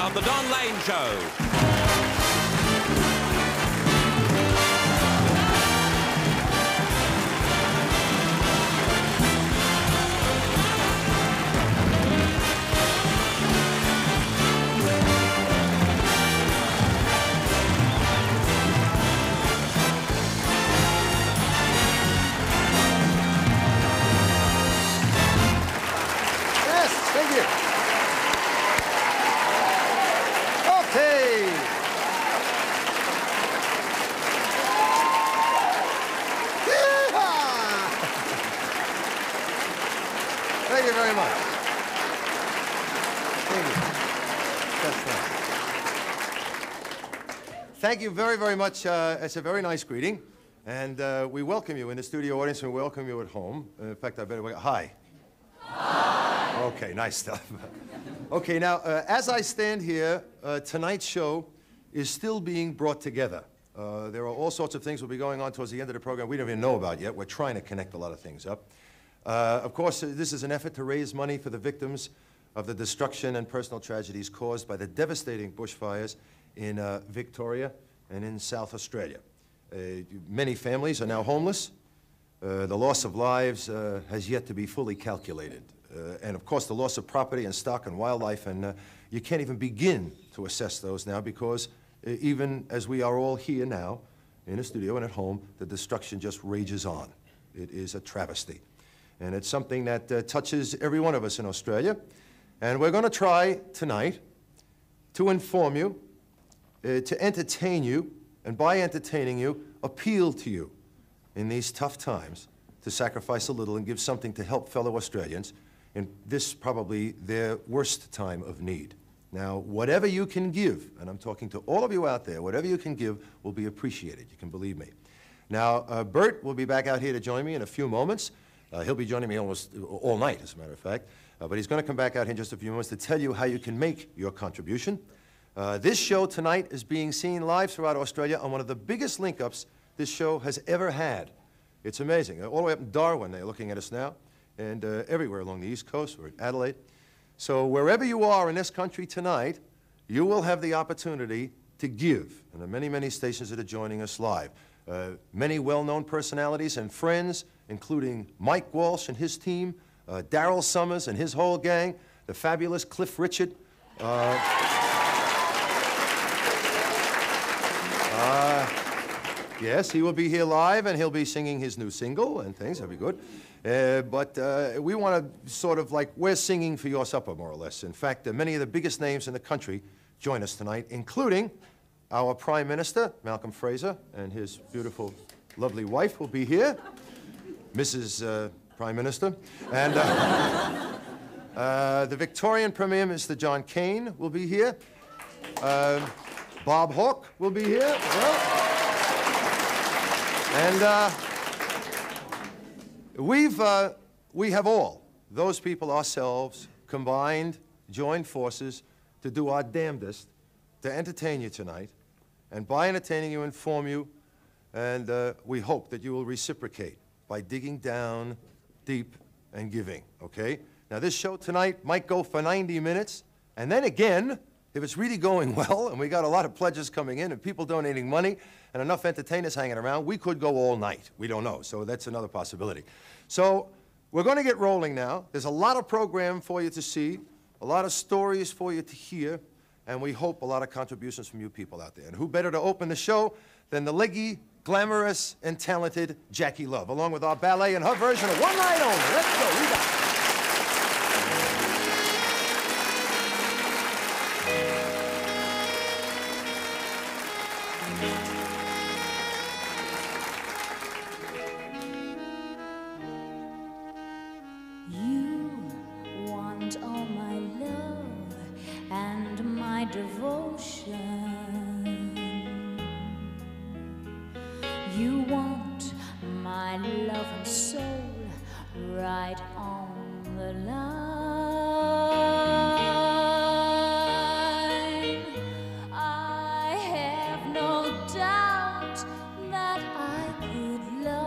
of The Don Lane Show. Thank you very, very much. Uh, it's a very nice greeting. And uh, we welcome you in the studio audience and we welcome you at home. in fact, I better, hi. Okay, nice stuff. okay, now, uh, as I stand here, uh, tonight's show is still being brought together. Uh, there are all sorts of things will be going on towards the end of the program we don't even know about yet. We're trying to connect a lot of things up. Uh, of course, uh, this is an effort to raise money for the victims of the destruction and personal tragedies caused by the devastating bushfires in uh, Victoria and in South Australia. Uh, many families are now homeless. Uh, the loss of lives uh, has yet to be fully calculated. And of course, the loss of property and stock and wildlife, and you can't even begin to assess those now because even as we are all here now, in a studio and at home, the destruction just rages on. It is a travesty. And it's something that uh, touches every one of us in Australia. And we're going to try tonight to inform you, uh, to entertain you, and by entertaining you, appeal to you in these tough times to sacrifice a little and give something to help fellow Australians in this probably their worst time of need. Now, whatever you can give, and I'm talking to all of you out there, whatever you can give will be appreciated, you can believe me. Now, uh, Bert will be back out here to join me in a few moments. Uh, he'll be joining me almost all night, as a matter of fact. Uh, but he's going to come back out here in just a few moments to tell you how you can make your contribution. Uh, this show tonight is being seen live throughout Australia on one of the biggest link-ups this show has ever had. It's amazing. Uh, All the way up in Darwin, they're looking at us now, and uh, everywhere along the East Coast, in Adelaide. So wherever you are in this country tonight, you will have the opportunity to give. And there are many, many stations that are joining us live. Uh, many well-known personalities and friends, including Mike Walsh and his team, uh, Daryl Somers and his whole gang, the fabulous Cliff Richard, Yes, he will be here live, and he'll be singing his new single and things. That'll be good. Uh, but uh, we want to sort of like, we're singing for your supper, more or less. In fact, uh, many of the biggest names in the country join us tonight, including our Prime Minister, Malcolm Fraser, and his beautiful, lovely wife will be here, Mrs. Uh, Prime Minister. And uh, uh, the Victorian Premier, Mr. John Cain, will be here. Bob Hawke will be here well. And uh, we've, uh, we have all, those people ourselves, combined, joined forces to do our damnedest to entertain you tonight. And by entertaining you, inform you, and uh, we hope that you will reciprocate by digging down deep and giving, okay? Now, this show tonight might go for 90 minutes, and then again, if it's really going well, and we got a lot of pledges coming in, and people donating money, and enough entertainers hanging around, we could go all night. We don't know, so that's another possibility. So we're going to get rolling now. There's a lot of program for you to see, a lot of stories for you to hear, and we hope a lot of contributions from you people out there. And who better to open the show than the leggy, glamorous, and talented Jackie Love, along with our ballet and her version of One Night Only. Let's go. We got it. Could love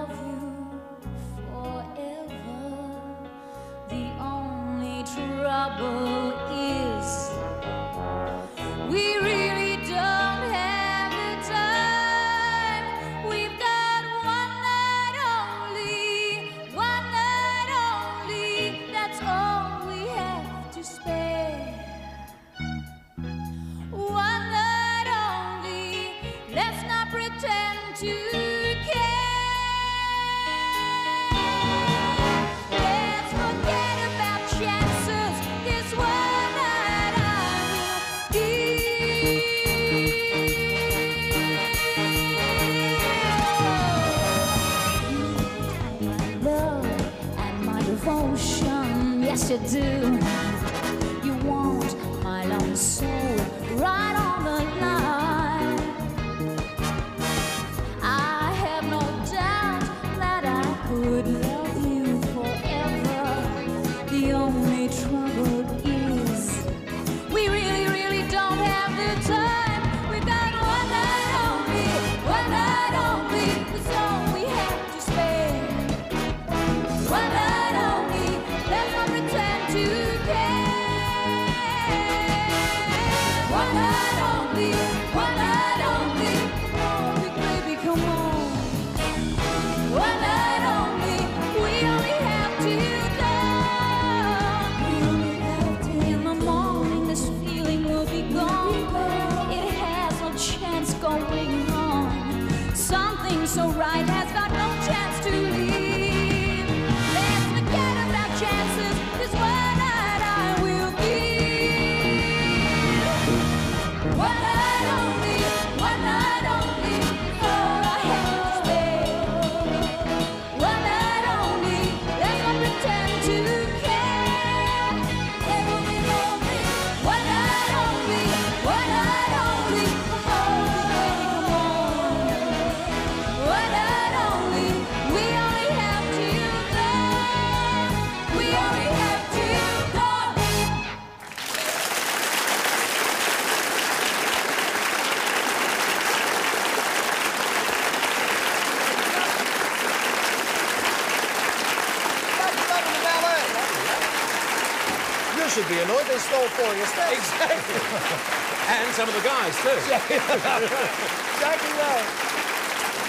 they stole your steps. Exactly. and some of the guys, too. Exactly right.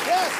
Yes.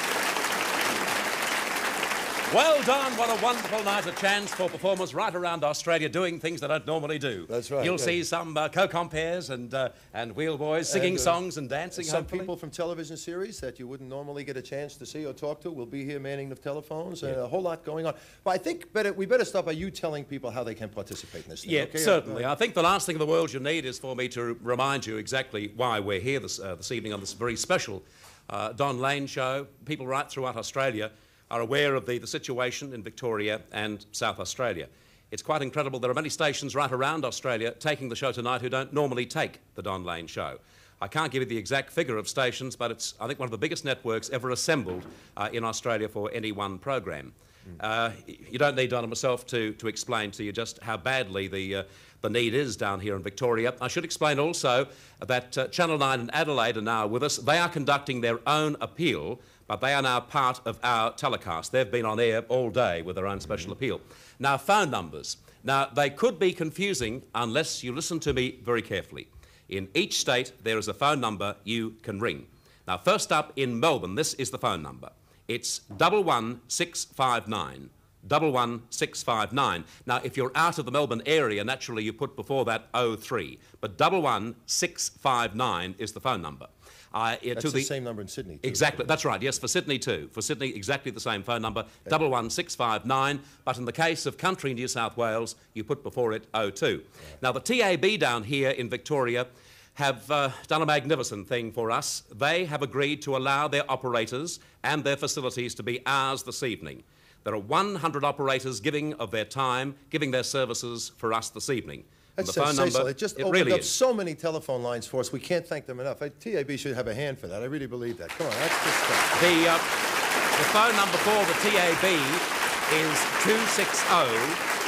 Well done. What a wonderful night. A chance for performers right around Australia doing things they don't normally do. That's right, You'll yeah. see some uh, co-compares and, uh, and wheelboys singing And, uh, songs and dancing, Some hopefully. people from television series that you wouldn't normally get a chance to see or talk to will be here manning the telephones. and a whole lot going on. But I think better, we better start by you telling people how they can participate in this thing. Yeah, okay? certainly. Uh, I think the last thing in the world you need is for me to remind you exactly why we're here this, uh, this evening on this very special uh, Don Lane show. People right throughout Australia are aware of the, the situation in Victoria and South Australia. It's quite incredible. There are many stations right around Australia taking the show tonight who don't normally take the Don Lane show. I can't give you the exact figure of stations, but it's, I think, one of the biggest networks ever assembled uh, in Australia for any one program. Uh, you don't need Don and myself to, to explain to you just how badly the, uh, the need is down here in Victoria. I should explain also that uh, Channel 9 and Adelaide are now with us. They are conducting their own appeal, but they are now part of our telecast. They've been on air all day with their own special mm-hmm. appeal. Now, phone numbers. Now, they could be confusing unless you listen to me very carefully. In each state, there is a phone number you can ring. Now, first up in Melbourne, this is the phone number. It's 11659. 11659. Now, if you're out of the Melbourne area, naturally you put before that 03. But 11659 is the phone number. Uh, That's to the, same number in Sydney. Too. Exactly, that's right, yes, for Sydney too. For Sydney, exactly the same phone number, 11659. But in the case of country New South Wales, you put before it 02. Now, the TAB down here in Victoria have uh, done a magnificent thing for us. They have agreed to allow their operators and their facilities to be ours this evening. There are 100 operators giving of their time, giving their services for us this evening. That's the phone sensational. number, it just it opened really up is. so many telephone lines for us. We can't thank them enough. I, TAB should have a hand for that. I really believe that. Come on, that's just. The, uh, the phone number for the TAB is 260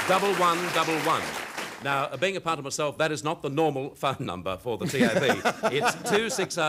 1111. Now, uh, being a part of myself, that is not the normal phone number for the TAB. it's 260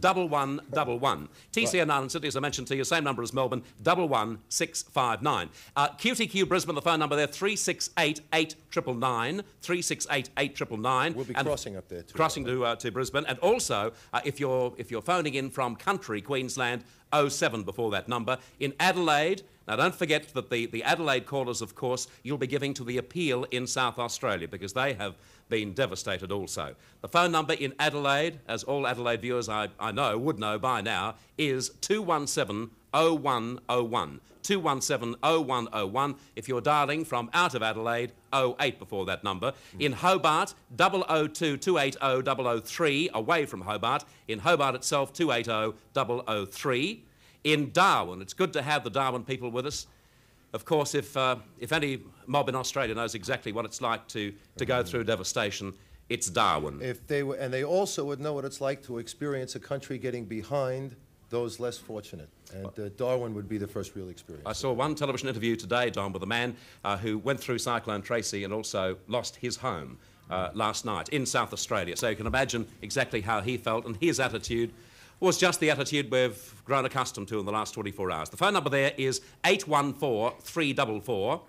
1111. TCN in Sydney, as I mentioned to you, same number as Melbourne, 11659. Uh, QTQ Brisbane, the phone number there, 368 8999. 368 8999. We'll be crossing up there, too. Crossing to, uh, to Brisbane. And also, uh, if, you're, if you're phoning in from country Queensland, 07 before that number. In Adelaide, Now, don't forget that the, the Adelaide callers, of course, you'll be giving to the appeal in South Australia because they have been devastated also. The phone number in Adelaide, as all Adelaide viewers I, I know would know by now, is 217 0101. 217 0101. If you're dialing from out of Adelaide, 08 before that number. In Hobart, 002 280 003, away from Hobart. In Hobart itself, 280 003. In Darwin, it's good to have the Darwin people with us. Of course, if, uh, if any mob in Australia knows exactly what it's like to, to go through devastation, it's Darwin. If they were, and they also would know what it's like to experience a country getting behind those less fortunate. And uh, Darwin would be the first real experience. I saw one television interview today, Don, with a man uh, who went through Cyclone Tracy and also lost his home uh, last night in South Australia. So you can imagine exactly how he felt, and his attitude was just the attitude we've grown accustomed to in the last 24 hours. The phone number there is 814 344.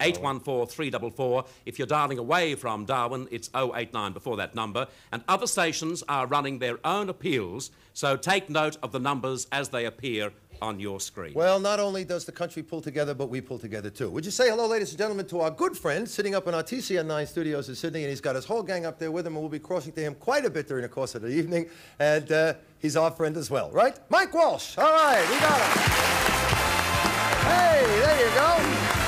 814 344. If you're dialing away from Darwin, it's 089 before that number. And other stations are running their own appeals, so take note of the numbers as they appear on your screen. Well, not only does the country pull together, but we pull together too. Would you say hello, ladies and gentlemen, to our good friend sitting up in our TCN 9 studios in Sydney, and he's got his whole gang up there with him, and we'll be crossing to him quite a bit during the course of the evening. And uh, he's our friend as well, right? Mike Walsh. All right, we got him. Hey, there you go.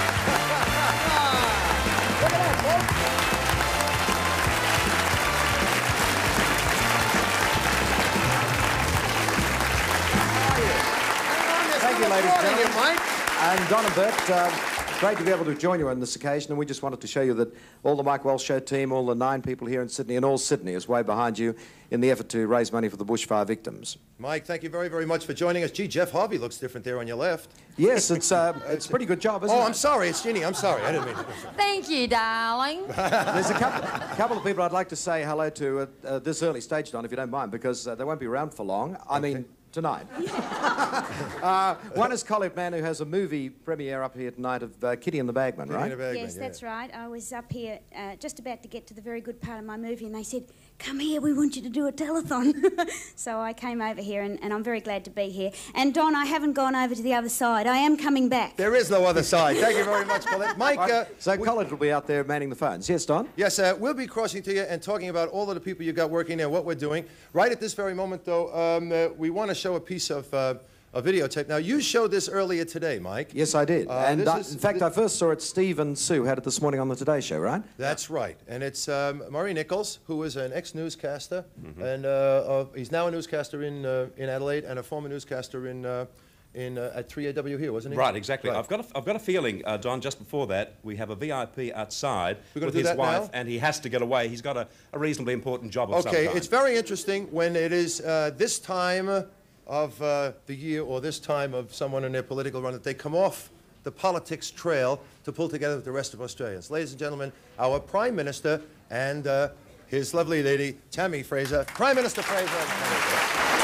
Mike. And Don and Bert, um, great to be able to join you on this occasion. And we just wanted to show you that all the Mike Walsh Show team, all the nine people here in Sydney, and all Sydney is way behind you in the effort to raise money for the bushfire victims. Mike, thank you very, very much for joining us. Gee, Geoff Harvey looks different there on your left. Yes, it's, uh, it's a pretty good job, isn't Oh, it? Oh, I'm sorry, it's Ginny. I'm sorry. I didn't mean to. Thank you, darling. There's a couple, couple of people I'd like to say hello to at uh, this early stage, Don, if you don't mind, because uh, they won't be around for long. I mean, tonight. uh, one is Colette Mann, who has a movie premiere up here tonight of uh, Kitty and the Bagman, right? Ginny Bagman, Yes, yeah. that's right. I was up here uh, just about to get to the very good part of my movie, and they said, Come here, we want you to do a telethon. so I came over here, and, and I'm very glad to be here. And Don, I haven't gone over to the other side. I am coming back. There is no other side. Thank you very much, Colette. Mike, uh, So we- Colette will be out there manning the phones. Yes, Don? yes, uh, we'll be crossing to you and talking about all of the people you've got working there, what we're doing. Right at this very moment, though, um, uh, we want to show a piece of uh, a videotape. Now, you showed this earlier today, Mike. Yes, I did. Uh, and I, is- in fact, I first saw it. Steve and Sue had it this morning on the Today Show, right? That's right. And it's um, Murray Nichols, who is an ex-newscaster, Mm-hmm. and uh, uh, he's now a newscaster in, uh, in Adelaide and a former newscaster in, uh, in, uh, at 3AW here, wasn't he? Right, exactly. Right. I've got a, I've got a feeling, uh, Don, just before that, we have a VIP outside with his wife, now? and he has to get away. He's got a, a reasonably important job Okay, it's very interesting when it is uh, this time of uh, the year or this time of someone in their political run that they come off the politics trail to pull together with the rest of Australians. Ladies and gentlemen, our Prime Minister and uh, his lovely lady, Tamie Fraser. Prime Minister Fraser.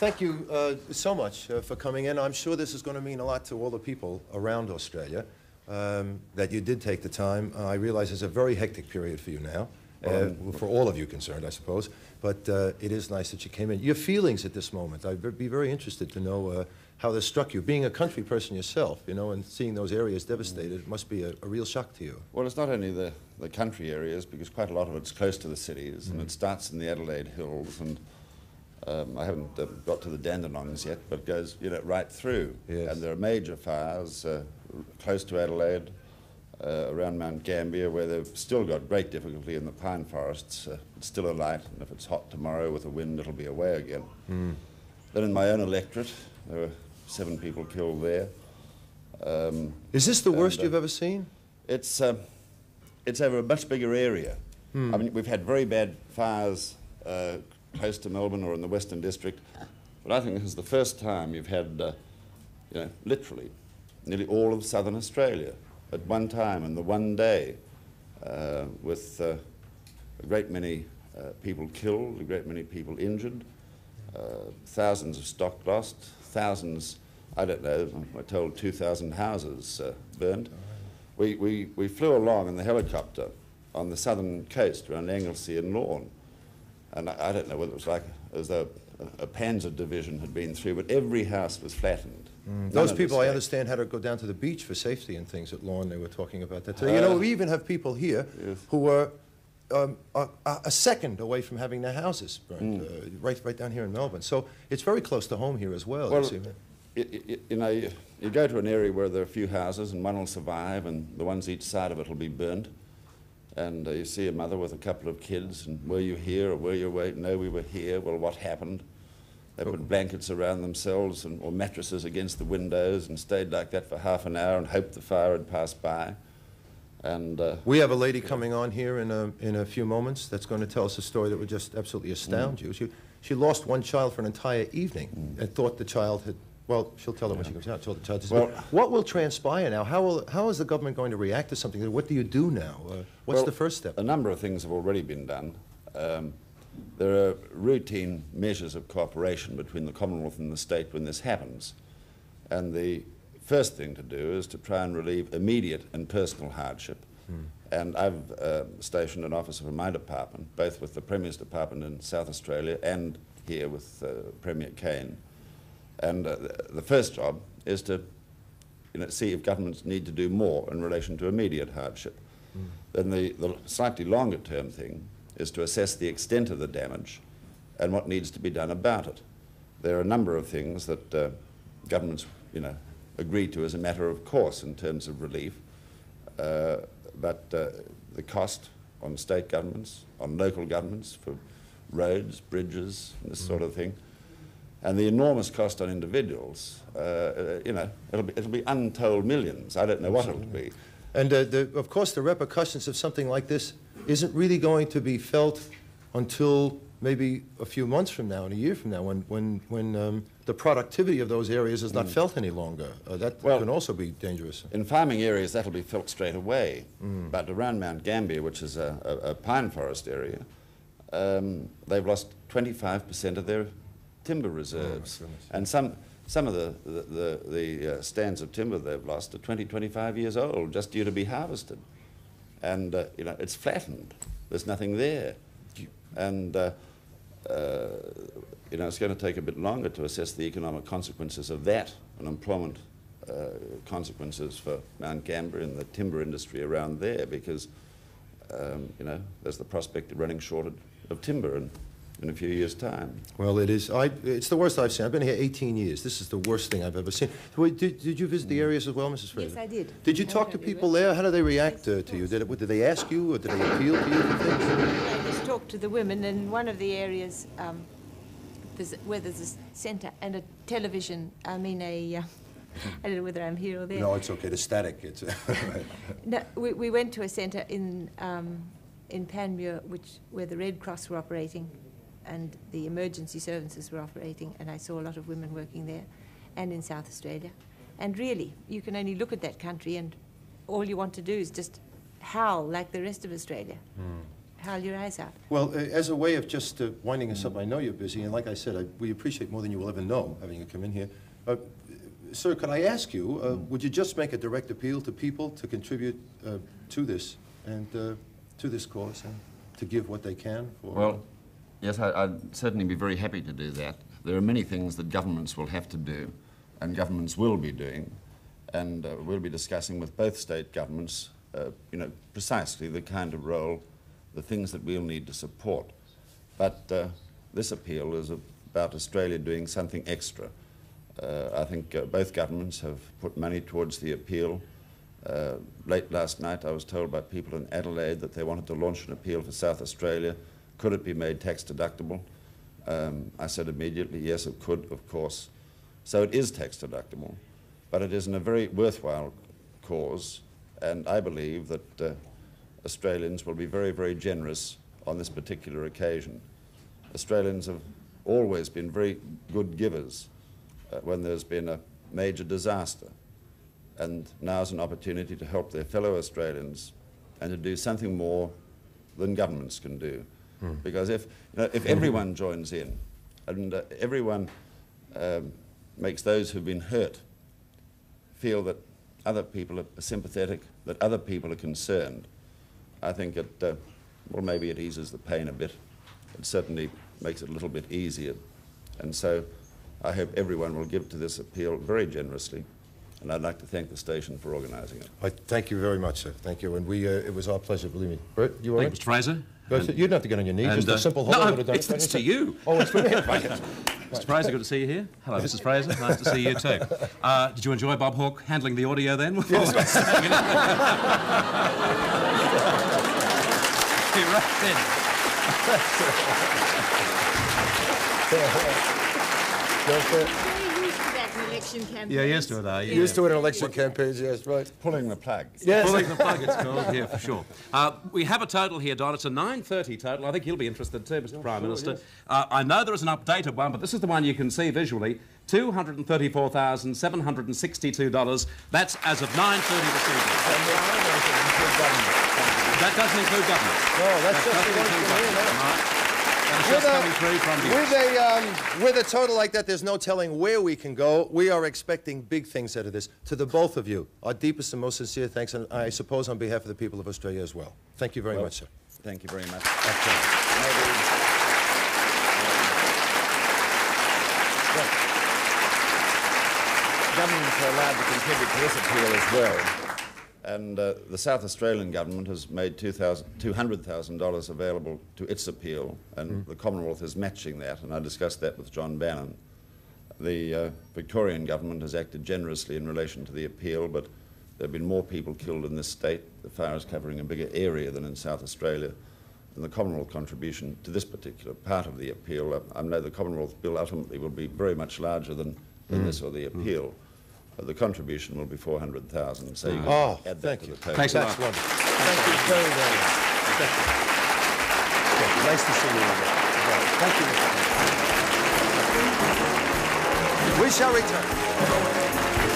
Thank you uh, so much uh, for coming in. I'm sure this is going to mean a lot to all the people around Australia um, that you did take the time. Uh, I realize it's a very hectic period for you now, uh, for all of you concerned, I suppose. But uh, it is nice that you came in. Your feelings at this moment, I'd be very interested to know uh, how this struck you. Being a country person yourself, you know, and seeing those areas devastated, must be a, a real shock to you. Well, it's not only the, the country areas, because quite a lot of it's close to the cities, and it starts in the Adelaide Hills, and um, I haven't uh, got to the Dandenongs yet, but goes you know right through. Yes. And there are major fires uh, close to Adelaide, uh, around Mount Gambier, where they've still got great difficulty in the pine forests. Uh, it's still alight, and if it's hot tomorrow with the wind, it'll be away again. Then in my own electorate, there were seven people killed there. Um, Is this the worst uh, you've ever seen? it's, um, it's over a much bigger area. I mean, we've had very bad fires uh, close to Melbourne or in the Western District, but I think this is the first time you've had, uh, you know, literally nearly all of southern Australia at one time in the one day uh, with uh, a great many uh, people killed, a great many people injured, uh, thousands of stock lost, thousands, I don't know, we're told 2,000 houses uh, burned. We, we, we flew along in the helicopter on the southern coast around Anglesea and Lorne. And I, I don't know whether it was like as though a, a Panzer division had been through, but every house was flattened. None Those people, I understand, had to go down to the beach for safety and things at Lorne. They were talking about that. today. you know, we even have people here Yes. who were um, a, a second away from having their houses burned, Mm. uh, right, right down here in Melbourne. So it's very close to home here as well. you Well, see. y- y- you know, you, you go to an area where there are a few houses and one will survive and the ones each side of it will be burnt. And uh, you see a mother with a couple of kids and were you here or were you away? No, we were here. Well, what happened? They put blankets around themselves and, or mattresses against the windows and stayed like that for half an hour and hoped the fire had passed by. And uh, We have a lady coming on here in a, in a few moments that's going to tell us a story that would just absolutely astound Mm. you. She, she lost one child for an entire evening and thought the child had, well, she'll tell it when she comes out, told the child. Well- what will transpire now? How, will, how is the government going to react to something? What do you do now? Uh, what's Well, the first step? A number of things have already been done. Um, there are routine measures of cooperation between the Commonwealth and the state when this happens. And the first thing to do is to try and relieve immediate and personal hardship. And I've uh, stationed an officer from my department, both with the Premier's Department in South Australia and here with uh, Premier Cain. And uh, the, first job is to you know, see if governments need to do more in relation to immediate hardship. Then the, the slightly longer term thing is to assess the extent of the damage and what needs to be done about it. There are a number of things that uh, governments, you know, agree to as a matter of course in terms of relief, uh, but uh, the cost on state governments, on local governments for roads, bridges, and this sort of thing, and the enormous cost on individuals, uh, uh, you know, it'll be, it'll be untold millions. I don't know what it'll be. And uh, the, of course, the repercussions of something like this isn't really going to be felt until maybe a few months from now and a year from now, when, when, when um, the productivity of those areas is not felt any longer. Uh, that Well- can also be dangerous. In farming areas, that'll be felt straight away. But around Mount Gambier, which is a, a, a pine forest area, um, they've lost 25% of their timber reserves. goodness. and some, some of the, the, the, the uh, stands of timber they've lost are 20, 25 years old, just due to be harvested. And, uh, you know, it's flattened. There's nothing there. And, uh, uh, you know, it's going to take a bit longer to assess the economic consequences of that and employment uh, consequences for Mount Gambier and the timber industry around there because, um, you know, there's the prospect of running short of, timber in, in a few years' time. Well, it is. I, it's the worst I've seen. I've been here 18 years. This is the worst thing I've ever seen. Wait, did, did you visit the areas as well, Mrs. Fraser? Yes, I did. Did you talk to people there? How did they react uh, to you? Did, it, did they ask you or did they appeal to you for things? I just talked to the women, and one of the areas um, there's, where there's a centre and a television, I mean, a, uh, I don't know whether I'm here or there. No, it's okay. The static. It's, No, we, we went to a centre in, um, in Panmure, which, where the Red Cross were operating and the emergency services were operating, and I saw a lot of women working there, and in South Australia. And really, you can only look at that country, and all you want to do is just howl like the rest of Australia. Howl your eyes out. Well, uh, as a way of just uh, winding us up, I know you're busy, and like I said, I, we appreciate more than you will ever know having you come in here. Uh, sir, could I ask you, uh, would you just make a direct appeal to people to contribute uh, to this and uh, to this cause and to give what they can? For, Well, yes, I, I'd certainly be very happy to do that. There are many things that governments will have to do, and governments will be doing, and uh, we'll be discussing with both state governments, uh, you know, precisely the kind of role, the things that we'll need to support. But uh, this appeal is about Australia doing something extra. Uh, I think uh, both governments have put money towards the appeal. Uh, late last night, I was told by people in Adelaide that they wanted to launch an appeal for South Australia. Could it be made tax deductible? Um, I said immediately, yes, it could, of course. So it is tax deductible, but it is in a very worthwhile cause, and I believe that uh, Australians will be very, very generous on this particular occasion. Australians have always been very good givers uh, when there's been a major disaster. And now's an opportunity to help their fellow Australians and to do something more than governments can do. Because if, you know, if everyone joins in and uh, everyone um, makes those who've been hurt feel that other people are sympathetic, that other people are concerned, I think it, uh, well, maybe it eases the pain a bit. It certainly makes it a little bit easier. And so I hope everyone will give to this appeal very generously. And I'd like to thank the station for organising it. I thank you very much, sir. Thank you. And we, uh, it was our pleasure, believe me. Bert, you all Thank right? you, Mr. Fraser. And- You don't have to get on your knees. and, Just a uh, simple no, hello would have done it's- it. it's to you. Oh, it's for me. Right. Mr. Fraser, good to see you here. Hello, Mrs. Fraser. Nice to see you too. Uh, did you enjoy Bob Hawke handling the audio then? Yes. To that in election campaigns. Yeah, used to it, are you? Used to it in election campaigns, yes, right. Pulling the plug. Yes. Pulling the plug, it's called, yeah, for sure. Uh, we have a total here, Don. It's a 9.30 total. I think you'll be interested too, Mr Prime Minister. Uh, I know there is an updated one, but this is the one you can see visually. $234,762. That's as of 9.30 this evening. That doesn't include government. No, that's just Doesn't the include one government. With a-. With a, um, with a total like that, there's no telling where we can go. We are expecting big things out of this. To the both of you, our deepest and most sincere thanks, and I suppose on behalf of the people of Australia as well. Thank you very much, sir. Thank you very much. Governments are allowed to contribute to this appeal as well. And uh, the South Australian government has made $200,000 $200,000 available to its appeal, and the Commonwealth is matching that, and I discussed that with John Bannon. The uh, Victorian government has acted generously in relation to the appeal, but there have been more people killed in this state. The fire is covering a bigger area than in South Australia. And the Commonwealth contribution to this particular part of the appeal, uh, I know the Commonwealth bill ultimately will be very much larger than, than this or the appeal. But the contribution will be 400,000, so you ah. can Oh, add that thank to you. the total. Thanks a That's lot. wonderful. Thank you very, very much. Thank you. Thank you. Nice to see you again. Thank you, Mr. President. We shall return.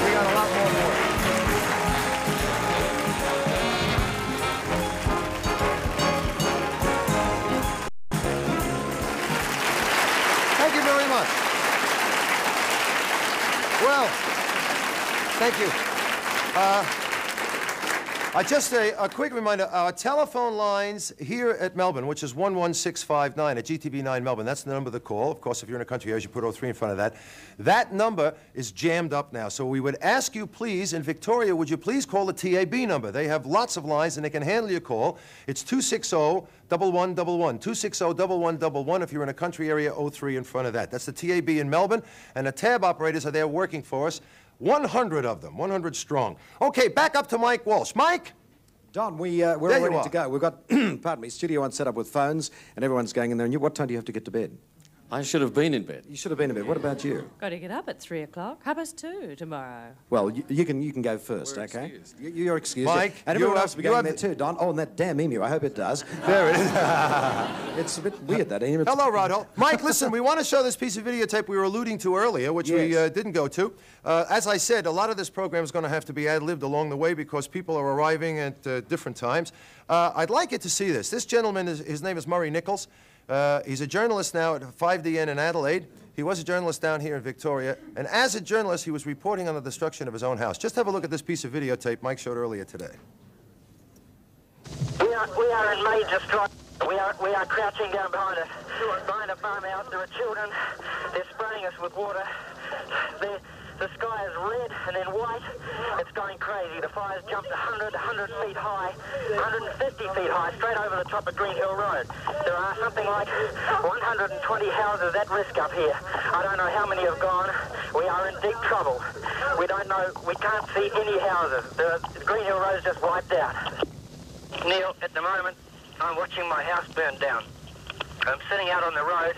We got a lot more work. Thank you. Uh, uh, just a, a quick reminder, our telephone lines here at Melbourne, which is 11659 at GTV9 Melbourne, that's the number to call. Of course, if you're in a country as you put 03 in front of that. That number is jammed up now. So we would ask you, please, in Victoria, would you please call the TAB number? They have lots of lines and they can handle your call. It's 260 1111. 260 1111 if you're in a country area 03 in front of that. That's the TAB in Melbourne, and the tab operators are there working for us. 100 of them, 100 strong. Okay, back up to Mike Walsh. Mike? Don, we, uh, we're There all ready to go. We've got, pardon me, Studio One set up with phones, and everyone's going in there. And you, what time do you have to get to bed? I should have been in bed. You should have been in bed. What about you? Got to get up at three o'clock. Half past two tomorrow. Well, you, you can you can go 1st We're okay? excused. You, you're excused. Mike, and you everyone else will be you going have there too, Don. Oh, and that damn emu. I hope it does. There it is. It's a bit weird that emu. Hello, Rodol. Mike, listen, we want to show this piece of videotape we were alluding to earlier, which we uh, didn't go to. Uh, as I said, a lot of this program is going to have to be ad-libbed along the way because people are arriving at uh, different times. Uh, I'd like you to see this. This gentleman, is, his name is Murray Nichols. Uh, he's a journalist now at 5DN in Adelaide. He was a journalist down here in Victoria. And as a journalist, he was reporting on the destruction of his own house. Just have a look at this piece of videotape Mike showed earlier today. We are, we are in major strife. We are, we are crouching down behind a, behind a farmhouse. There are children. They're spraying us with water. The, the sky is red and then white. It's going crazy. The fire's jumped 100, 100 feet high, 150 feet high, straight over the top of Green Hill Road. There are something like 120 houses at risk up here. I don't know how many have gone. We are in deep trouble. We don't know, we can't see any houses. The Green Hill Road's just wiped out. Neil, at the moment, I'm watching my house burn down. I'm sitting out on the road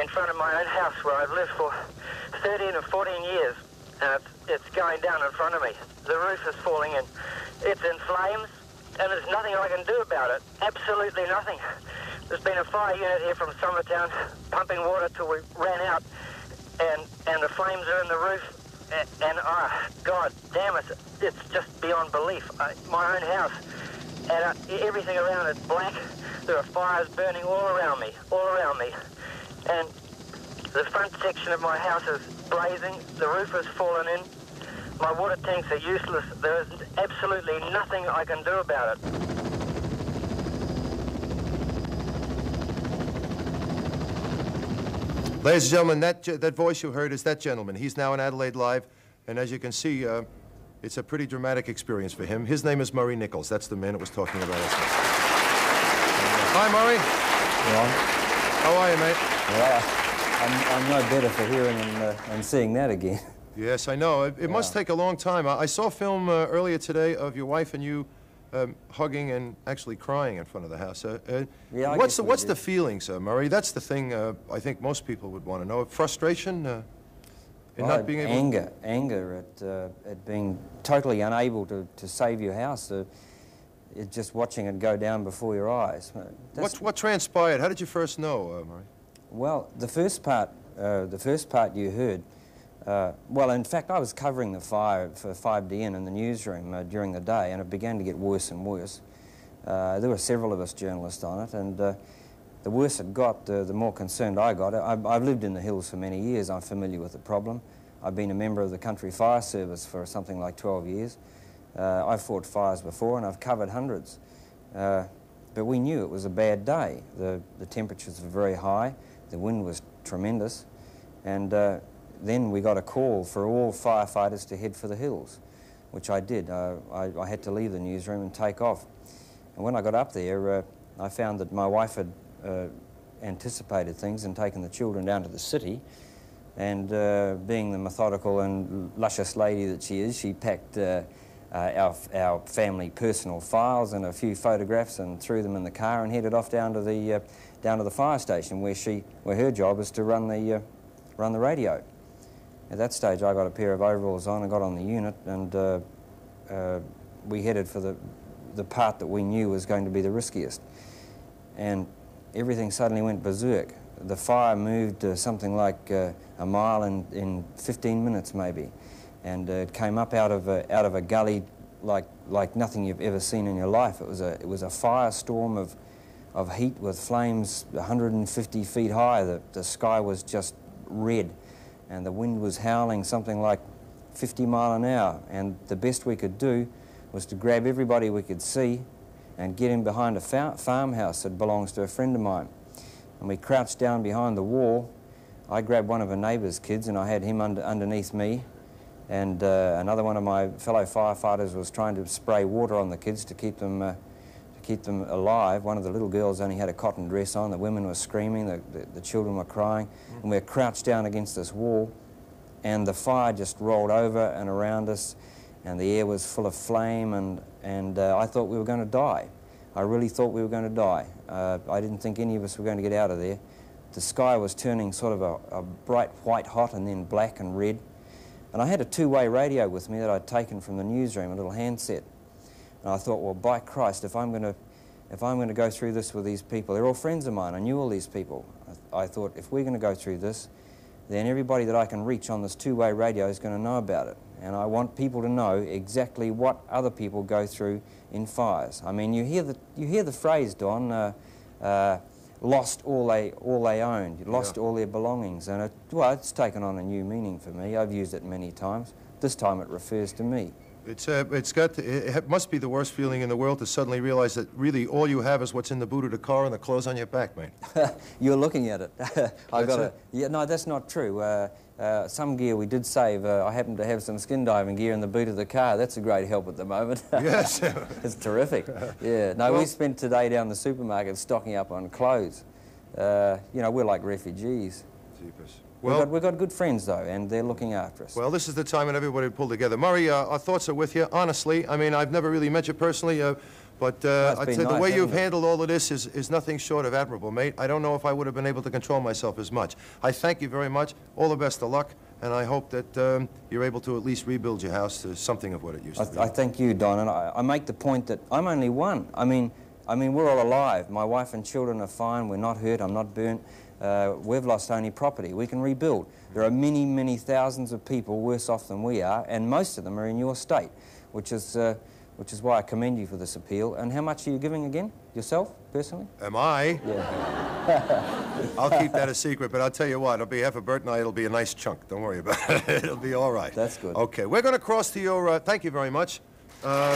in front of my own house where I've lived for 13 or 14 years, and it's, going down in front of me. The roof is falling in. It's in flames, and there's nothing I can do about it. Absolutely nothing. There's been a fire unit here from Summertown pumping water till we ran out, and, and the flames are in the roof, and, ah, God damn it, it's just beyond belief. I, my own house and uh, everything around it's black. there are fires burning all around me, all around me. And the front section of my house is blazing, the roof has fallen in, my water tanks are useless, there is absolutely nothing I can do about it. Ladies and gentlemen, that, that voice you heard is that gentleman. He's now in Adelaide Live, and as you can see, uh, it's a pretty dramatic experience for him. His name is Murray Nichols. That's the man that was talking about us. Hi, Murray. How are you, mate? Well, I'm, I'm no better for hearing and, uh, and seeing that again. Yes, I know. It, it must take a long time. I, I saw a film uh, earlier today of your wife and you um, hugging and actually crying in front of the house. Uh, uh, Yeah, I what's the, what's did. the feeling, sir, Murray? That's the thing uh, I think most people would want to know. Frustration uh, in Well, not being able. anger, anger at, uh, at being totally unable to, to save your house. Uh, just watching it go down before your eyes. That's- What, what transpired? How did you first know, uh, Murray? Well, the first part, uh, the first part you heard, uh, well, in fact, I was covering the fire for 5DN in the newsroom uh, during the day, and it began to get worse and worse. Uh, there were several of us journalists on it, and uh, the worse it got, uh, the more concerned I got. I've, I've lived in the hills for many years. I'm familiar with the problem. I've been a member of the Country Fire Service for something like 12 years. Uh, I've fought fires before, and I've covered hundreds. Uh, but we knew it was a bad day. The, the temperatures were very high, the wind was tremendous, and uh, then we got a call for all firefighters to head for the hills, which I did. Uh, I, I had to leave the newsroom and take off. And when I got up there, uh, I found that my wife had uh, anticipated things and taken the children down to the city. And uh, being the methodical and luscious lady that she is, she packed uh, our, our family personal files and a few photographs and threw them in the car and headed off down to the, down to the fire station where, she, where her job is to run the, uh, run the radio. At that stage, I got a pair of overalls on and got on the unit, and uh, uh, we headed for the, the part that we knew was going to be the riskiest. And everything suddenly went berserk. The fire moved uh, something like uh, a mile in, in 15 minutes, maybe, and uh, it came up out of a, out of a gully like, like nothing you've ever seen in your life. It was a, it was a firestorm of, of heat with flames 150 feet high. The, the sky was just red, and the wind was howling something like 50 mile an hour. And the best we could do was to grab everybody we could see and get in behind a fa- farmhouse that belongs to a friend of mine. And we crouched down behind the wall. I grabbed one of a neighbour's kids and I had him under, underneath me. And uh, another one of my fellow firefighters was trying to spray water on the kids to keep them, uh, keep them alive. One of the little girls only had a cotton dress on. The women were screaming, the, the, the children were crying. And we were crouched down against this wall. And the fire just rolled over and around us. And the air was full of flame. And, and uh, I thought we were going to die. I really thought we were going to die. Uh, I didn't think any of us were going to get out of there. The sky was turning sort of a, a bright white hot and then black and red. And I had a two-way radio with me that I'd taken from the newsroom, a little handset. And I thought, well, by Christ, if I'm going to, if I'm going to go through this with these people, they're all friends of mine. I knew all these people. I, I thought, if we're going to go through this, then everybody that I can reach on this two-way radio is going to know about it. And I want people to know exactly what other people go through in fires. I mean, you hear the, you hear the phrase, Don, uh, uh, lost all they, all they owned, lost Yeah. all their belongings. And it, well, it's taken on a new meaning for me. I've used it many times. This time it refers to me. It's, uh, it's got it must be the worst feeling in the world to suddenly realize that really all you have is what's in the boot of the car and the clothes on your back, mate. You're looking at it. I got it? yeah, no, that's not true. Uh, uh, some gear we did save. Uh, I happen to have some skin diving gear in the boot of the car. That's a great help at the moment. Yes. it's terrific. Yeah. No, Well- we spent today down the supermarket stocking up on clothes. Uh, you know, we're like refugees. Jeepers. We've, Well- got, we've got good friends though, and they're looking after us. Well, this is the time when everybody pulled together. Murray, uh, our thoughts are with you, honestly. I mean, I've never really met you personally, uh, but uh, I'd been say the way you've it? handled all of this is, is nothing short of admirable, mate. I don't know if I would have been able to control myself as much. I thank you very much. All the best of luck, and I hope that um, you're able to at least rebuild your house to something of what it used I, to be. I thank you, Don, and I, I make the point that I'm only one. I mean, I mean, we're all alive. My wife and children are fine. We're not hurt. I'm not burnt. Uh, we've lost only property. We can rebuild. There are many, many thousands of people worse off than we are, and most of them are in your state, which is, uh, which is why I commend you for this appeal. And how much are you giving again, yourself, personally? Am I? Yeah. I'll keep that a secret, but I'll tell you what, on behalf of Bert and I, it'll be a nice chunk. Don't worry about it. It'll be all right. That's good. Okay, we're going to cross to your, uh, thank you very much. Uh,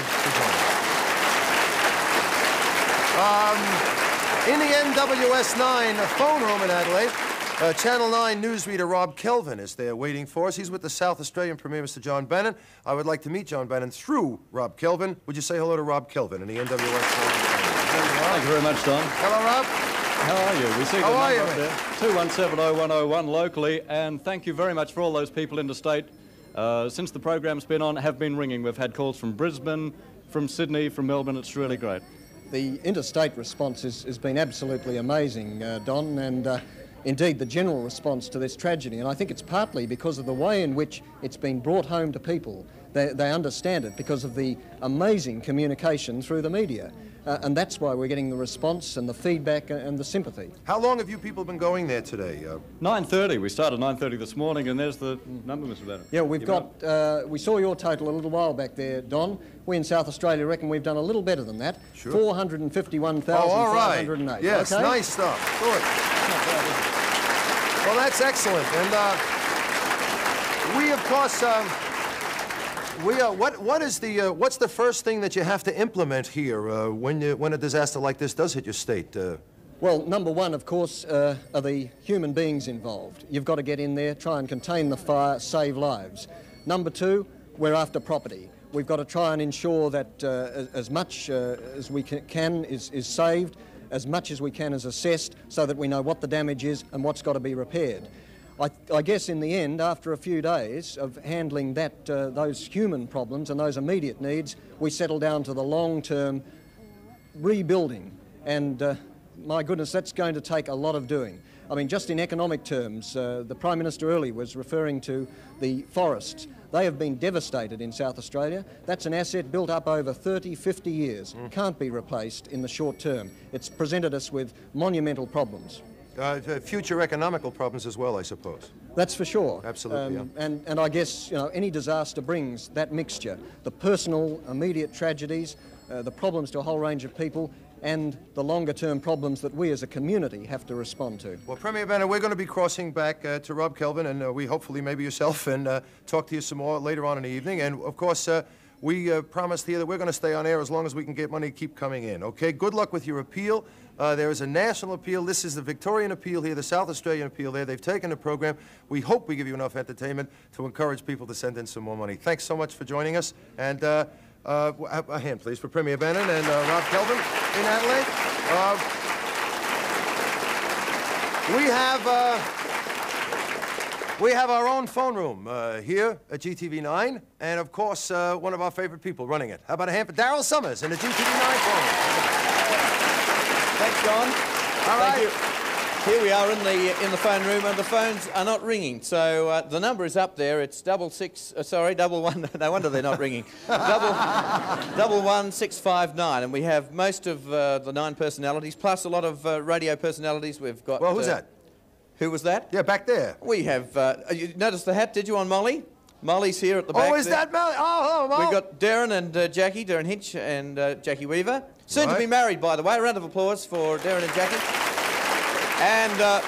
um, in the NWS 9 phone room in Adelaide, uh, Channel 9 newsreader Rob Kelvin is there waiting for us. He's with the South Australian Premier, Mr. John Bannon. I would like to meet John Bannon through Rob Kelvin. Would you say hello to Rob Kelvin in the NWS 9? Thank you very much, Don. Hello, Rob. How are you? We see the How are number you, up there, 2170101 locally, and thank you very much for all those people interstate. Uh, since the program's been on, have been ringing. We've had calls from Brisbane, from Sydney, from Melbourne. It's really great. The interstate response is, has been absolutely amazing, uh, Don, and uh, indeed the general response to this tragedy. And I think it's partly because of the way in which it's been brought home to people. They, they understand it because of the amazing communication through the media. Uh, and that's why we're getting the response and the feedback and, and the sympathy. How long have you people been going there today? Uh, 9.30. We started 9.30 this morning, and there's the number, Mr. Bannon. Yeah, we've You got, uh, we saw your total a little while back there, Don. We in South Australia reckon we've done a little better than that. Sure. 451,508. Oh, all right. Yes, okay? nice stuff. Good. Well, that's excellent. And uh, we, of course, um, we uh, what what is the uh, what's the first thing that you have to implement here uh, when you, when a disaster like this does hit your state? Uh, Well, number one, of course, uh, are the human beings involved. You've got to get in there, try and contain the fire, save lives. Number two, we're after property. We've got to try and ensure that uh, as, much as we can is, is saved, as much as we can is assessed, so that we know what the damage is and what's got to be repaired. I, I guess in the end, after a few days of handling that, uh, those human problems and those immediate needs, we settle down to the long-term rebuilding. And uh, my goodness, that's going to take a lot of doing. I mean, just in economic terms, uh, the Prime Minister early was referring to the forests. They have been devastated in South Australia. That's an asset built up over 30, 50 years. Can't be replaced in the short term. It's presented us with monumental problems. Uh, future economical problems as well, I suppose. That's for sure. Absolutely, Um, and, and I guess you know any disaster brings that mixture: the personal, immediate tragedies, uh, the problems to a whole range of people, and the longer-term problems that we as a community have to respond to. Well, Premier Bannon, we're going to be crossing back uh, to Rob Kelvin, and uh, we hopefully maybe yourself, and uh, talk to you some more later on in the evening. And of course, uh, we uh, promised here that we're going to stay on air as long as we can get money to keep coming in. Okay. Good luck with your appeal. Uh, there is a national appeal. This is the Victorian appeal here, the South Australian appeal there. They've taken the program. We hope we give you enough entertainment to encourage people to send in some more money. Thanks so much for joining us. And uh, uh, a hand, please, for Premier Bannon and uh, Rob Kelvin in Adelaide. Uh, we have uh, we have our own phone room uh, here at GTV9, and of course, uh, one of our favorite people running it. How about a hand for Daryl Somers in the GTV9 phone room? Thanks, John. All right. Thank you. Here we are in the in the phone room, and the phones are not ringing. So uh, the number is up there. It's double six. Uh, sorry, double one. No wonder they're not ringing. double double one six five nine, and we have most of uh, the nine personalities, plus a lot of uh, radio personalities. We've got. Well, who's uh, that? Who was that? Yeah, back there. We have. Uh, you noticed the hat? Did you on Molly? Molly's here at the back. Oh, is there. that Mel? Oh, hello, Mel. We've got Derryn and uh, Jackie, Derryn Hinch and uh, Jacki Weaver. Soon to be married, by the way. A round of applause for Derryn and Jackie. And uh,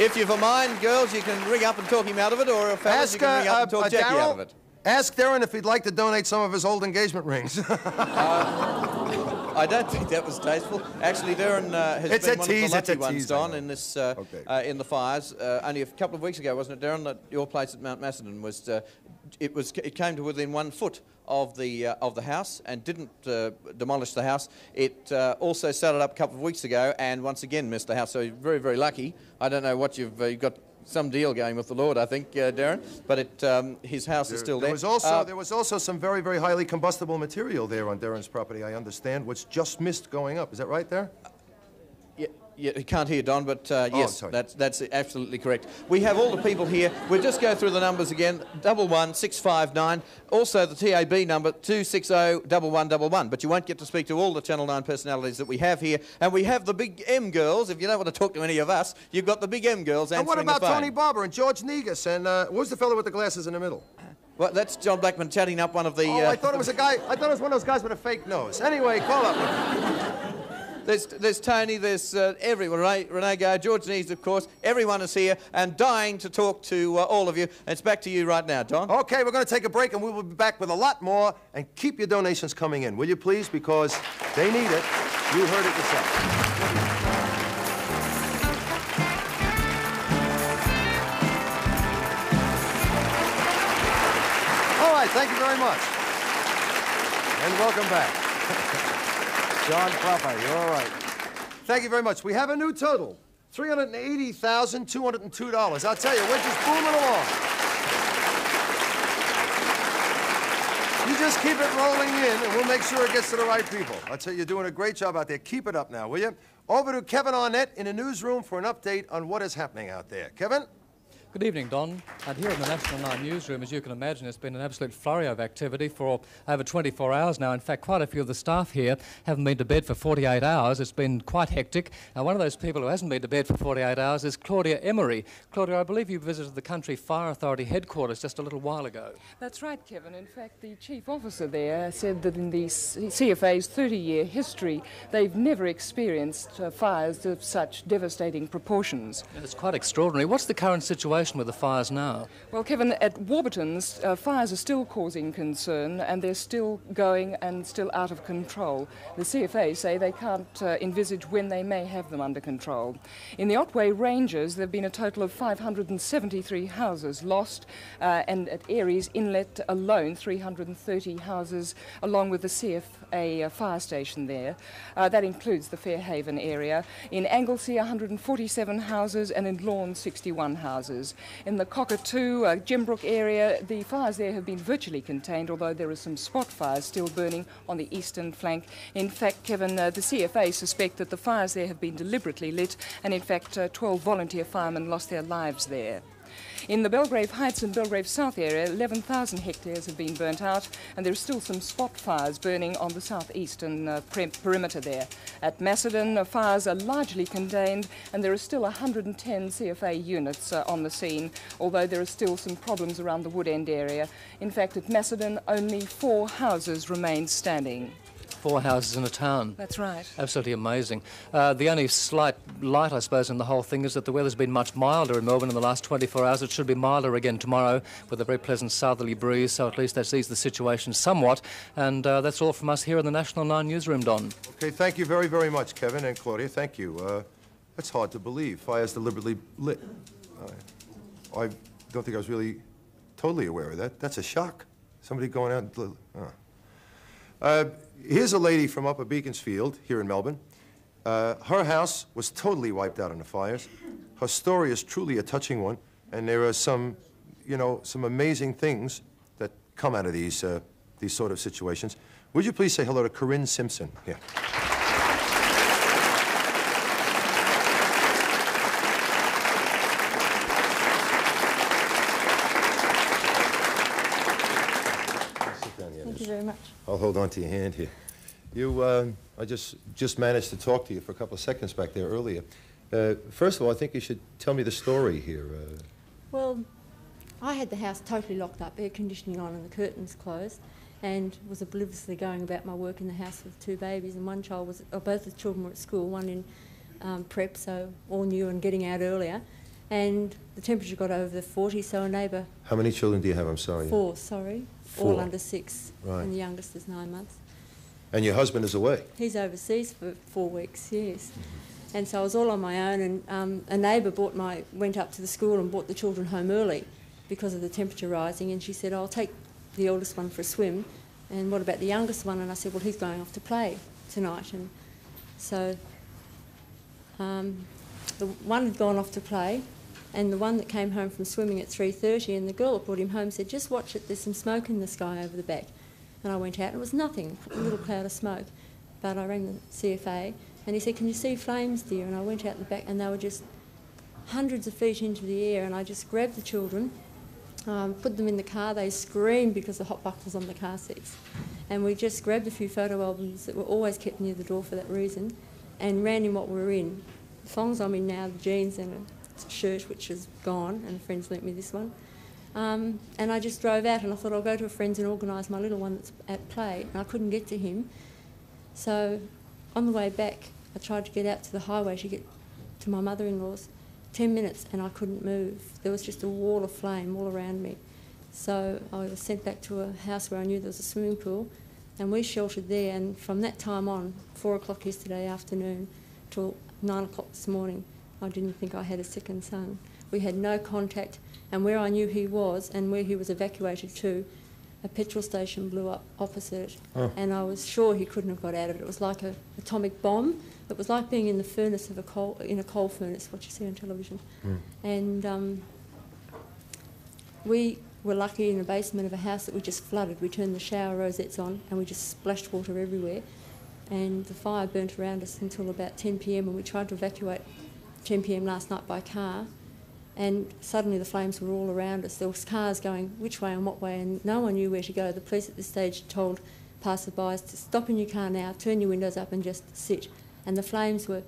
if you've a mind, girls, you can ring up and talk him out of it, or fellas, you can ring up uh, and talk uh, Jackie out of it. ask Derryn if he'd like to donate some of his old engagement rings. I don't think that was tasteful. Actually, Derryn uh, has It's been one tease, of the lucky ones, tease, Don, in this uh, uh, in the fires. Uh, only a couple of weeks ago, wasn't it, Derryn, that your place at Mount Macedon was uh, it was it came to within one foot of the uh, of the house and didn't uh, demolish the house. It uh, also started up a couple of weeks ago and once again missed the house. So you're very very lucky. I don't know what you've uh, you've got. Some deal going with the Lord, I think, uh, Derryn. But it, um, his house is still there there. was also Uh, there was also some very very highly combustible material there on Derryn's property. I understand, which just missed going up. Is that right there? Yeah, yeah, you can't hear Don, but uh, Oh, yes, sorry. that's that's absolutely correct. We have all the people here. We'll just go through the numbers again: double one six five nine. Also the TAB number two six zero double one double one. But you won't get to speak to all the Channel Nine personalities that we have here, and we have the Big M girls. If you don't want to talk to any of us, you've got the Big M girls answering And what about. Tony Barber and George Negus and uh, who's the fellow with the glasses in the middle? Well, that's John Blackman chatting up one of the. Oh, uh, I thought it was a guy. I thought it was one of those guys with a fake nose. Anyway, call up. There's, there's Tony, there's uh, everyone, Renee Gay, George Negus, of course. Everyone is here and dying to talk to uh, all of you. It's back to you right now, Don. Okay, we're going to take a break and we will be back with a lot more. And keep your donations coming in, will you please? Because they need it. You heard it yourself. All right, thank you very much. And welcome back. John Papa, you're all right. Thank you very much. We have a new total. $380,202. I'll tell you, we're just booming along. You just keep it rolling in, and we'll make sure it gets to the right people. I'll tell you, you're doing a great job out there. Keep it up now, will you? Over to Kevin Arnett in the newsroom for an update on what is happening out there. Kevin? Good evening, Don. And here in the National Nine newsroom, as you can imagine, it's been an absolute flurry of activity for over 24 hours now. In fact, quite a few of the staff here haven't been to bed for 48 hours. It's been quite hectic. Now, one of those people who hasn't been to bed for 48 hours is Claudia Emery. Claudia, I believe you visited the Country Fire Authority headquarters just a little while ago. That's right, Kevin. In fact, the chief officer there said that in the CFA's 30 year history, they've never experienced uh, fires of such devastating proportions. It's quite extraordinary. What's the current situation with the fires now? Well, Kevin, at Warburton's, uh, fires are still causing concern and they're still going and still out of control. The CFA say they can't uh, envisage when they may have them under control. In the Otway Ranges, there have been a total of 573 houses lost, uh, and at Aireys Inlet alone, 330 houses, along with the CFA uh, fire station there. Uh, that includes the Fairhaven area. In Anglesea, 147 houses, and in Lorne, 61 houses. In the Cockatoo, uh, Gembrook area, the fires there have been virtually contained, although there are some spot fires still burning on the eastern flank. In fact, Kevin, uh, the CFA suspect that the fires there have been deliberately lit, and in fact, uh, 12 volunteer firemen lost their lives there. In the Belgrave Heights and Belgrave South area, 11,000 hectares have been burnt out, and there are still some spot fires burning on the southeastern uh, perimeter there. At Macedon, uh, fires are largely contained, and there are still 110 CFA units uh, on the scene, although there are still some problems around the Woodend area. In fact, at Macedon, only four houses remain standing. Four houses in a town. That's right. Absolutely amazing. Uh, the only slight light, I suppose, in the whole thing is that the weather's been much milder in Melbourne in the last 24 hours. It should be milder again tomorrow with a very pleasant southerly breeze, so at least that's eased the situation somewhat. And uh, that's all from us here in the National Nine newsroom, Don. Okay, thank you very, very much, Kevin and Claudia. Thank you. Uh, that's hard to believe. Fire's deliberately lit. Uh, I don't think I was really totally aware of that. That's a shock. Somebody going out. And, uh. Uh, here's a lady from Upper Beaconsfield here in Melbourne. Uh, her house was totally wiped out in the fires. Her story is truly a touching one, and there are some, you know, some amazing things that come out of these, uh, these sort of situations. Would you please say hello to Corinne Simpson? Yeah. Thank you very much. I'll hold on to your hand here. You, uh, I just, just managed to talk to you for a couple of seconds back there earlier. Uh, first of all, I think you should tell me the story here. Uh, Well, I had the house totally locked up, air conditioning on and the curtains closed, and was obliviously going about my work in the house with two babies, and one child was, or both the children were at school, one in um, prep, so all new and getting out earlier, and the temperature got over the 40, so a neighbour, how many children do you have? I'm sorry. four, sorry, all under six, Right. and the youngest is nine months. And your husband is away. He's overseas for four weeks, yes. And so I was all on my own, and um, a neighbour bought my went up to the school and brought the children home early because of the temperature rising. And she said, "I'll take the oldest one for a swim, and what about the youngest one?" And I said, "Well, he's going off to play tonight." And so um, the one had gone off to play, and the one that came home from swimming at 3:30, and the girl that brought him home said, "Just watch it. There's some smoke in the sky over the back." And I went out, and it was nothing, a little cloud of smoke. But I rang the CFA, and he said, "Can you see flames, dear?" And I went out the back, and they were just hundreds of feet into the air, and I just grabbed the children, um, put them in the car. They screamed because the hot buckles on the car seats, and we just grabbed a few photo albums that were always kept near the door for that reason, and ran in what we were in. The thongs I'm in now, the jeans and a shirt which is gone, and a friend's lent me this one. Um, and I just drove out and I thought I'll go to a friend's and organise my little one that's at play. And I couldn't get to him. So on the way back, I tried to get out to the highway to get to my mother in law's. 10 minutes and I couldn't move. There was just a wall of flame all around me. So I was sent back to a house where I knew there was a swimming pool and we sheltered there. And from that time on, 4 o'clock yesterday afternoon till 9 o'clock this morning, I didn't think I had a second son. We had no contact, and where I knew he was and where he was evacuated to, a petrol station blew up opposite, Oh. and I was sure he couldn't have got out of it. It was like an atomic bomb. It was like being in the furnace of a coal, in a coal furnace, what you see on television. And um, we were lucky in the basement of a house that we just flooded. We turned the shower rosettes on and we just splashed water everywhere. And the fire burnt around us until about 10 pm and we tried to evacuate 10 pm last night by car. And suddenly the flames were all around us. There was cars going which way and what way and no one knew where to go. The police at this stage told passersby to stop in your car now, turn your windows up and just sit. And the flames were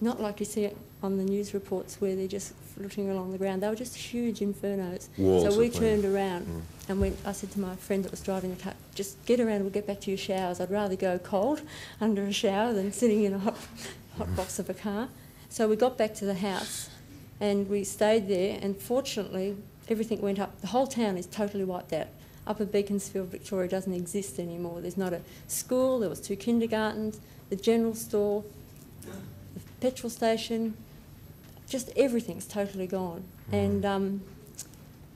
not like you see it on the news reports where they're just floating along the ground. They were just huge infernos. Walls so we turned around Mm. and went, I said to my friend that was driving the car, just get around, we'll get back to your showers. I'd rather go cold under a shower than sitting in a hot, hot box of a car. So we got back to the house and we stayed there and fortunately everything went up. The whole town is totally wiped out. Upper Beaconsfield, Victoria doesn't exist anymore. There's not a school, there was two kindergartens, the general store, the petrol station, just everything's totally gone. And um,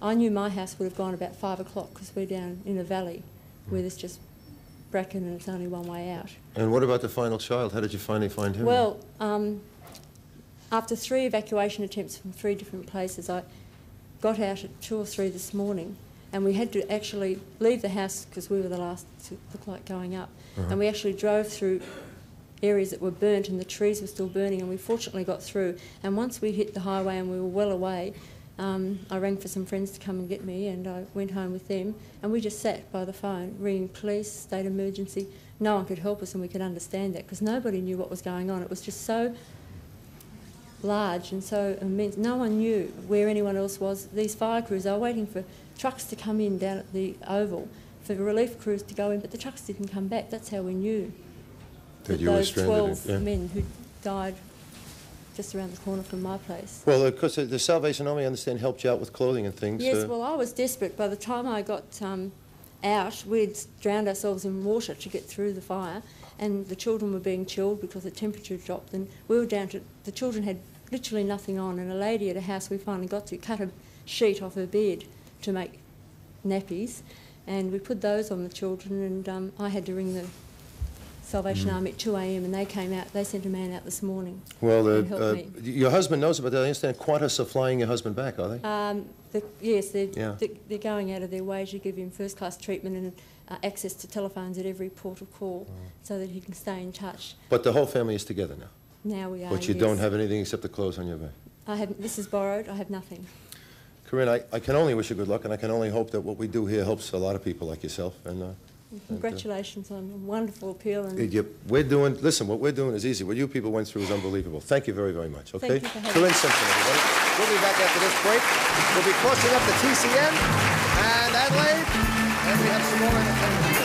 I knew my house would have gone about five o'clock because we're down in a valley where there's just bracken and it's only one way out. And what about the final child? How did you finally find him? Well, um, after three evacuation attempts from three different places, I got out at two or three this morning, and we had to actually leave the house because we were the last to look like going up. Uh-huh. And we actually drove through areas that were burnt, and the trees were still burning, and we fortunately got through. And once we hit the highway and we were well away, um, I rang for some friends to come and get me, and I went home with them, and we just sat by the phone, ringing police, state emergency. No one could help us, and we could understand that because nobody knew what was going on. It was just so large and so immense. No one knew where anyone else was. These fire crews, they were waiting for trucks to come in down at the Oval, for relief crews to go in, but the trucks didn't come back. That's how we knew That you were those in- 12 yeah. men who died just around the corner from my place. Well, of course, the Salvation Army, I understand, helped you out with clothing and things. Yes, uh, well, I was desperate. By the time I got um, out, we'd drowned ourselves in water to get through the fire, and the children were being chilled because the temperature dropped, and we were down to the children had literally nothing on, and a lady at a house we finally got to cut a sheet off her bed to make nappies, and we put those on the children, and um, I had to ring the Salvation Mm. Army at 2 a.m. and they came out. They sent a man out this morning. well, uh, uh, your husband knows about that. I understand Qantas are flying your husband back, are they? Um, the, yes, they're, Yeah. they're, they're going out of their way to give him first class treatment and uh, access to telephones at every port of call so that he can stay in touch. But the whole family is together now. Now we are. But you yes. don't have anything except the clothes on your back. I have. This is borrowed. I have nothing. Corinne, I, I can only wish you good luck, and I can only hope that what we do here helps a lot of people like yourself. And uh, Congratulations on a wonderful appeal. And you- we're doing, listen, what we're doing is easy. What you people went through is unbelievable. Thank you very, very much, okay? Thank you for having Corinne. Simpson, everybody. We'll be back after this break. We'll be crossing up the TCN and Adelaide, and we have some more entertainment.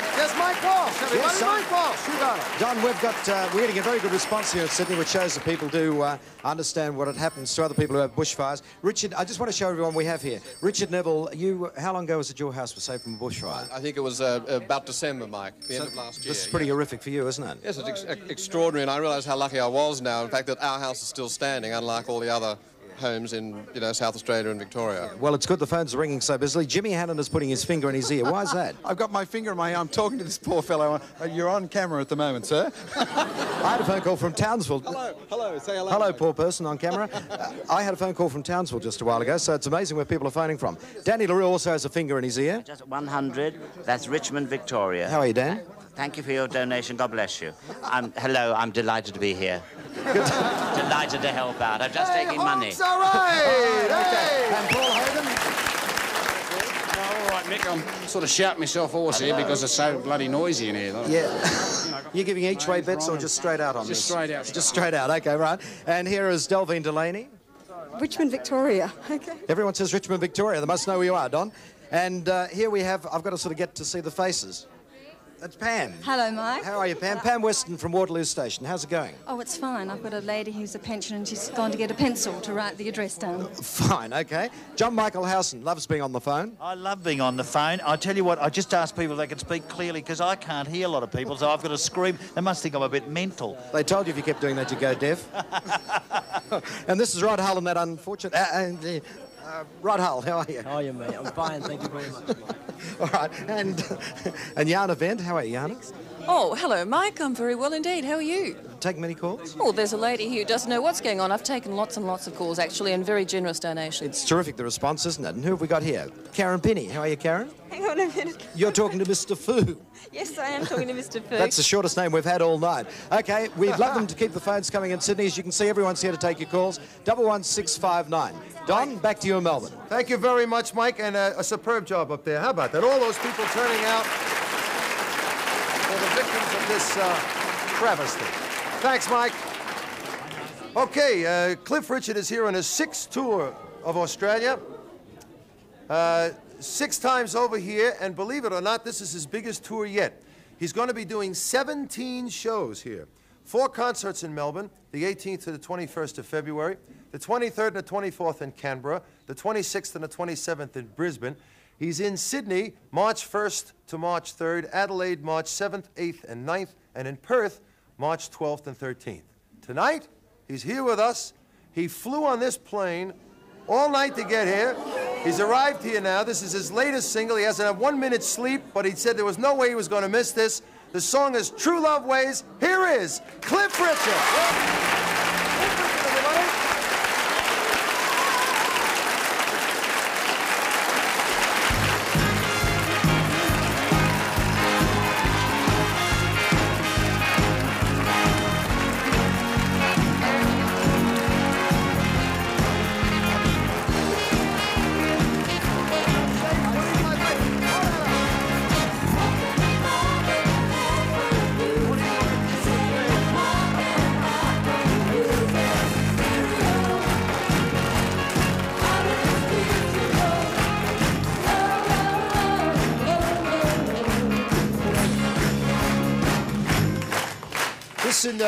Back. There's Mike Walsh, everybody. Yes. Mike Walsh, you got it. Don, we've got uh, we're getting a very good response here in Sydney, which shows that people do uh, understand what it happens to other people who have bushfires. Richard, I just want to show everyone we have here. Richard Neville, you, how long ago was it your house was saved from a bushfire? I think it was uh, about December, Mike, the end of last year. This is pretty horrific for you, isn't it? Yes, it's ex- ex- extraordinary, and I realise how lucky I was now, in fact, that our house is still standing, unlike all the other homes in, you know, South Australia and Victoria. Well, it's good the phones are ringing so busily. Jimmy Hannan is putting his finger in his ear. Why is that? I've got my finger in my ear. I'm talking to this poor fellow. Uh, You're on camera at the moment, sir. I had a phone call from Townsville. Hello, hello, say hello. Hello, poor person on camera. Uh, I had a phone call from Townsville just a while ago, so it's amazing where people are phoning from. Danny LaRue also has a finger in his ear. Just 100. That's Richmond, Victoria. How are you, Dan? Thank you for your donation. God bless you. I'm, hello, I'm delighted to be here. delighted to help out. I'm just taking money. It's all right. hey. And Paul Hogan. All right, Mick, I'm sort of shouting myself hoarse here because it's so bloody noisy in here. though. Yeah. You're giving each way bets or just straight out on Just this? Just straight out. Just straight out, okay, right. And here is Delvene Delaney. Richmond, Victoria. Okay. Everyone says Richmond, Victoria. They must know where you are, Don. And uh, here we have, I've got to sort of get to see the faces. That's Pam. Hello, Mike. How are you, Pam? Pam Weston from Waterloo Station. How's it going? Oh, it's fine. I've got a lady who's a pensioner and she's gone to get a pencil to write the address down. Fine, okay. John Michael Howson loves being on the phone. I love being on the phone. I tell you what, I just ask people if they can speak clearly because I can't hear a lot of people, so I've got to scream. They must think I'm a bit mental. They told you if you kept doing that, you'd go deaf. and this is Rod Hull and that unfortunate. Uh, uh, uh, Rod Hull, how are you? How are you, mate? I'm fine, thank you very much. All right. And, and Jana Wendt, how are you, Jana? Oh, hello, Mike. I'm very well indeed. How are you? Take many calls? Oh, there's a lady here who doesn't know what's going on. I've taken lots and lots of calls, actually, and very generous donations. It's terrific, the response, isn't it? And who have we got here? Karen Pini. How are you, Karen? Hang on a minute. You're talking to Mr. Fu. Yes, I am talking to Mr. Fu. That's the shortest name we've had all night. Okay, we'd love them to keep the phones coming in Sydney. As you can see, everyone's here to take your calls. Double one six five nine. Don, back to you in Melbourne. Thank you very much, Mike, and uh, a superb job up there. How about that? All those people turning out for the victims of this uh, travesty. Thanks, Mike. Okay, uh, Cliff Richard is here on his sixth tour of Australia. Uh, six times over here, and believe it or not, this is his biggest tour yet. He's going to be doing 17 shows here. Four concerts in Melbourne, the 18th to the 21st of February, the 23rd and the 24th in Canberra, the 26th and the 27th in Brisbane. He's in Sydney, March 1st to March 3rd, Adelaide, March 7th, 8th, and 9th, and in Perth, March 12th and 13th. Tonight, he's here with us. He flew on this plane all night to get here. He's arrived here now. This is his latest single. He hasn't had one minute's sleep, but he said there was no way he was going to miss this. The song is True Love Ways. Here is. Cliff Richard,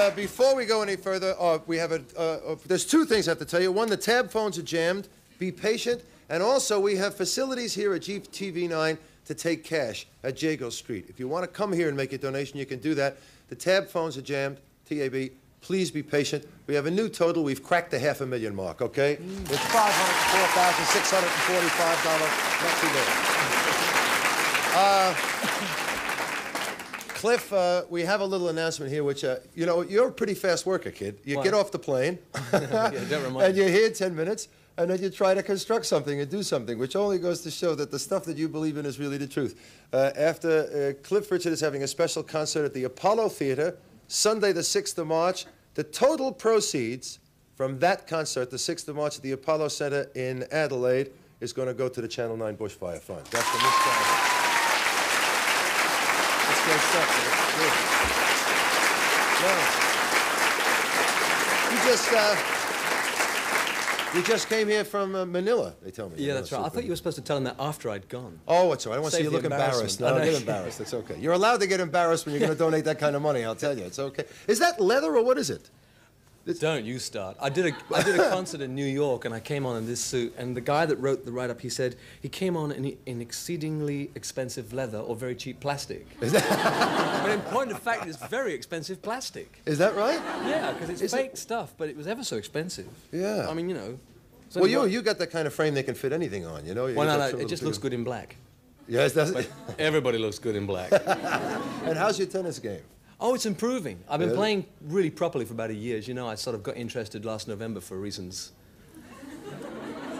uh, before we go any further, uh, we have a. Uh, uh, there's two things I have to tell you. One, the tab phones are jammed. Be patient. And also, we have facilities here at GTV9 to take cash at Jago Street. If you want to come here and make a donation, you can do that. The tab phones are jammed. TAB. Please be patient. We have a new total. We've cracked the half a million mark. Okay? It's five hundred four thousand six hundred and forty-five dollars. Not too bad. Cliff, uh, we have a little announcement here, which, uh, you know, you're a pretty fast worker, kid. You What? get off the plane, remind and you're here 10 minutes, and then you try to construct something and do something, which only goes to show that the stuff that you believe in is really the truth. Uh, after uh, Cliff Richard is having a special concert at the Apollo Theater, Sunday, the 6th of March, the total proceeds from that concert, the 6th of March at the Apollo Center in Adelaide, is going to go to the Channel 9 Bushfire Fund. That's this stuff. man. It's good. Now, you just, uh, you just came here from uh, Manila, they tell me. Yeah, that's right. I thought you were supposed to tell them that after I'd gone. Oh, it's all right. I want to see you look embarrassed. No, get embarrassed. It's okay. You're allowed to get embarrassed when you're going to donate that kind of money. I'll tell you. It's okay. Is that leather or what is it? Don't you start. I did a I did a concert in New York and I came on in this suit and the guy that wrote the write up he said he came on in, in exceedingly expensive leather or very cheap plastic. Is that? but in point of fact, it's very expensive plastic. Is that right? Yeah, because it's Is it- fake stuff, but it was ever so expensive. Yeah. I mean, you know. it's Well, you what- you got that kind of frame they can fit anything on. You know. You Well, no, no, it just looks good in black. Yes, does But everybody looks good in black. and how's your tennis game? Oh, it's improving. I've been Really? playing really properly for about a year. As you know, I sort of got interested last November for reasons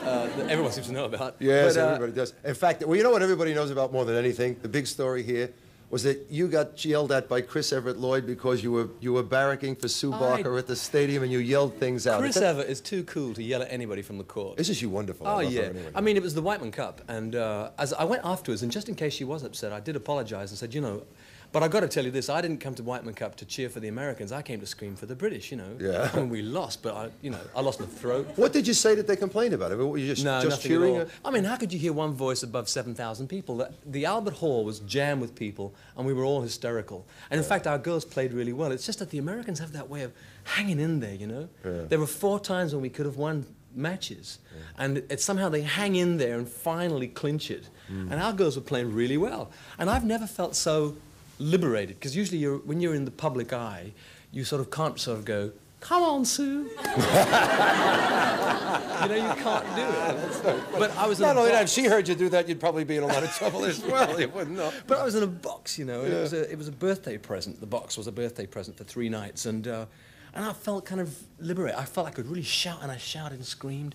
uh, that everyone seems to know about. Yes, But, uh, everybody does. In fact, well, you know what everybody knows about more than anything? The big story here. was that you got yelled at by Chris Evert Lloyd because you were you were barracking for Sue I- Barker at the stadium and you yelled things out. Chris that- Evert is too cool to yell at anybody from the court. This is you wonderful. I Oh her yeah. anyway. I mean, it was the Wightman Cup, and uh, as I went afterwards, and just in case she was upset, I did apologise and said, you know, but I've got to tell you this: I didn't come to Wightman Cup to cheer for the Americans. I came to scream for the British. You know. Yeah. I mean, we lost, but I, you know, I lost my throat. What did you say that they complained about? I mean, were you just, no, just nothing cheering? I mean, how could you hear one voice above 7,000 people? The, the Albert Hall was jammed with people, and we were all hysterical. And in fact, our girls played really well. It's just that the Americans have that way of hanging in there, you know? Yeah. There were four times when we could have won matches, and it, somehow they hang in there and finally clinch it. Mm. And our girls were playing really well. And I've never felt so liberated, because usually you're, when you're in the public eye, you sort of can't sort of go, Come on, Sue. you know, you can't do it. But I was in Not a only that, if she heard you do that, you'd probably be in a lot of trouble as well. You wouldn't know. But I was in a box, you know. and Yeah. It was a it was a birthday present. The box was a birthday present for three nights, and uh, and I felt kind of liberated. I felt I could really shout, and I shouted and screamed.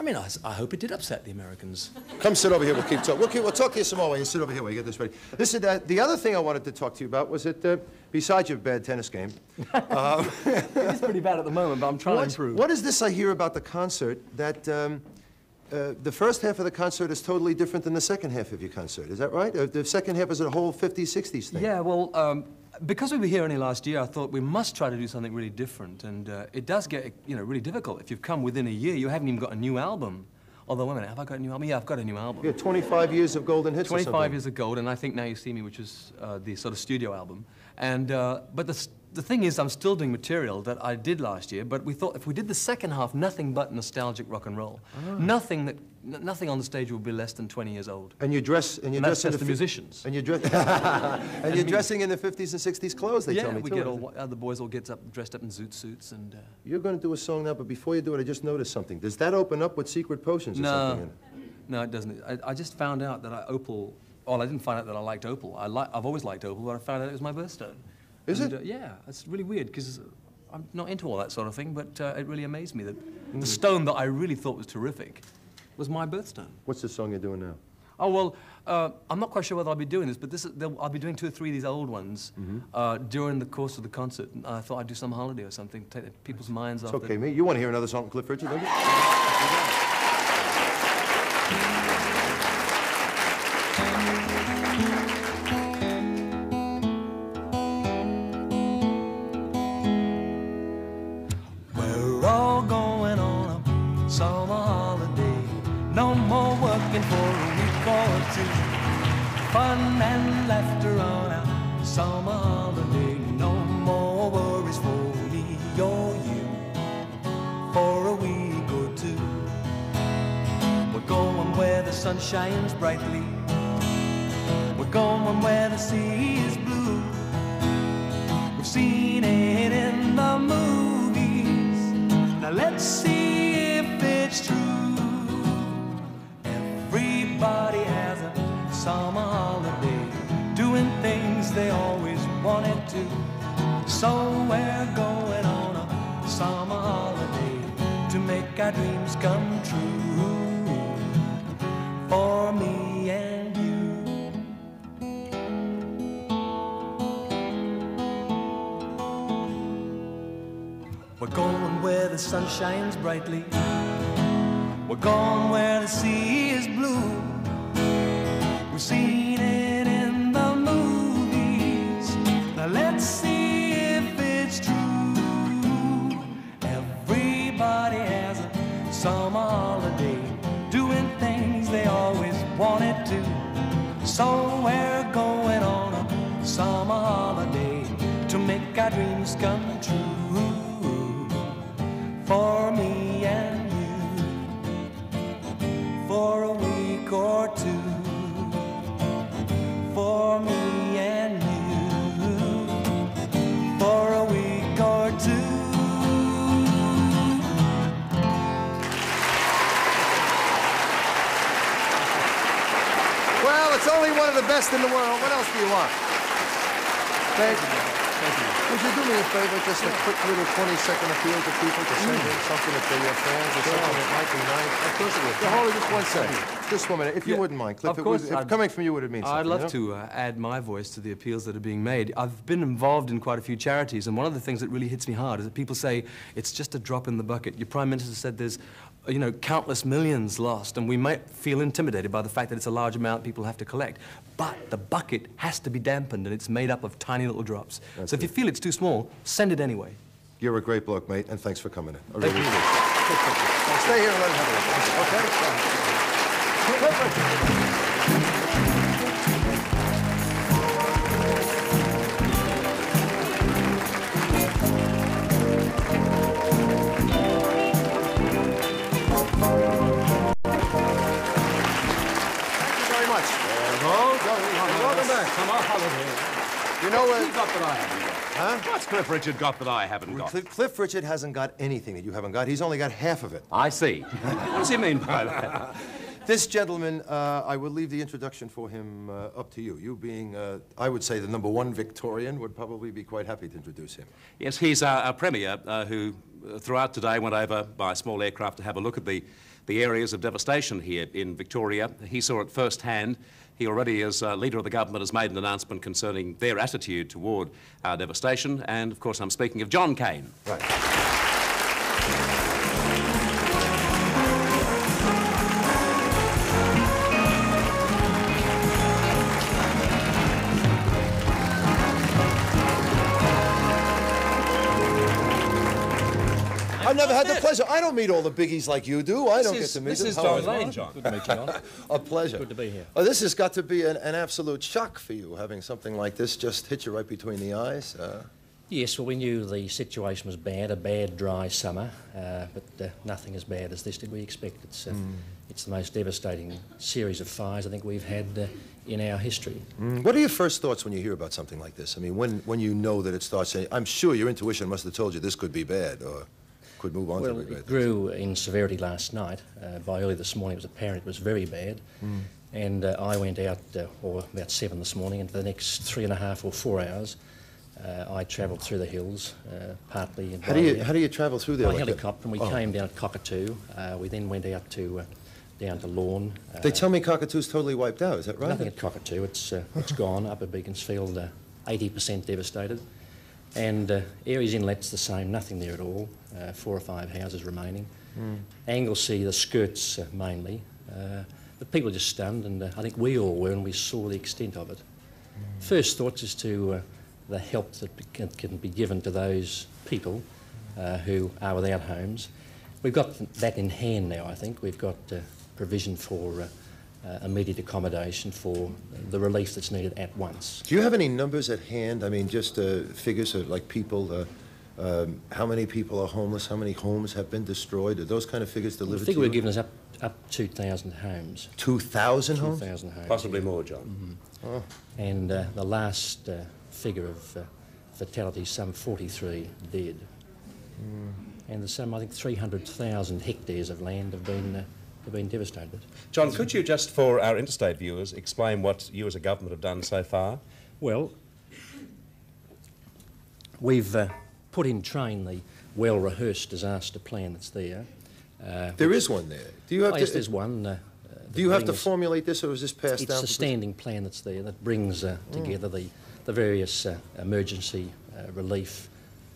I mean, I hope it did upset the Americans. Come sit over here. We'll keep talking. We'll, keep, we'll talk to you some more while you sit over here while you get this ready. Listen, uh, the other thing I wanted to talk to you about was that, uh, besides your bad tennis game, uh, it's pretty bad at the moment, but I'm trying to improve. what is this I hear about the concert that um, uh, the first half of the concert is totally different than the second half of your concert? Is that right? Uh, the second half is a whole 50s, 60s thing. Yeah, well, um, because we were here only last year, I thought we must try to do something really different, and uh, it does get you know really difficult if you've come within a year. You haven't even got a new album. Although, wait a minute, have I got a new album? Yeah, I've got a new album. Yeah, 25 years of golden hits 25 something. years of gold, and I think Now You See Me, which is uh, the sort of studio album. And, uh, but the, the thing is, I'm still doing material that I did last year, but we thought if we did the second half, nothing but nostalgic rock and roll. Ah. Nothing, that, n- nothing on the stage will be less than 20 years old. And you dress, and you And dress just the musicians. And you dress, and you're me. dressing in the 50s and 60s clothes. They yeah, tell me we too. get all, the boys all get up, dressed up in zoot suits, and uh, You're going to do a song now, but before you do it, I just noticed something. Does that open up with secret potions or something? in no, it? no, it doesn't. I, I just found out that I, Opal. Well, I didn't find out that I liked Opal. I li- I've always liked Opal, but I found out it was my birthstone. Is And, it? Uh, yeah, it's really weird because I'm not into all that sort of thing, but uh, it really amazed me that the stone that I really thought was terrific was my birthstone. What's the song you're doing now? Oh well, uh, I'm not quite sure whether I'll be doing this, but this is, I'll be doing two or three of these old ones Mhm. uh, during the course of the concert. And I thought I'd do some holiday or something, take the people's minds It's off. okay, the- me. You want to hear another song Cliff Richard, don't you? best in the world. What else do you want? Thank you. Thank you. Would you do me a favor, just a quick little 20-second appeal to people to send in something if they're your fans or something that might be nice? Of course it would. Yeah, hold it just one second. Just one minute, if you Yeah, wouldn't mind, Cliff. Of it course, if coming from you would have mean something. I'd love you know? to uh, add my voice to the appeals that are being made. I've been involved in quite a few charities, and one of the things that really hits me hard is that people say it's just a drop in the bucket. Your Prime Minister said there's, you know, countless millions lost, and we might feel intimidated by the fact that it's a large amount people have to collect. But the bucket has to be dampened, and it's made up of tiny little drops. so if you feel it's too small, send it anyway. You're a great bloke, mate, and thanks for coming in. I Thank really you. Stay here and let him have a look. Okay? Summer holiday. You know what? Got that I haven't got? Huh? What's Cliff Richard got that I haven't got? Cliff, Cliff Richard hasn't got anything that you haven't got. He's only got half of it. I see. what does he mean by that? This gentleman, uh, I will leave the introduction for him uh, up to you. You being, uh, I would say, the number one Victorian, would probably be quite happy to introduce him. Yes, he's our, our Premier uh, who, uh, throughout today, went over by small aircraft to have a look at the, the areas of devastation here in Victoria. He saw it firsthand. He already, as uh, leader of the government, has made an announcement concerning their attitude toward our devastation. And, of course, I'm speaking of John Cain. Right. I've never had the pleasure. I don't meet all the biggies like you do. I don't is- get to meet this them. is How John are? Lane, John. Good to meet you, John. a pleasure. Good to be here. Oh, this has got to be an, an absolute shock for you, having something like this just hit you right between the eyes. Uh, Yes, well, we knew the situation was bad, a bad, dry summer, uh, but uh, nothing as bad as this did we expect. It's, uh, Mm. it's the most devastating series of fires I think we've had uh, in our history. Mm, What are your first thoughts when you hear about something like this? I mean, when, when you know that it starts saying, I'm sure your intuition must have told you this could be bad or could move on Well, to it grew in severity last night. Uh, by early this morning, it was apparent it was very bad. Mm. And uh, I went out, uh, or about seven this morning, and for the next three and a half or four hours, uh, I travelled through the hills, uh, partly. How do you- how do you travel through there By like that? helicopter, and we Oh. came down at Cockatoo. Uh, we then went out to uh, down to Lorne. Uh, They tell me Cockatoo's totally wiped out, is that right? Nothing at Cockatoo. It's uh, it's gone. Upper Beaconsfield, uh, 80% devastated, and uh, Aireys Inlet's the same. Nothing there at all. Uh, four or five houses remaining. Mm. Anglesea, the skirts uh, mainly. Uh, but people are just stunned, and uh, I think we all were when we saw the extent of it. First thoughts as to uh, the help that can, can be given to those people uh, who are without homes. We've got that in hand now, I think. We've got uh, provision for uh, uh, immediate accommodation for the relief that's needed at once. Do you have any numbers at hand? I mean, just uh, figures of like people, uh, um, how many people are homeless, how many homes have been destroyed? Are those kind of figures The delivered figure to we're giving given is up, up 2,000 homes. 2,000 homes? 2,000 homes. Possibly more, John. Mhm. Oh. And uh, the last uh, figure of uh, fatalities, some 43 dead. And there's some, I think, 300,000 hectares of land have been, uh, have been devastated. John, could you just, for our interstate viewers, explain what you as a government have done so far? Well, we've uh, put in train the well-rehearsed disaster plan that's there. Uh, There is one there. Do you have Oh, to- yes, there's one. Uh, Do you have to formulate this, or is this passed It's down? a to- standing plan that's there that brings uh, Mm. together the, the various uh, emergency uh, relief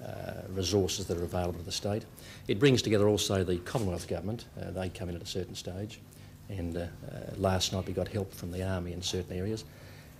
uh, resources that are available to the state. It brings together also the Commonwealth Government. Uh, they come in at a certain stage. And uh, uh, last night we got help from the Army in certain areas.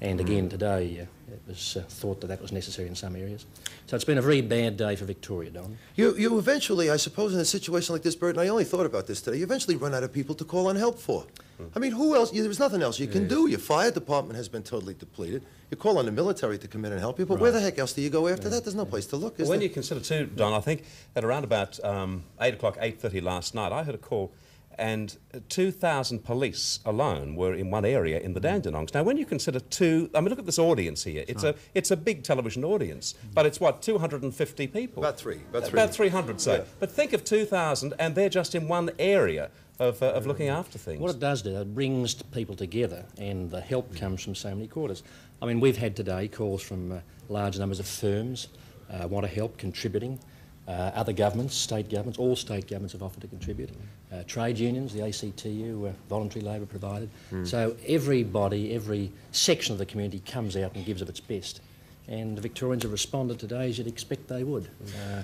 And again Mm. today uh, it was uh, thought that that was necessary in some areas. So it's been a very bad day for Victoria, Don. You, you eventually, I suppose, in a situation like this, Bert, and I only thought about this today, you eventually run out of people to call on help for. I mean, who else? There's nothing else you can Yes. do. Your fire department has been totally depleted. You call on the military to come in and help you, but where the heck else do you go after that? There's no place to look, is when there? you consider too, Don, I think at around about um, 8 o'clock, 8.30 last night, I had a call and 2,000 police alone were in one area in the Dandenongs. Now, when you consider two, I mean, look at this audience here. It's, a, it's a big television audience, but it's what, 250 people? About three. About three. About 300, say. Yeah. But think of 2,000, and they're just in one area of, uh, of looking after things. What it does do, it brings people together, and the help comes from so many quarters. I mean, we've had today calls from uh, large numbers of firms uh, want to help, contributing. Uh, other governments, state governments, all state governments have offered to contribute. Uh, trade unions, the ACTU, uh, voluntary labour provided. Hmm. So everybody, every section of the community comes out and gives of its best. And the Victorians have responded today as you'd expect they would. Uh,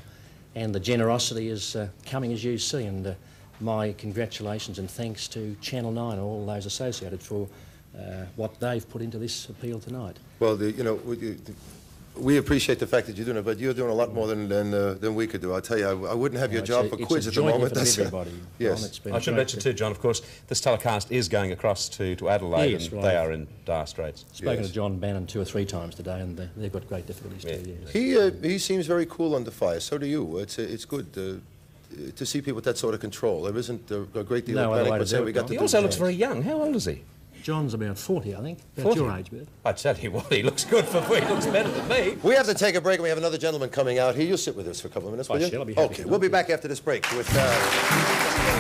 and the generosity is uh, coming as you see. And uh, my congratulations and thanks to Channel 9 and all those associated for uh, what they've put into this appeal tonight. Well, the, you know, we, appreciate the fact that you're doing it, but you're doing a lot more than than, uh, than we could do. I tell you, I, I wouldn't have No, your job a- for it's a quids at the moment. That's, everybody, yes. It's I should mention too, John, of course, this telecast is going across to, to Adelaide, Yes, and right. they are in dire straits. Spoken to John Bannon two or three times today, and they've got great difficulties too. Yes. He uh, he seems very cool under fire. So do you. It's uh, it's good uh, to see people with that sort of control. There isn't a, a great deal No of other panic. way to but say do we it, got Ron. to He do also looks very young. How old is he? John's about 40, I think. About 40? your age, Bert. I tell you what, he looks good for he looks better than me. We have to take a break, and we have another gentleman coming out here. You'll sit with us for a couple of minutes, I you? shall, I'll be happy okay, to. we'll be back after this break with. Uh,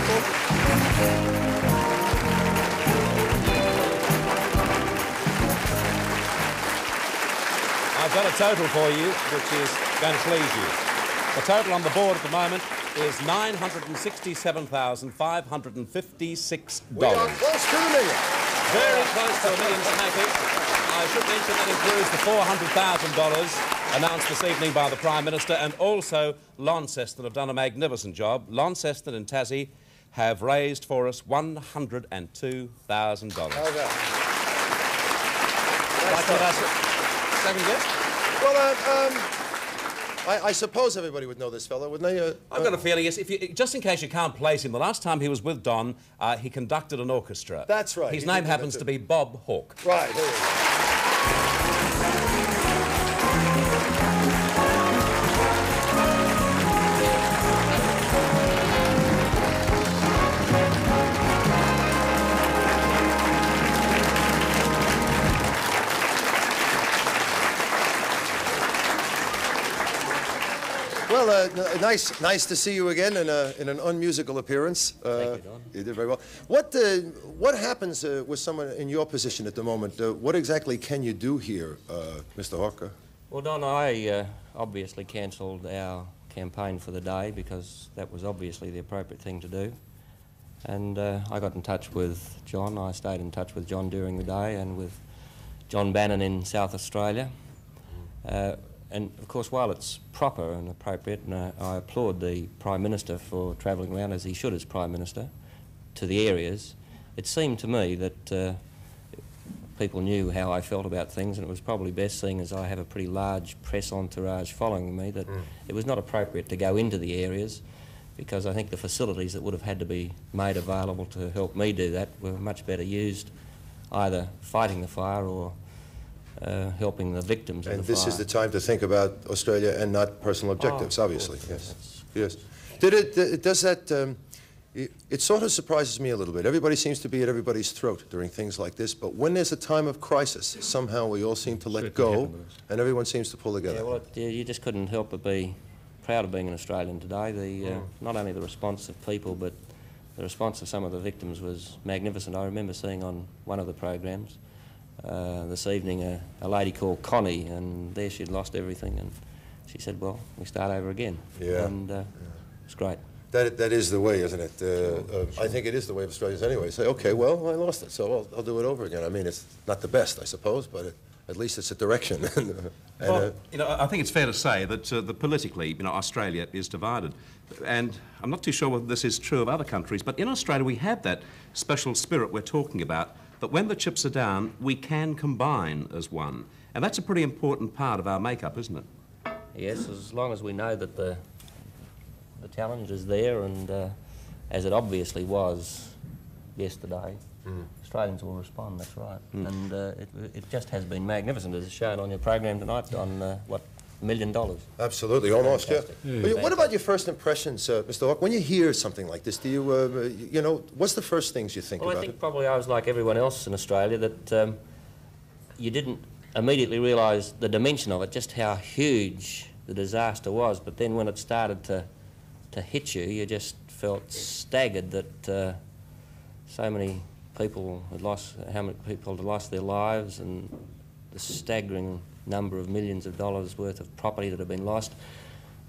I've got a total for you, which is going to please you. The total on the board at the moment is $967,556. we are close to the million. Very close to a million. I should mention that includes the $400,000 announced this evening by the Prime Minister, and also Launceston have done a magnificent job. Launceston and Tassie have raised for us $102,000. How's that? Like what I said- Second guess? Well, uh, um, I, I suppose everybody would know this fellow, wouldn't they? Uh, I've got a feeling, yes, if you, just in case you can't place him, the last time he was with Don, uh, he conducted an orchestra. That's right, His name happens to be Bob Hawke. Right. Well, uh, nice, nice to see you again in, a, in an unmusical appearance. Uh, you, Don. You did very well. What, uh, what happens uh, with someone in your position at the moment? Uh, what exactly can you do here, uh, Mr. Hawker? Well, Don, I uh, obviously cancelled our campaign for the day because that was obviously the appropriate thing to do. And uh, I got in touch with John. I stayed in touch with John during the day and with John Bannon in South Australia. Uh, and of course, while it's proper and appropriate, and uh, I applaud the Prime Minister for travelling around as he should as Prime Minister to the areas, it seemed to me that uh, people knew how I felt about things, and it was probably best, seeing as I have a pretty large press entourage following me, that it was not appropriate to go into the areas because I think the facilities that would have had to be made available to help me do that were much better used either fighting the fire or uh, helping the victims of And the this fire. is the time to think about Australia and not personal objectives, of obviously. course, Yes. Yes. Did it, does that, um, it, it sort of surprises me a little bit. Everybody seems to be at everybody's throat during things like this, but when there's a time of crisis, somehow we all seem to let go and everyone seems to pull together. Yeah, well, it, yeah, you just couldn't help but be proud of being an Australian today. The, uh, Mm. Not only the response of people, but the response of some of the victims was magnificent. I remember seeing on one of the programs uh, this evening a, a lady called Connie, and there she'd lost everything, and she said, well, we start over again. Yeah. And uh, it's great. That, that is the way, isn't it? Uh, uh, I think it is the way of Australians anyway. Say, okay, well, I lost it, so I'll, I'll do it over again. I mean, it's not the best, I suppose, but it, at least it's a direction. and, uh, Well, you know, I think it's fair to say that uh, the politically, you know, Australia is divided. And I'm not too sure whether this is true of other countries, but in Australia we have that special spirit we're talking about, that when the chips are down, we can combine as one. And that's a pretty important part of our makeup, isn't it? Yes, as long as we know that the, the challenge is there, and uh, as it obviously was yesterday, Mm. Australians will respond, that's right. Mm. And uh, it, it just has been magnificent, as shown on your program tonight, on uh, what million dollars. Absolutely, almost, yeah. Fantastic. But What about your first impressions, uh, Mr. Hawke? When you hear something like this, do you, uh, you know, what's the first things you think Well, I about think it? probably I was like everyone else in Australia that um, you didn't immediately realise the dimension of it, just how huge the disaster was. But then when it started to to hit you, you just felt staggered that uh, so many people had lost, how many people had lost their lives, and the staggering number of millions of dollars worth of property that have been lost,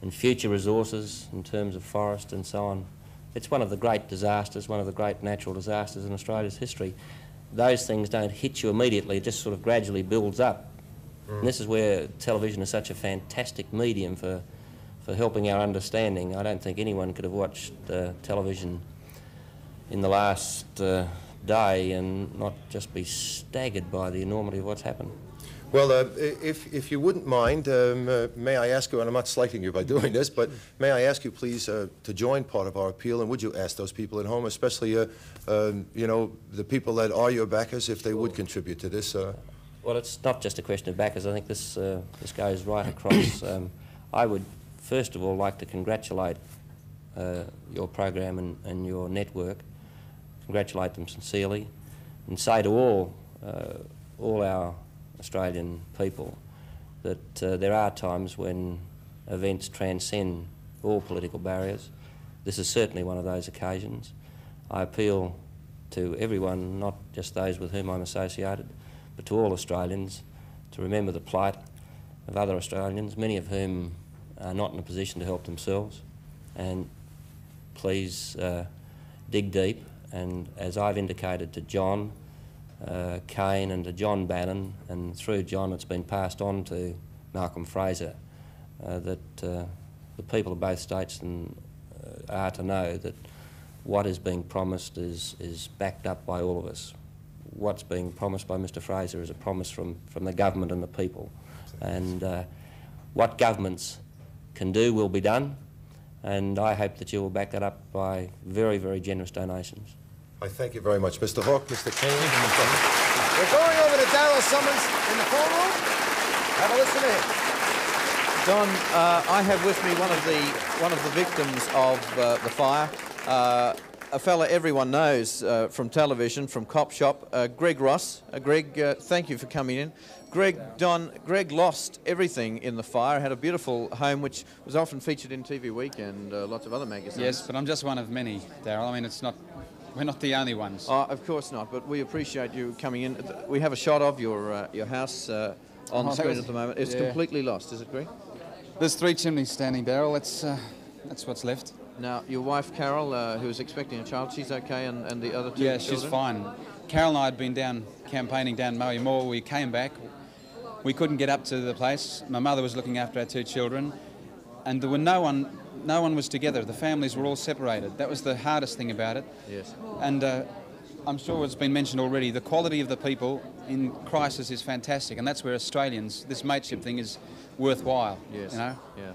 and future resources in terms of forest and so on. It's one of the great disasters, one of the great natural disasters in Australia's history. Those things don't hit you immediately, it just sort of gradually builds up. And this is where television is such a fantastic medium for, for helping our understanding. I don't think anyone could have watched uh, television in the last uh, day and not just be staggered by the enormity of what's happened. Well, uh, if, if you wouldn't mind, um, uh, may I ask you, and I'm not slighting you by doing this, but may I ask you please uh, to join part of our appeal, and would you ask those people at home, especially, uh, um, you know, the people that are your backers, if they would contribute to this? Uh, Well, it's not just a question of backers. I think this, uh, this goes right across. Um, I would first of all like to congratulate uh, your program and, and your network, congratulate them sincerely, and say to all, uh, all our Australian people that uh, there are times when events transcend all political barriers. This is certainly one of those occasions. I appeal to everyone, not just those with whom I'm associated, but to all Australians to remember the plight of other Australians, many of whom are not in a position to help themselves. And please uh, dig deep. And as I've indicated to John, uh, Cain, and to John Bannon, and through John it's been passed on to Malcolm Fraser, uh, that uh, the people of both states and, uh, are to know that what is being promised is, is backed up by all of us. What's being promised by Mr Fraser is a promise from, from the government and the people. And uh, what governments can do will be done, and I hope that you will back that up by very, very generous donations. I thank you very much, Mr. Hawke, Mr. Cain. We're going over to Daryl Somers in the phone room. Have a listen in. Don, uh, I have with me one of the one of the victims of uh, the fire. Uh, a fella everyone knows uh, from television, from Cop Shop, uh, Greg Ross. Uh, Greg, uh, thank you for coming in. Greg, Don, Greg lost everything in the fire. Had a beautiful home, which was often featured in TV Week and uh, lots of other magazines. Yes, but I'm just one of many, Daryl. I mean, it's not. We're not the only ones. Uh, of course not, but we appreciate you coming in. We have a shot of your uh, your house uh, on Oh, the screen at the moment. It's yeah. completely lost, is it, Greg? There's three chimneys standing, Daryl. That's uh, that's what's left. Now, your wife Carol, uh, who is expecting a child, she's okay, and, and the other two Yeah, she's fine. Carol and I had been down campaigning down Maui Moor. We came back. We couldn't get up to the place. My mother was looking after our two children, and there were no one. No one was together. The families were all separated. That was the hardest thing about it. Yes. And uh, I'm sure it's been mentioned already. The quality of the people in crisis is fantastic, and that's where Australians, this mateship thing, is worthwhile. Yes. You know. Yeah.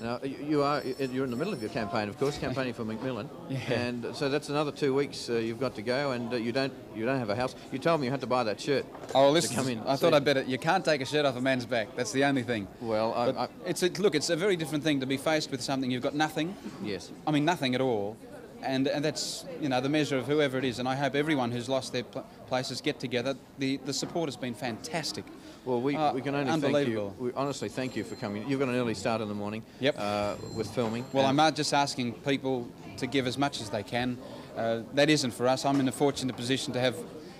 Now you are you're in the middle of your campaign, of course, campaigning for McMillan, Yeah. and so that's another two weeks uh, you've got to go, and uh, you don't you don't have a house. You told me you had to buy that shirt. Oh, listen, come in. I thought I'd better. You can't take a shirt off a man's back. That's the only thing. Well, I, I, it's a, look. It's a very different thing to be faced with something you've got nothing. Yes. I mean nothing at all, and and that's you know the measure of whoever it is. And I hope everyone who's lost their pl- places get together. The the support has been fantastic. Well, we, we can only thank you. We honestly thank you for coming. You've got an early start in the morning. Yep. Uh, with filming. Well, I'm just asking people to give as much as they can. Uh, that isn't for us. I'm in a fortunate position to have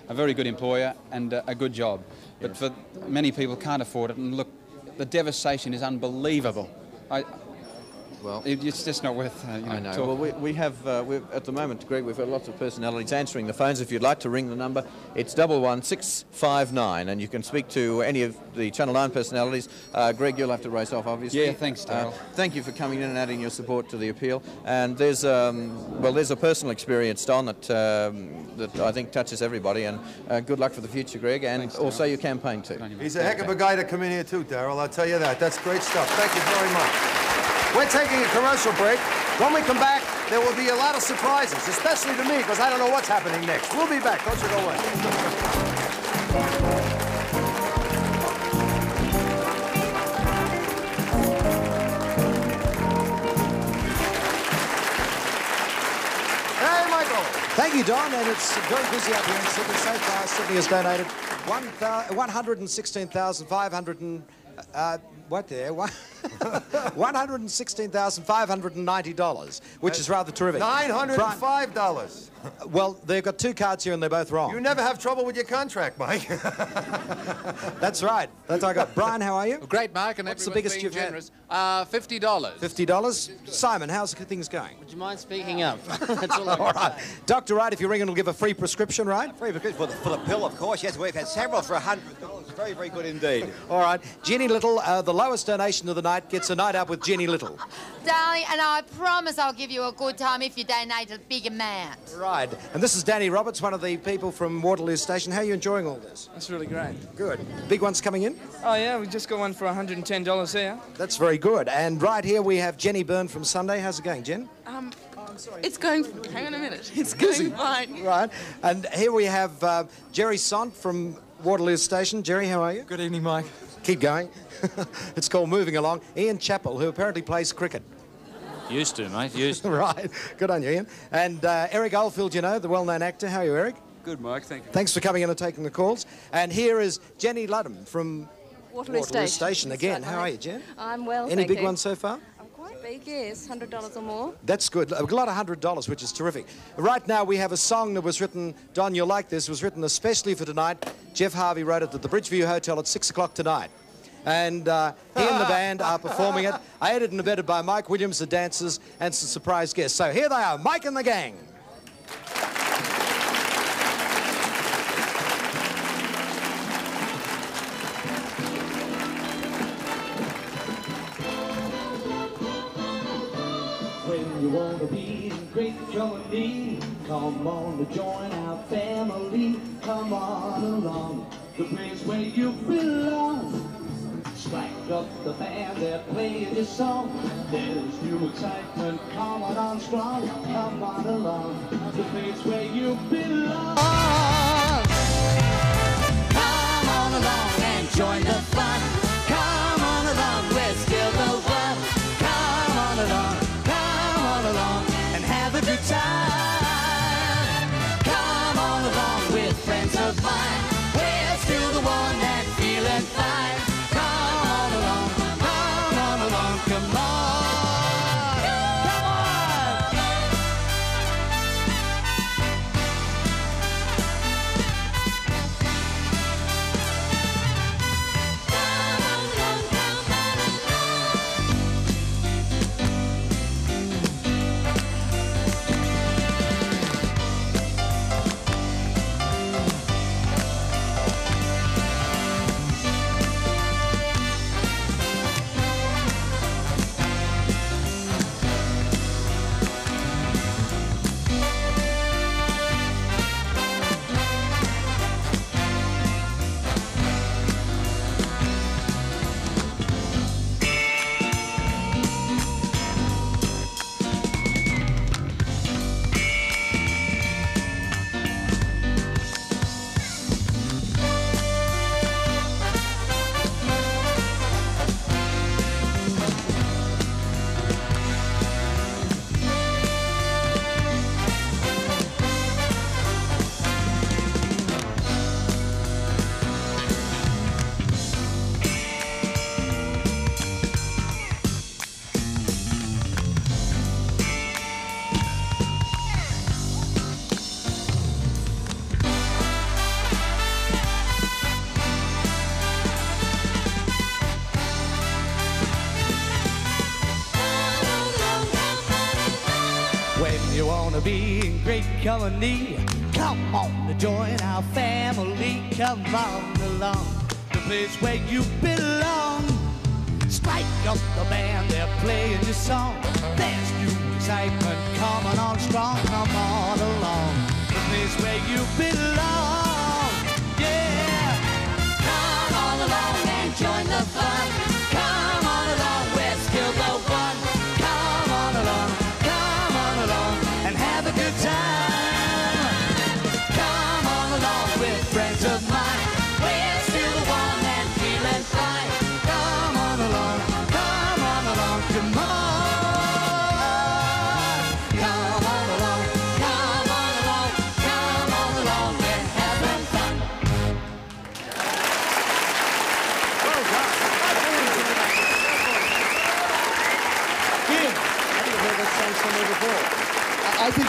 a very good employer and a good job. But for many people can't afford it. And look, the devastation is unbelievable. I, well, it's just not worth. Uh, you know, I know. talk- Well, we, we have uh, we've, at the moment, Greg. We've got lots of personalities answering the phones. If you'd like to ring the number, it's double one six five nine, and you can speak to any of the Channel Nine personalities. Uh, Greg, you'll have to race off, obviously. Yeah, thanks, Daryl. Uh, thank you for coming in and adding your support to the appeal. And there's um, well, there's a personal experience, Don, that um, that I think touches everybody. And uh, good luck for the future, Greg, and also your campaign too. He's a heck of a guy to come in here too, Daryl. I'll tell you that. That's great stuff. Thank you very much. We're taking a commercial break. When we come back, there will be a lot of surprises, especially to me, because I don't know what's happening next. We'll be back. Don't you go away. Thank you, Don, and it's very busy up here in Sydney. So far, Sydney has donated 116,500 and... Uh, what there? $116,590, which is rather terrific. $905. Well, they've got two cards here and they're both wrong. You never have trouble with your contract, Mike. That's right. That's what I got. Brian, how are you? Great, Mark, and What's the biggest being you've had? Uh, Fifty dollars. $50. Simon, how's things going? Would you mind speaking up? That's all I All can right. Dr. Wright, if you ring in, will give a free prescription, right? Free because for the, for the pill, of course. Yes, we've had several for $100. Very, very good indeed. All right. Jenny Little, uh, the lowest donation of the night, gets a night out with Jenny Little. Darling, and I promise I'll give you a good time if you donate a big amount. Right. And this is Danny Roberts, one of the people from Waterloo Station. How are you enjoying all this? That's really great. Good. Big ones coming in? Oh, yeah, we just got one for $110 here. That's very good. And right here we have Jenny Byrne from Sunday. How's it going, Jen? Um, It's going. Hang on a minute. It's going fine. Right. And here we have uh, Jerry Sant from Waterloo Station. Jerry, how are you? Good evening, Mike. Keep going. it's called Moving Along. Ian Chappell, who apparently plays cricket. Used to, mate. Used to. right. Good on you, Ian. And uh, Eric Oldfield, you know, the well-known actor. How are you, Eric? Good, Mike. Thank you. Thanks for coming in and taking the calls. And here is Jenny Ludham from Waterloo, Station. That's again. right, How are you, Jen? I'm well. Any thank big you. ones so far? Quite big, yes. Hundred dollars or more. That's good. A lot of hundred dollars, which is terrific. Right now, we have a song that was written. Don, you'll like this. Was written especially for tonight. Geoff Harvey wrote it at the Bridgeview Hotel at six o'clock tonight. And uh, he and the band are performing it. Aided and abetted by Mike Williams, the dancers, and some surprise guests. So here they are, Mike and the gang. Wanna be in great company, come on to join our family. Come on along, the place where you belong. Strike up the band, they're playing your song. There's new excitement coming on strong. Come on along, the place where you belong. In great company, come on to join our family. Come on along, the place where you belong.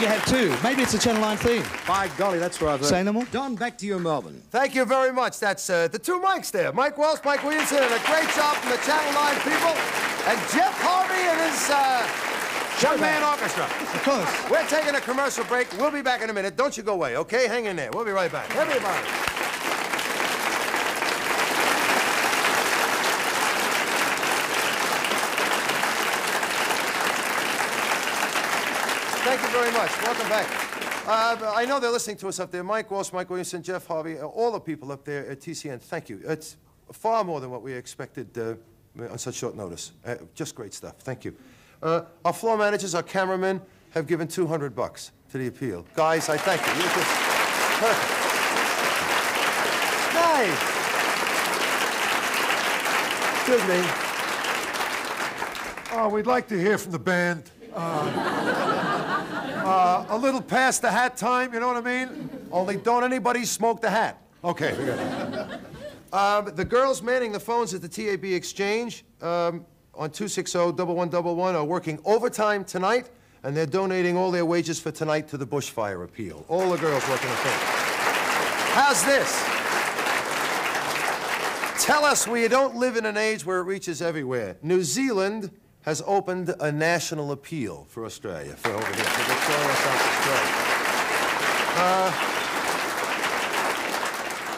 Have two. Maybe it's a Channel 9 theme. By golly, that's rather. Say no more. Don, back to you in Melbourne. Thank you very much. That's uh, the two mics there. Mike Walsh, Mike Williamson, and a great job from the Channel 9 people. And Geoff Harvey and his uh, one-man orchestra. Of course. We're taking a commercial break. We'll be back in a minute. Don't you go away, okay? Hang in there. We'll be right back. Everybody. Very much. Welcome back. Uh, I know they're listening to us up there. Mike Walsh, Mike Williamson, Geoff Harvey, all the people up there at TCN, thank you. It's far more than what we expected uh, on such short notice. Uh, just great stuff. Thank you. Uh, our floor managers, our cameramen have given 200 bucks to the appeal. Guys, I thank you. You're just perfect. Nice. Excuse me. Oh, we'd like to hear from the band. Uh, uh, a little past the hat time, you know what I mean? Only don't anybody smoke the hat. Okay. Um, the girls manning the phones at the TAB Exchange um, on 260-1111 are working overtime tonight, and they're donating all their wages for tonight to the bushfire appeal. All the girls working the phone. How's this? Tell us we don't live in an age where it reaches everywhere. New Zealand has opened a national appeal for Australia, for over here, for Victoria, South Australia. Uh,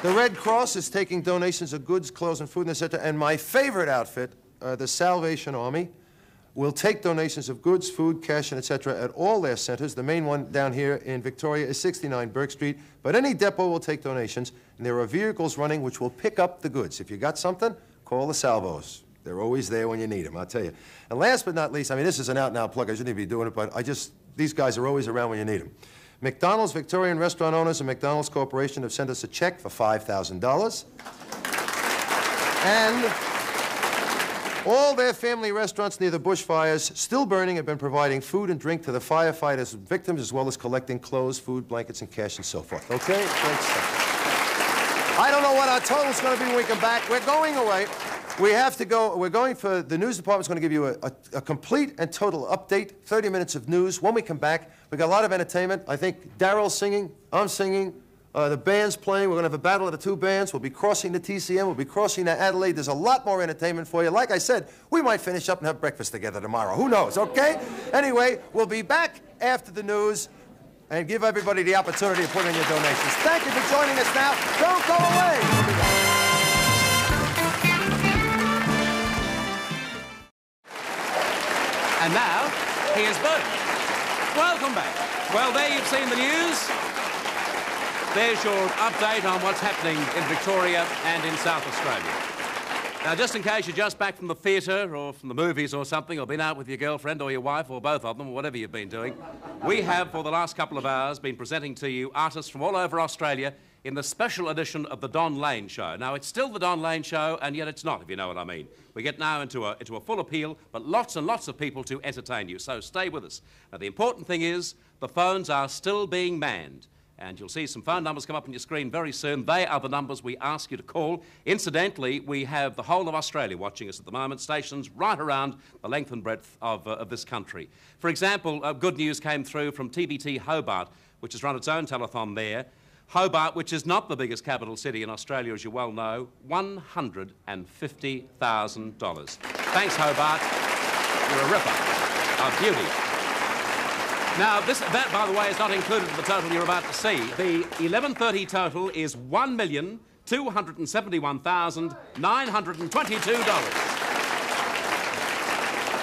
the Red Cross is taking donations of goods, clothes, and food, etc. And my favorite outfit, uh, the Salvation Army, will take donations of goods, food, cash, and etc. at all their centers. The main one down here in Victoria is 69 Bourke Street, but any depot will take donations, and there are vehicles running which will pick up the goods. If you got something, call the Salvos. They're always there when you need them, I'll tell you. And last but not least, I mean, this is an out-and-out plug. I shouldn't even be doing it, but I just, these guys are always around when you need them. McDonald's Victorian Restaurant Owners and McDonald's Corporation have sent us a check for $5,000. And all their family restaurants near the bushfires, still burning, have been providing food and drink to the firefighters and victims, as well as collecting clothes, food, blankets, and cash, and so forth. Okay? Great stuff. I don't know what our total's going to be when we come back. We're going away. We have to go, we're going for, the news department's going to give you a, a, a, complete and total update, 30 minutes of news. When we come back, we got a lot of entertainment. I think Daryl's singing, I'm singing, uh, the band's playing. We're going to have a battle of the two bands. We'll be crossing the TCN. We'll be crossing the Adelaide. There's a lot more entertainment for you. Like I said, we might finish up and have breakfast together tomorrow. Who knows, okay? Anyway, we'll be back after the news and give everybody the opportunity to put in your donations. Thank you for joining us now. Don't go away. And now, here's Bert. Welcome back. Well, there you've seen the news. There's your update on what's happening in Victoria and in South Australia. Now, just in case you're just back from the theatre or from the movies or something, or been out with your girlfriend or your wife or both of them, or whatever you've been doing, we have, for the last couple of hours, been presenting to you artists from all over Australia in the special edition of the Don Lane Show. Now, it's still the Don Lane Show, and yet it's not, if you know what I mean. We get now into a, into a full appeal, but lots and lots of people to entertain you, so stay with us. Now, the important thing is the phones are still being manned. And you'll see some phone numbers come up on your screen very soon. They are the numbers we ask you to call. Incidentally, we have the whole of Australia watching us at the moment, stations right around the length and breadth of, uh, of this country. For example, uh, good news came through from TVT Hobart, which has run its own telethon there. Hobart, which is not the biggest capital city in Australia, as you well know, $150,000. Thanks, Hobart. You're a ripper of beauty. Now, this, that, by the way, is not included in the total you're about to see. The 1130 total is $1,271,922.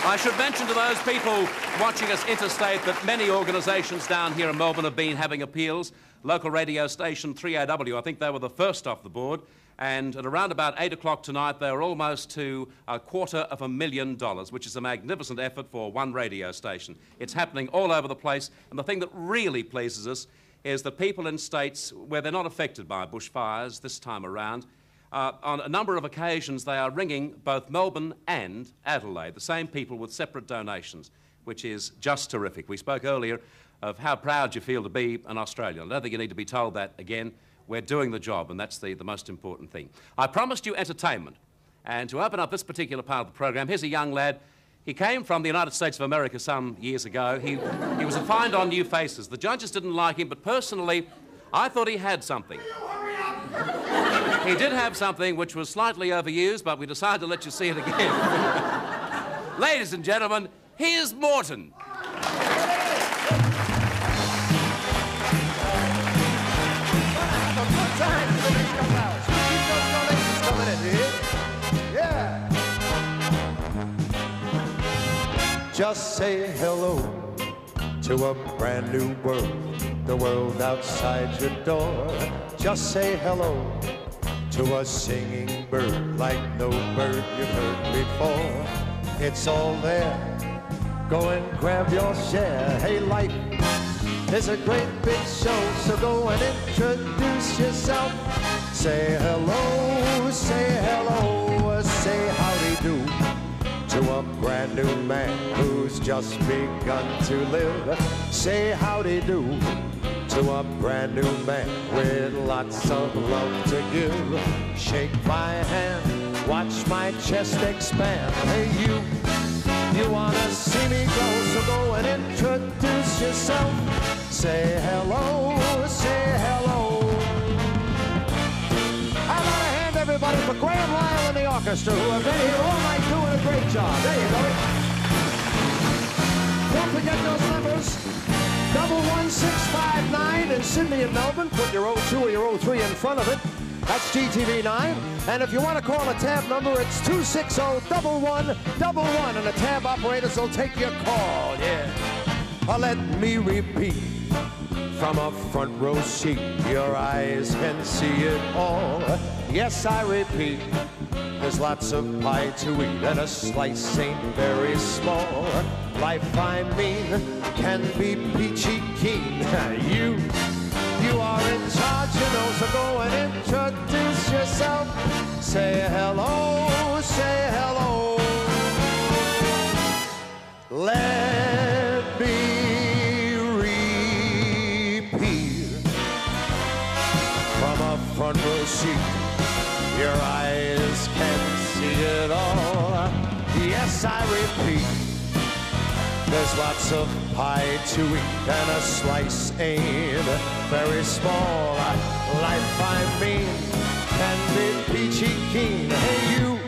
I should mention to those people watching us interstate that many organisations down here in Melbourne have been having appeals. Local radio station 3AW, I think they were the first off the board. And at around about 8 o'clock tonight, they were almost to a quarter of a million dollars, which is a magnificent effort for one radio station. It's happening all over the place. And the thing that really pleases us is that people in states where they're not affected by bushfires this time around uh, on a number of occasions, they are ringing both Melbourne and Adelaide, the same people with separate donations, which is just terrific. We spoke earlier of how proud you feel to be an Australian. I don't think you need to be told that again. We're doing the job, and that's the, the most important thing. I promised you entertainment. And to open up this particular part of the program, here's a young lad. He came from the United States of America some years ago. He, he was a find on new faces. The judges didn't like him, but personally, I thought he had something. he did have something which was slightly overused, but we decided to let you see it again. Ladies and gentlemen, here's Morton. Just say hello to a brand new world, the world outside your door. Just say hello to a singing bird like no bird you've heard before. It's all there. Go and grab your share. Hey, life is a great big show, so go and introduce yourself. Say hello, say hello, say to a brand new man who's just begun to live. Say howdy do to a brand new man with lots of love to give. Shake my hand, watch my chest expand. Hey, you, you wanna see me go, so go and introduce yourself. Say hello, say hello. Everybody for Graham Lyle and the orchestra who have been here all night doing a great job. There you go. Don't forget those numbers. Double one six five nine in Sydney and Melbourne. Put your 02 or your 03 in front of it. That's GTV9. And if you want to call a tab number, it's 260-1111, and the tab operators will take your call. Yeah. Well, let me repeat from a front row seat. Your eyes can see it all. Yes, I repeat, there's lots of pie to eat, and a slice ain't very small. Life, I mean, can be peachy keen. You, you are in charge, you know, so go and introduce yourself. Say hello, say hello. Let Yes, I repeat. There's lots of pie to eat, and a slice ain't very small. Life, I mean, can be peachy keen. Hey, you,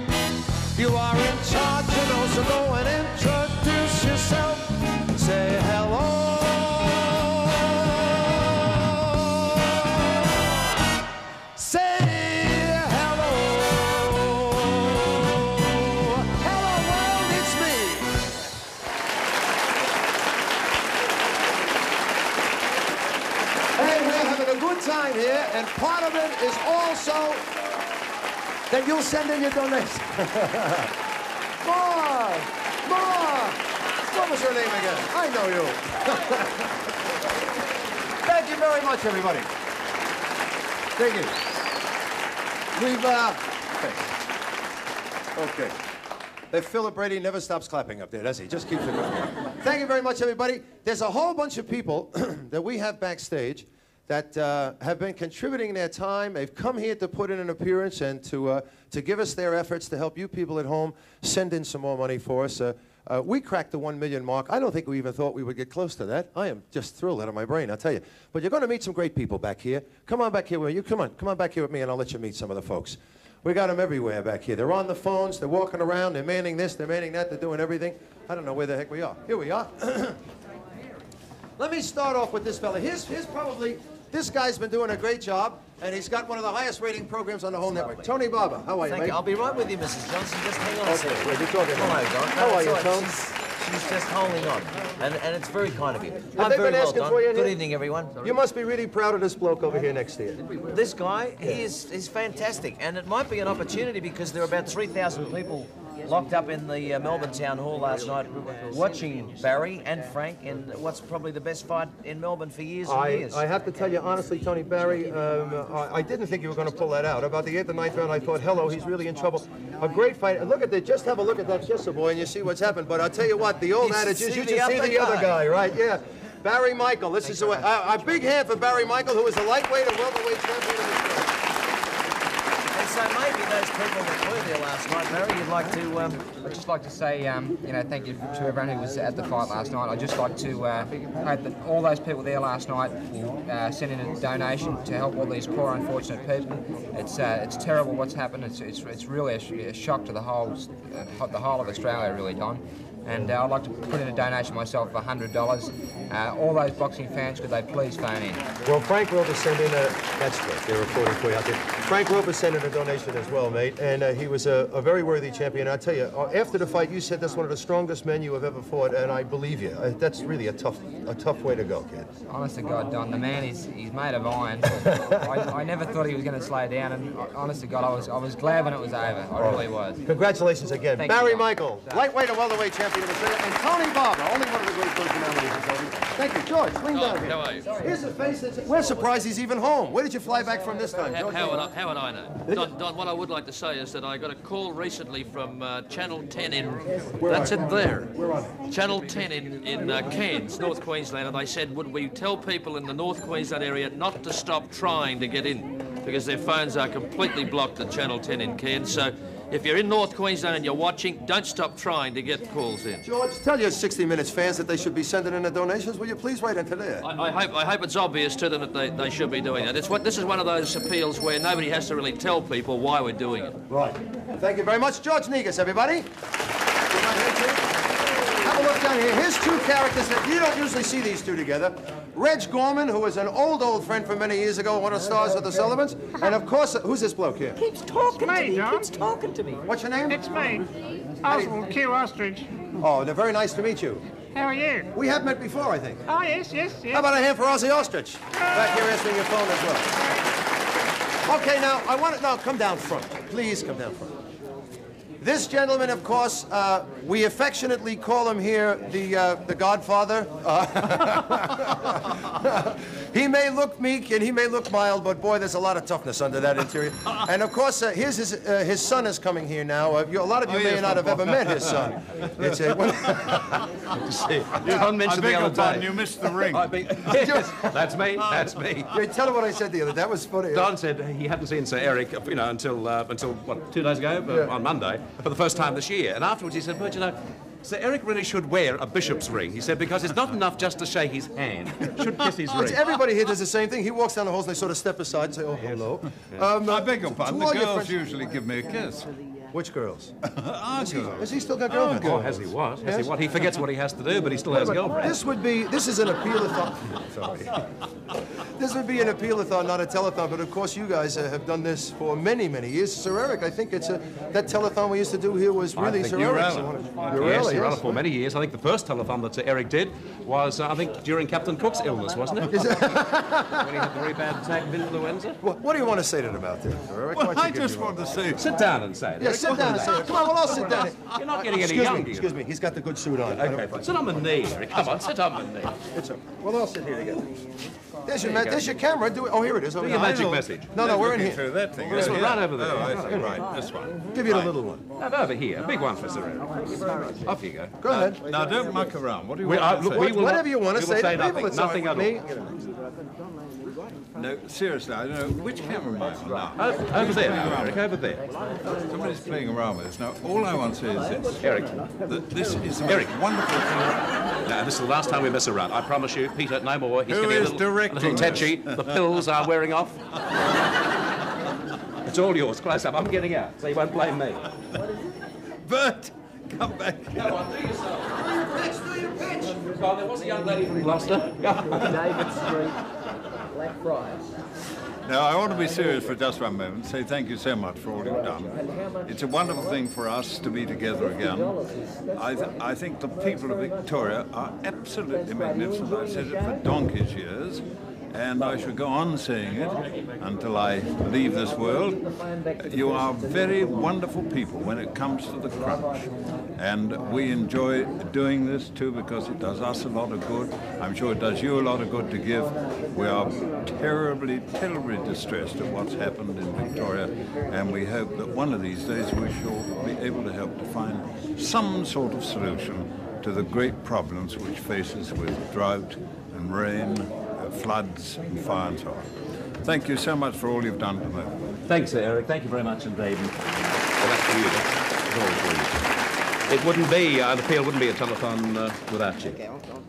you are in charge, you know, so go and introduce you'll send in your donation. more, more. What was your name again? I know you. Thank you very much, everybody. Thank you. We've, uh, okay. Okay. Hey, Philip Brady never stops clapping up there, does he? Just keeps it going. Thank you very much, everybody. There's a whole bunch of people that we have backstage that uh, have been contributing their time. They've come here to put in an appearance and to, uh, to give us their efforts to help you people at home send in some more money for us. Uh, uh, we cracked the one million mark. I don't think we even thought we would get close to that. I am just thrilled out of my brain, I'll tell you. But you're going to meet some great people back here. Come on back here with you. Come on, come on back here with me, and I'll let you meet some of the folks. We got them everywhere back here. They're on the phones. They're walking around. They're manning this. They're manning that. They're doing everything. I don't know where the heck we are. Here we are. Let me start off with this fella. Here's, here's probably, this guy's been doing a great job, and he's got one of the highest rating programs on the whole network. Tony Barber, how are you, Thank mate? you. I'll be right with you, Mrs. Johnson. Just hang on a Okay, second. wait, you're talking Hello, Don. How No, are you, Tone? She's, she's just holding on. And, and it's very kind of you. Have I'm they very been asking done. for you Good here? evening, everyone. You must be really proud of this bloke over here next to you. This guy, he is, is fantastic. And it might be an opportunity because there are about 3,000 people locked up in the uh, Melbourne Town Hall last night watching Barry and Frank in what's probably the best fight in Melbourne for years and I, years. I have to tell you honestly, Tony Barry, um, I, I didn't think you were going to pull that out. About the eighth and ninth round, I thought, hello, he's really in trouble. A great fight. Look at that. Just have a look at that Chissa boy, and you see what's happened. But I'll tell you what, the old adage is you should see the other guy. right? Yeah. Barry Michael. This is a, a, a big hand for Barry Michael, who is a lightweight and welterweight champion of the so maybe those people that were there last night. Barry, you'd like to... Um, I'd just like to say, um, you know, thank you to everyone who was at the fight last night. I'd just like to uh, hope that all those people there last night uh, send in a donation to help all these poor, unfortunate people. It's uh, it's terrible what's happened. It's, it's, it's really a, sh- a shock to the whole uh, the whole of Australia, really, Don. And uh, I'd like to put in a donation myself of $100. Uh, all those boxing fans, could they please phone in? Well, Frank Roper sent in a. That's good. They're reporting for you out there. Frank Roper sent in a donation as well, mate, and uh, he was a, a very worthy champion. I tell you, uh, after the fight, you said that's one of the strongest men you have ever fought, and I believe you. Uh, that's really a tough, a tough way to go, kid. Honest to God, Don, the man is he's made of iron. I, I never thought he was going to slow down, and uh, honest to God, I was I was glad when it was over. I really was. Congratulations again, Thank Barry Don. Michael, lightweight and welterweight champion and Tony Barber, only one of the great personalities in television. Thank you, George. Swing down here. how are you? Here's a face that's. We're surprised he's even home. Where did you fly back from this time, How, how, would I, how would I know? Don, Don, what I would like to say is that I got a call recently from uh, Channel 10 in. Where that's it there. Where are they? Channel 10 in, in uh, Cairns, North Queensland, and they said, would we tell people in the North Queensland area not to stop trying to get in because their phones are completely blocked at Channel 10 in Cairns. So if you're in North Queensland and you're watching, don't stop trying to get calls in. George, tell your 60 Minutes fans that they should be sending in the donations. Will you please write into there? I, I hope I hope it's obvious to them that they, they should be doing that. It's what this is one of those appeals where nobody has to really tell people why we're doing it. Right. Thank you very much. George Negus, everybody. Have a look down here. Here's two characters that you don't usually see these two together. Reg Gorman, who was an old, old friend from many years ago, one of the stars of the Sullivans. And of course, who's this bloke here? Keeps talking It's to me, me. John. Keeps talking to me. What's your name? It's me, Oswald Q. Ostrich. Oh, they're very nice to meet you. How are you? We have met before, I think. Oh yes, yes, yes. How about a hand for Ossie Ostrich? Back here answering your phone as well. Okay, now, I want to, now, come down front. Please come down front. This gentleman, of course, uh, we affectionately call him here the, uh, the Godfather. Uh, he may look meek and he may look mild, but boy, there's a lot of toughness under that interior. And of course, uh, here's his, uh, his son is coming here now. Uh, you, a lot of you Oh, may yes, not have Papa. ever met his son. It's a, good to see. Don mentioned the other day. You missed the ring. Yes, that's me. That's me. Yeah, tell him what I said the other. That was funny. Don said he hadn't seen Sir Eric, you know, until uh, until what two days ago uh, Yeah. on Monday for the first time this year. And afterwards he said, "But you know." Sir Eric really should wear a bishop's ring. He said because it's not enough just to shake his hand. Should kiss his ring. Everybody here does the same thing. He walks down the halls and they sort of step aside and say, "Oh, hello." Um, I beg your pardon. The girls friends- usually give me a kiss. Which girls? Our girls. has he still got Our girlfriends? Oh, has he what? Has Yes? he what? He forgets what he has to do, but he still has But girlfriend. This would be, this is an appeal-a-thon. Sorry. This would be an appeal-a-thon, not a telethon, but of course you guys uh, have done this for many, many years. Sir Eric, I think it's a, that telethon we used to do here was really I think Sir you Eric's. ran I it. yes, really, you ran yes. for many years. I think the first telethon that Sir Eric did was, uh, I think, during Captain Cook's illness, wasn't it? when he had the very bad attack of influenza. What, what do you want to say to them out there, Sir Eric? Well, Why don't you I just want to say. Sit down and say it. Yeah, Eric. Sit down and. Come on, we'll all sit down. You're not getting any excuse younger. Me, excuse me, he's got the good suit on. Okay, but sit on my knee, Eric. Come on, sit on my knee. It's okay. We'll all sit here together. There's your, There ma- there's your camera. Do it. Oh, here it is. Do your here. magic message. No, no, we're in here. through that thing. This Oh, one, yeah. right over there. Oh, I Right see. Right, this one. Give you the Right. little one. No, over here. A big one for Sir Eric. Off you go. Go ahead. Now, don't muck around. What do you We, want uh, to look, say? will Whatever you want to we will say, say to people, nothing, it's nothing at all. Me. No, seriously, I don't know. Which camera am I on now? Oh, over there, playing around Eric, over there. Somebody's playing around with us. Now, all I want to say is this. Eric. That this is the Eric. wonderful thing. No, this is the last time we mess around. I promise you, Peter, no more. He's Who getting a little, a directing little tetchy. The pills are wearing off. It's all yours. Close up. I'm getting out, so you won't blame me. Bert, come back. Come on, do yourself. Pitch, do your pitch. Oh, there was a young lady from Gloucester. David Street, Blackfriars. Now, I want to be serious for just one moment. Say thank you so much for all you've done. It's a wonderful thing for us to be together again. I, th- I think the people of Victoria are absolutely magnificent. I've said it for donkey's years, and I shall go on saying it until I leave this world. You are very wonderful people when it comes to the crunch. And we enjoy doing this too because it does us a lot of good. I'm sure it does you a lot of good to give. We are terribly, terribly distressed at what's happened in Victoria, and we hope that one of these days we shall be able to help to find some sort of solution to the great problems which face us with drought and rain, floods and fire and so on. Thank you so much for all you've done for me. Thanks, Eric. Thank you very much indeed. And, well, that's for you. That's all for you. It wouldn't be, uh, the appeal wouldn't be a telephone uh, without you.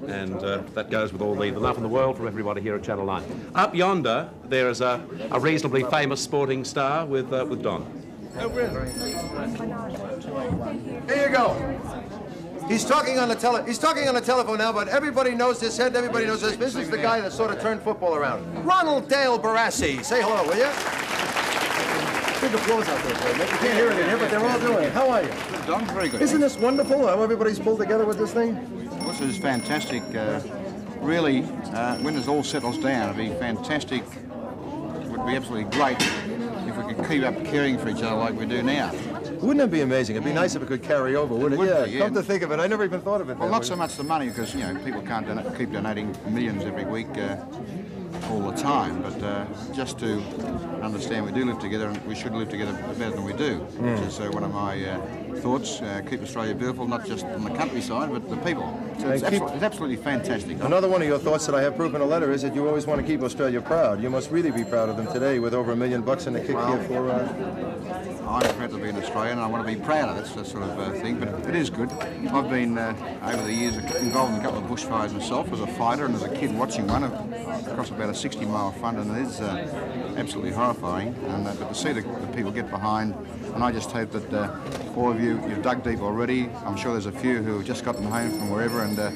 And uh, that goes with all the, the love in the world from everybody here at Channel 9. Up yonder, there is a, a reasonably famous sporting star with, uh, with Don. Oh, really? Here you go. He's talking on the tele. He's talking on the telephone now, but everybody knows this head. Everybody knows this. This is the guy that sort of turned football around. Ronald Dale Barassi. Say hello, will you? Big applause out there, for him. You can't hear it in here, but they're all doing it. How are you? Don, very good. Isn't this wonderful how everybody's pulled together with this thing? This is fantastic. Uh, really, uh, when this all settles down, it'd be fantastic. It would be absolutely great if we could keep up caring for each other like we do now. Wouldn't it be amazing? It'd be nice if it could carry over, wouldn't it? would yeah, be, yeah. Come to think of it, I never even thought of it. Well, not way. so much the money because you know people can't don- keep donating millions every week uh, all the time, but uh, just to understand we do live together and we should live together better than we do, Mm. which is uh, one of my uh, thoughts. Uh, keep Australia beautiful, not just on the countryside, but the people. So it's, keep- absolutely, it's absolutely fantastic. Another one of your thoughts that I have proof in a letter is that you always want to keep Australia proud. You must really be proud of them today with over a million bucks in the kick here for. Uh, I'm proud to be an Australian and I want to be prouder. That's the sort of uh, thing, but it is good. I've been, uh, over the years, involved in a couple of bushfires myself as a fighter and as a kid watching one across about a 60 mile front, and it is uh, absolutely horrifying. And, uh, but to see the, the people get behind, and I just hope that uh, all of you, you've dug deep already. I'm sure there's a few who have just gotten home from wherever and uh,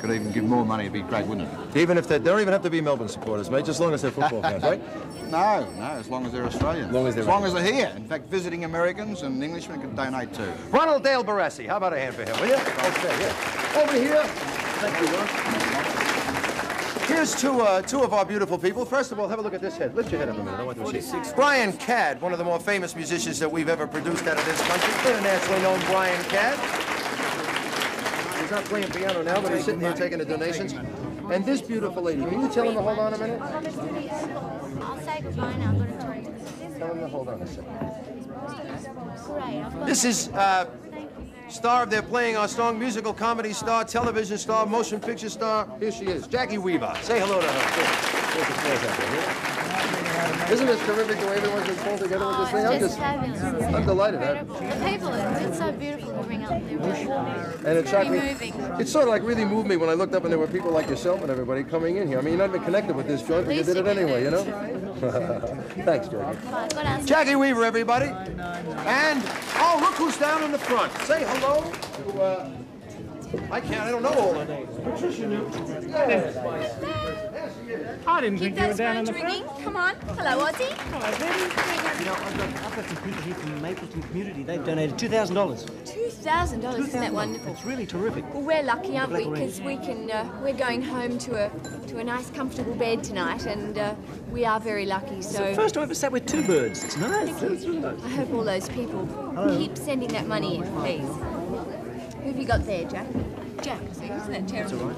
could even give more money. It'd be great, wouldn't it? even if they, don't even have to be Melbourne supporters, mate, just as long as they're football fans, right? No, no, as long as they're Australian. As long as they're as long as they're here. In fact, visiting Americans and Englishmen can donate too. Ronald Dale Barassi, how about a hand for him, will you? Okay, yeah. Over here. Thank you, Ron. Here's two, uh, two of our beautiful people. First of all, have a look at this head. Lift your head up a minute. I want to see. Brian Cadd, one of the more famous musicians that we've ever produced out of this country. Internationally known Brian Cadd. He's not playing piano now, but he's sitting here taking the donations. And this beautiful lady, can you tell him to hold on a minute? I'll say goodbye now. I've got to turn to Tell him to hold on a second. Great. I've got This is uh, star of They're Playing Our Song, musical comedy star, television star, motion picture star. Here she is, Jacki Weaver. Say hello to her. There's the applause out there, yeah? Isn't this terrific the way everyone's been pulled together with this oh, thing? I'm Just. I'm delighted. The people, it's, it's so beautiful to bring up. They're really And it shocked me. It sort of like really moved me when I looked up and there were people like yourself and everybody coming in here. I mean, you're not even connected with this joint, but you did it anyway, you know? Thanks, Jacki. Jacki Weaver, everybody. And, oh, look who's down in the front. Say hello to, uh, I can't, I don't know all the names. Patricia Newton. I didn't Keep think you were those down in phones the front. ringing. Come on. Hello, Ossie. You know, I've got, I've got some people here from Mapleton Community. They've donated $2,000. Two thousand dollars. Isn't that wonderful? It's really terrific. Well, we're lucky, aren't we? Because we can. Uh, we're going home to a to a nice, comfortable bed tonight, and uh, we are very lucky. It's So. the first time I've ever sat with two birds. It's nice. It's really nice. I hope all those people keep sending that money in, please. Who have you got there, Jack? Jack, isn't that terrible?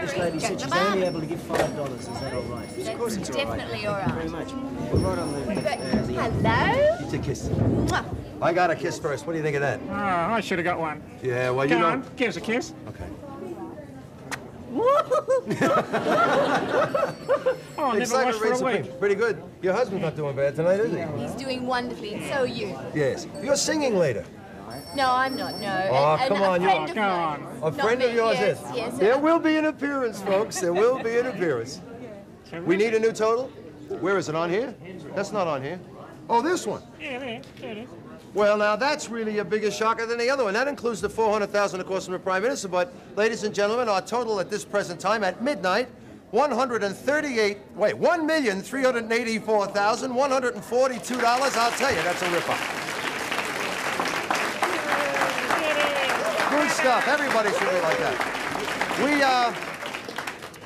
This lady said she's only able to give $5. Is that all right? That's of course it's all right. definitely all Thank you very much. We're right on the... But, uh, the hello? It's a kiss. Mwah. I got a kiss first. What do you think of that? Oh, I should have got one. Yeah, well, you Come know. on, give us a kiss. Okay. Oh, I never Excitement washed for a are week. pretty- Pretty good. Your husband's not doing bad tonight, is he? He's doing wonderfully, and so are you. Yes. You're singing later. No, I'm not. No. Oh, And- and come a on, you are. of Come mine. A friend me, of yours yes, is. Yes, There will be an appearance, folks. There will be an appearance. We need a new total? Where is it? On here? That's not on here. Oh, this one. Yeah, there, there it is. Well, now that's really a bigger shocker than the other one. That includes the 400,000, of course, from the Prime Minister. But, ladies and gentlemen, our total at this present time at midnight, 138, wait, $1,384,142. I'll tell you, that's a rip-off. Stuff. Everybody should be like that. We, uh,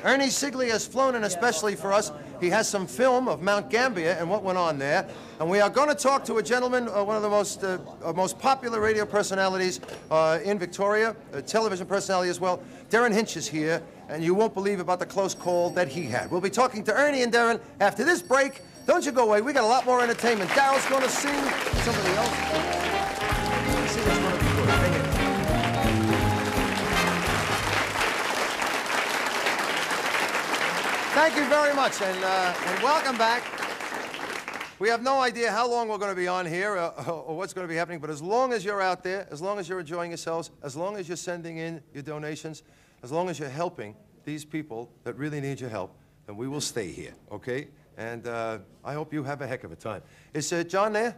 Ernie Sigley has flown in especially for us. He has some film of Mount Gambier and what went on there. And we are going to talk to a gentleman, uh, one of the most, uh, uh, most popular radio personalities uh, in Victoria, a television personality as well. Derryn Hinch is here, and you won't believe about the close call that he had. We'll be talking to Ernie and Derryn after this break. Don't you go away. We got a lot more entertainment. Daryl's going to sing. Somebody else. Thank you very much, and, uh, and welcome back. We have no idea how long we're going to be on here uh, or what's going to be happening, but as long as you're out there, as long as you're enjoying yourselves, as long as you're sending in your donations, as long as you're helping these people that really need your help, then we will stay here, okay? And uh, I hope you have a heck of a time. Is uh, John there?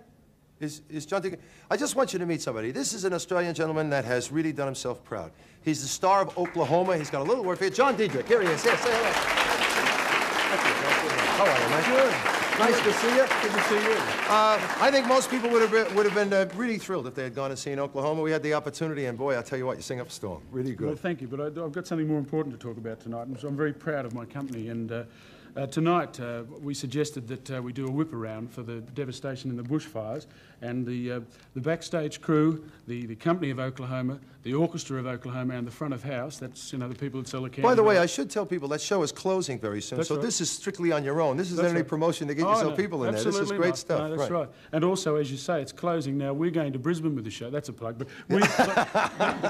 Is, is John Deacon? I just want you to meet somebody. This is an Australian gentleman that has really done himself proud. He's the star of Oklahoma. He's got a little word for you. John Diedrich. Here he is. Here, say hello. How are you, man? Good. Nice to see you. Good to see you. Uh, I think most people would have been, would have been uh, really thrilled if they had gone and seen Oklahoma. We had the opportunity, and boy, I'll tell you what, you sing up a storm. Really good. Well, thank you, but I, I've got something more important to talk about tonight, and so I'm very proud of my company. And uh, uh, tonight, uh, we suggested that uh, we do a whip around for the devastation in the bushfires, and the, uh, the backstage crew, the, the company of Oklahoma, the orchestra of Oklahoma, and the front of house, that's, you know, the people that sell the candy. By the way, I should tell people that show is closing very soon, That's so right. this is strictly on your own. This isn't any right. promotion to get Oh, yourself no, people in there. This is great not. stuff. No, that's right. And also, as you say, it's closing now. We're going to Brisbane with the show. That's a plug. But we, the,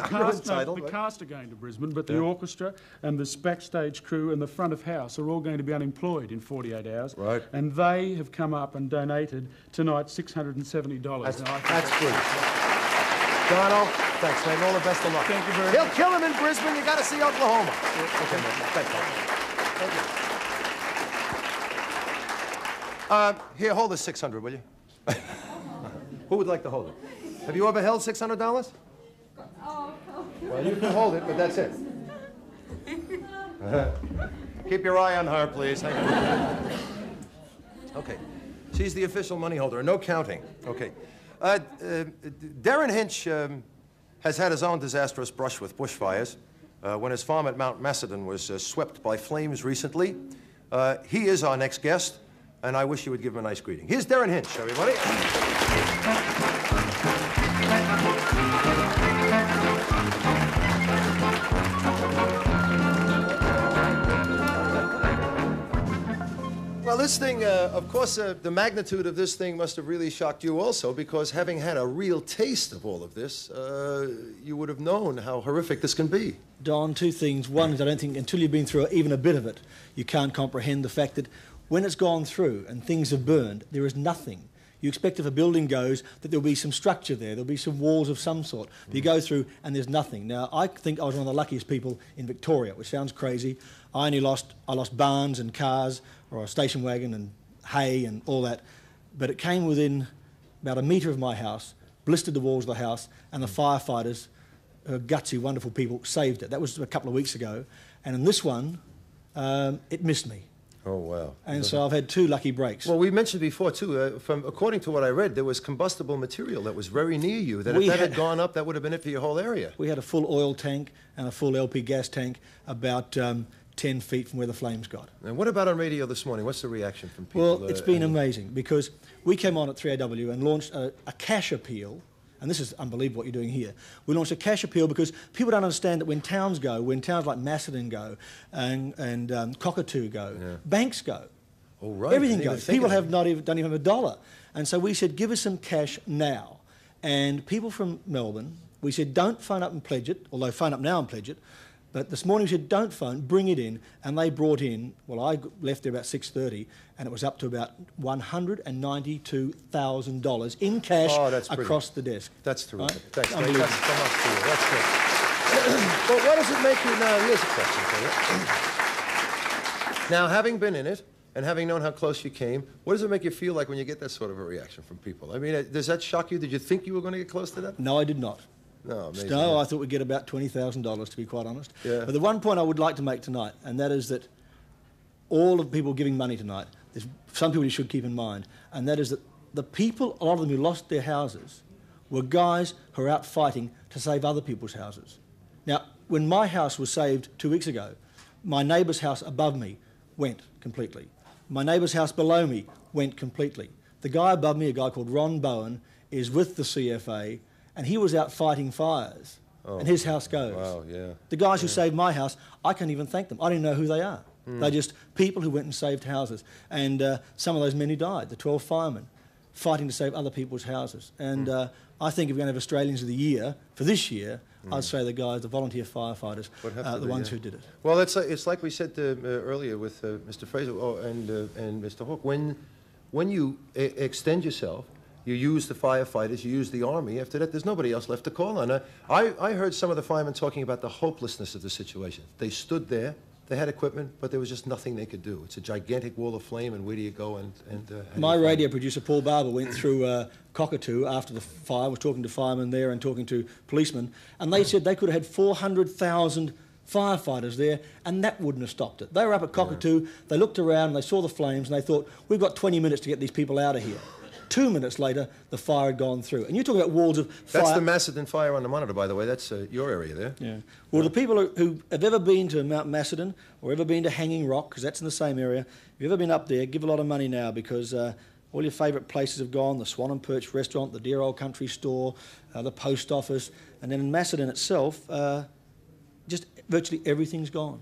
cast, no, the cast are going to Brisbane, but the Yeah. orchestra and the backstage crew and the front of house are all going to be unemployed in 48 hours. Right. And they have come up and donated tonight $670. That's, Now, I think that's good. Donald, thanks, man. All the best of luck. Thank you very much. He'll kill him in Brisbane. You got to see Oklahoma. Okay, man. Thanks, man. Thank you. Uh, here, hold this 600, will you? Who would like to hold it? Have you ever held $600? Oh. Well, you can hold it, but that's it. Keep your eye on her, please. Okay. She's the official money holder. No counting. Okay. Uh, uh, Derryn Hinch um, has had his own disastrous brush with bushfires. Uh, when his farm at Mount Macedon was uh, swept by flames recently, uh, he is our next guest, and I wish you would give him a nice greeting. Here's Derryn Hinch, everybody. Well, this thing, uh, of course, uh, the magnitude of this thing must have really shocked you also, because having had a real taste of all of this, uh, you would have known how horrific this can be. Don, two things. One is I don't think until you've been through even a bit of it, you can't comprehend the fact that when it's gone through and things have burned, there is nothing. You expect if a building goes that there'll be some structure there, there'll be some walls of some sort. But you go through and there's nothing. Now, I think I was one of the luckiest people in Victoria, which sounds crazy. I only lost, I lost barns and cars, or a station wagon and hay and all that. But it came within about a metre of my house, blistered the walls of the house, and the firefighters uh, gutsy, wonderful people saved it. That was a couple of weeks ago. And in this one, um, it missed me. Oh, wow. And so I've had two lucky breaks. Well, we mentioned before, too, uh, from, according to what I read, there was combustible material that was very near you, that We if that had had- gone up, that would have been it for your whole area. We had a full oil tank and a full LP gas tank about um, 10 feet from where the flames got. And what about on radio this morning? What's the reaction from people? Well, it's been amazing because we came on at 3AW and launched a, a cash appeal. And this is unbelievable what you're doing here. We launched a cash appeal because people don't understand that when towns go, when towns like Macedon go and, and um, Cockatoo go, banks go. Oh, right. Everything I didn't even goes. People have not even, don't even have a dollar. And so we said, give us some cash now. And people from Melbourne, we said, don't phone up and pledge it, although phone up now and pledge it. But this morning we said, don't phone, bring it in. And they brought in, well, I left there about 6.30, and it was up to about $192,000 in cash Oh, brilliant. across the desk. That's terrific. Right? Thanks. Unbelievable. That's so much for you. That's good. well, what does it make you now? Here's a question for you. now, having been in it and having known how close you came, what does it make you feel like when you get that sort of a reaction from people? I mean, uh, does that shock you? Did you think you were going to get close to that? No, I did not. No, amazing. No, I thought we'd get about $20,000, to be quite honest. Yeah. But the one point I would like to make tonight, and that is that all of the people giving money tonight, there's some people you should keep in mind, and that is that the people, a lot of them who lost their houses, were guys who are out fighting to save other people's houses. Now, when my house was saved two weeks ago, my neighbour's house above me went completely. My neighbour's house below me went completely. The guy above me, a guy called Ron Bowen, is with the CFA, and he was out fighting fires, Oh. and his house goes. Wow, yeah. The guys who saved my house, I can't even thank them. I don't even know who they are. Hmm. They're just people who went and saved houses. And uh, some of those men who died, the 12 firemen, fighting to save other people's houses. And Hmm. uh, I think if we're going to have Australians of the Year for this year, I'd say the guys, the volunteer firefighters, uh, the be, ones yeah. who did it. Well, it's like, it's like we said uh, uh, earlier with uh, Mr. Fraser oh, and, uh, and Mr. Hawke. When, when you extend yourself, you use the firefighters, you use the army. After that, there's nobody else left to call on. I, I heard some of the firemen talking about the hopelessness of the situation. They stood there, they had equipment, but there was just nothing they could do. It's a gigantic wall of flame, and where do you go? And, and uh, My radio producer, Paul Barber, went through uh, Cockatoo after the fire, was talking to firemen there and talking to policemen, and they said they could have had 400,000 firefighters there, and that wouldn't have stopped it. They were up at Cockatoo, they looked around, they saw the flames, and they thought, we've got 20 minutes to get these people out of here. Two minutes later, the fire had gone through. And you're talking about walls of fire. That's the Macedon fire on the monitor, by the way. That's uh, your area there. Yeah. Well, the people who, who have ever been to Mount Macedon or ever been to Hanging Rock, because that's in the same area, if you've ever been up there, give a lot of money now because uh, all your favourite places have gone the Swan and Perch restaurant, the Dear Old Country Store, uh, the post office, and then in Macedon itself, uh, just virtually everything's gone.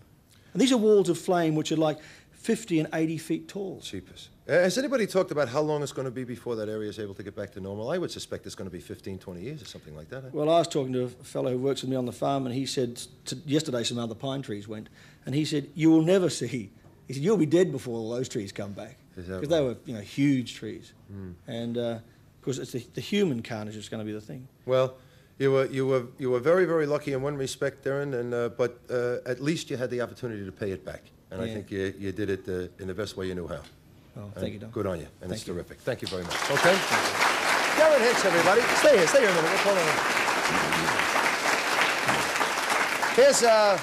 And these are walls of flame which are like 50 and 80 feet tall. Cheapest. Uh, has anybody talked about how long it's going to be before that area is able to get back to normal? I would suspect it's going to be 15, 20 years or something like that. eh? Well, I was talking to a fellow who works with me on the farm, and he said t- yesterday some other pine trees went, and he said you will never see. He said you'll be dead before all those trees come back Is because they were you know huge trees, Hmm. and uh, of course it's the, the human carnage that's going to be the thing. Well, you were, you, were, you were very, very lucky in one respect, Derryn, and, uh, but uh, at least you had the opportunity to pay it back. And I think you, you did it uh, in the best way you knew how. Oh, thank you, Don. Good on you, and it's Thank you. terrific. Thank you very much. Okay? Derryn Hicks, everybody. Stay here, stay here a minute. We'll call on Here's, uh,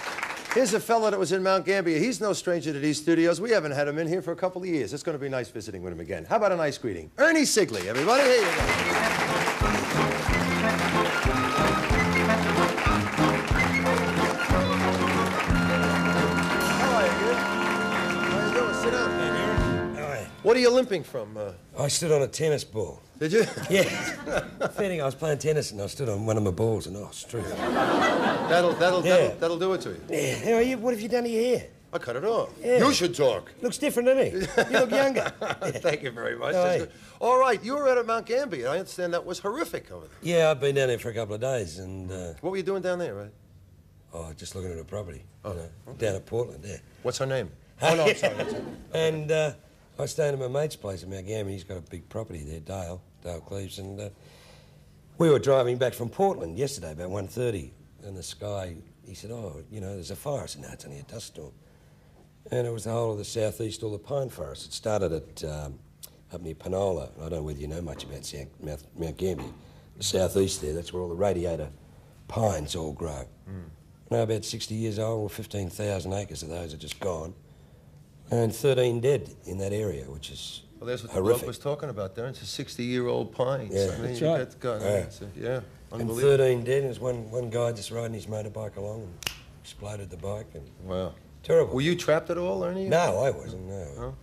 here's a fellow that was in Mount Gambier. He's no stranger to these studios. We haven't had him in here for a couple of years. It's going to be nice visiting with him again. How about a nice greeting? Ernie Sigley, everybody. Here you go. What are you limping from? Uh, I stood on a tennis ball. did you? Yeah. Feeling I was playing tennis and I stood on one of my balls and oh, it's true. That'll, that'll, Yeah. that'll, that'll do it to you. Yeah. How are you? What have you done to your hair? I cut it off. Yeah. You should talk. Looks different, to me. You look younger. Thank you very much. Hey. All right, you were out at Mount Gambier. I understand that was horrific over there. Yeah, I've been down there for a couple of days and uh, What were you doing down there, right? oh, just looking at a property. Oh, down at Portland. Yeah. What's her name? Oh, no, I'm sorry. And uh, I was staying at my mate's place in Mount Gambier. He's got a big property there, Dale, Dale Cleves, and uh, we were driving back from Portland yesterday about 1.30, and the sky, he said, oh, you know, there's a fire. I said, no, it's only a dust storm. And it was the whole of the southeast, all the pine forest. It started at um, up near Penola. I don't know whether you know much about South, Mount, Mount Gambier. The southeast there, that's where all the radiata pines all grow. Now about 60 years old, 15,000 acres of those are just gone. And 13 dead in that area, which is Well, that's what the horrific. bloke was talking about there. It's a 60-year-old pine. Yeah. I mean, That's you right. got- got- Yeah. it's a- yeah, And 13 dead, and there's one, one guy just riding his motorbike along and exploded the bike. And Wow. Terrible. Were you trapped at all, Ernie? No, I wasn't, no.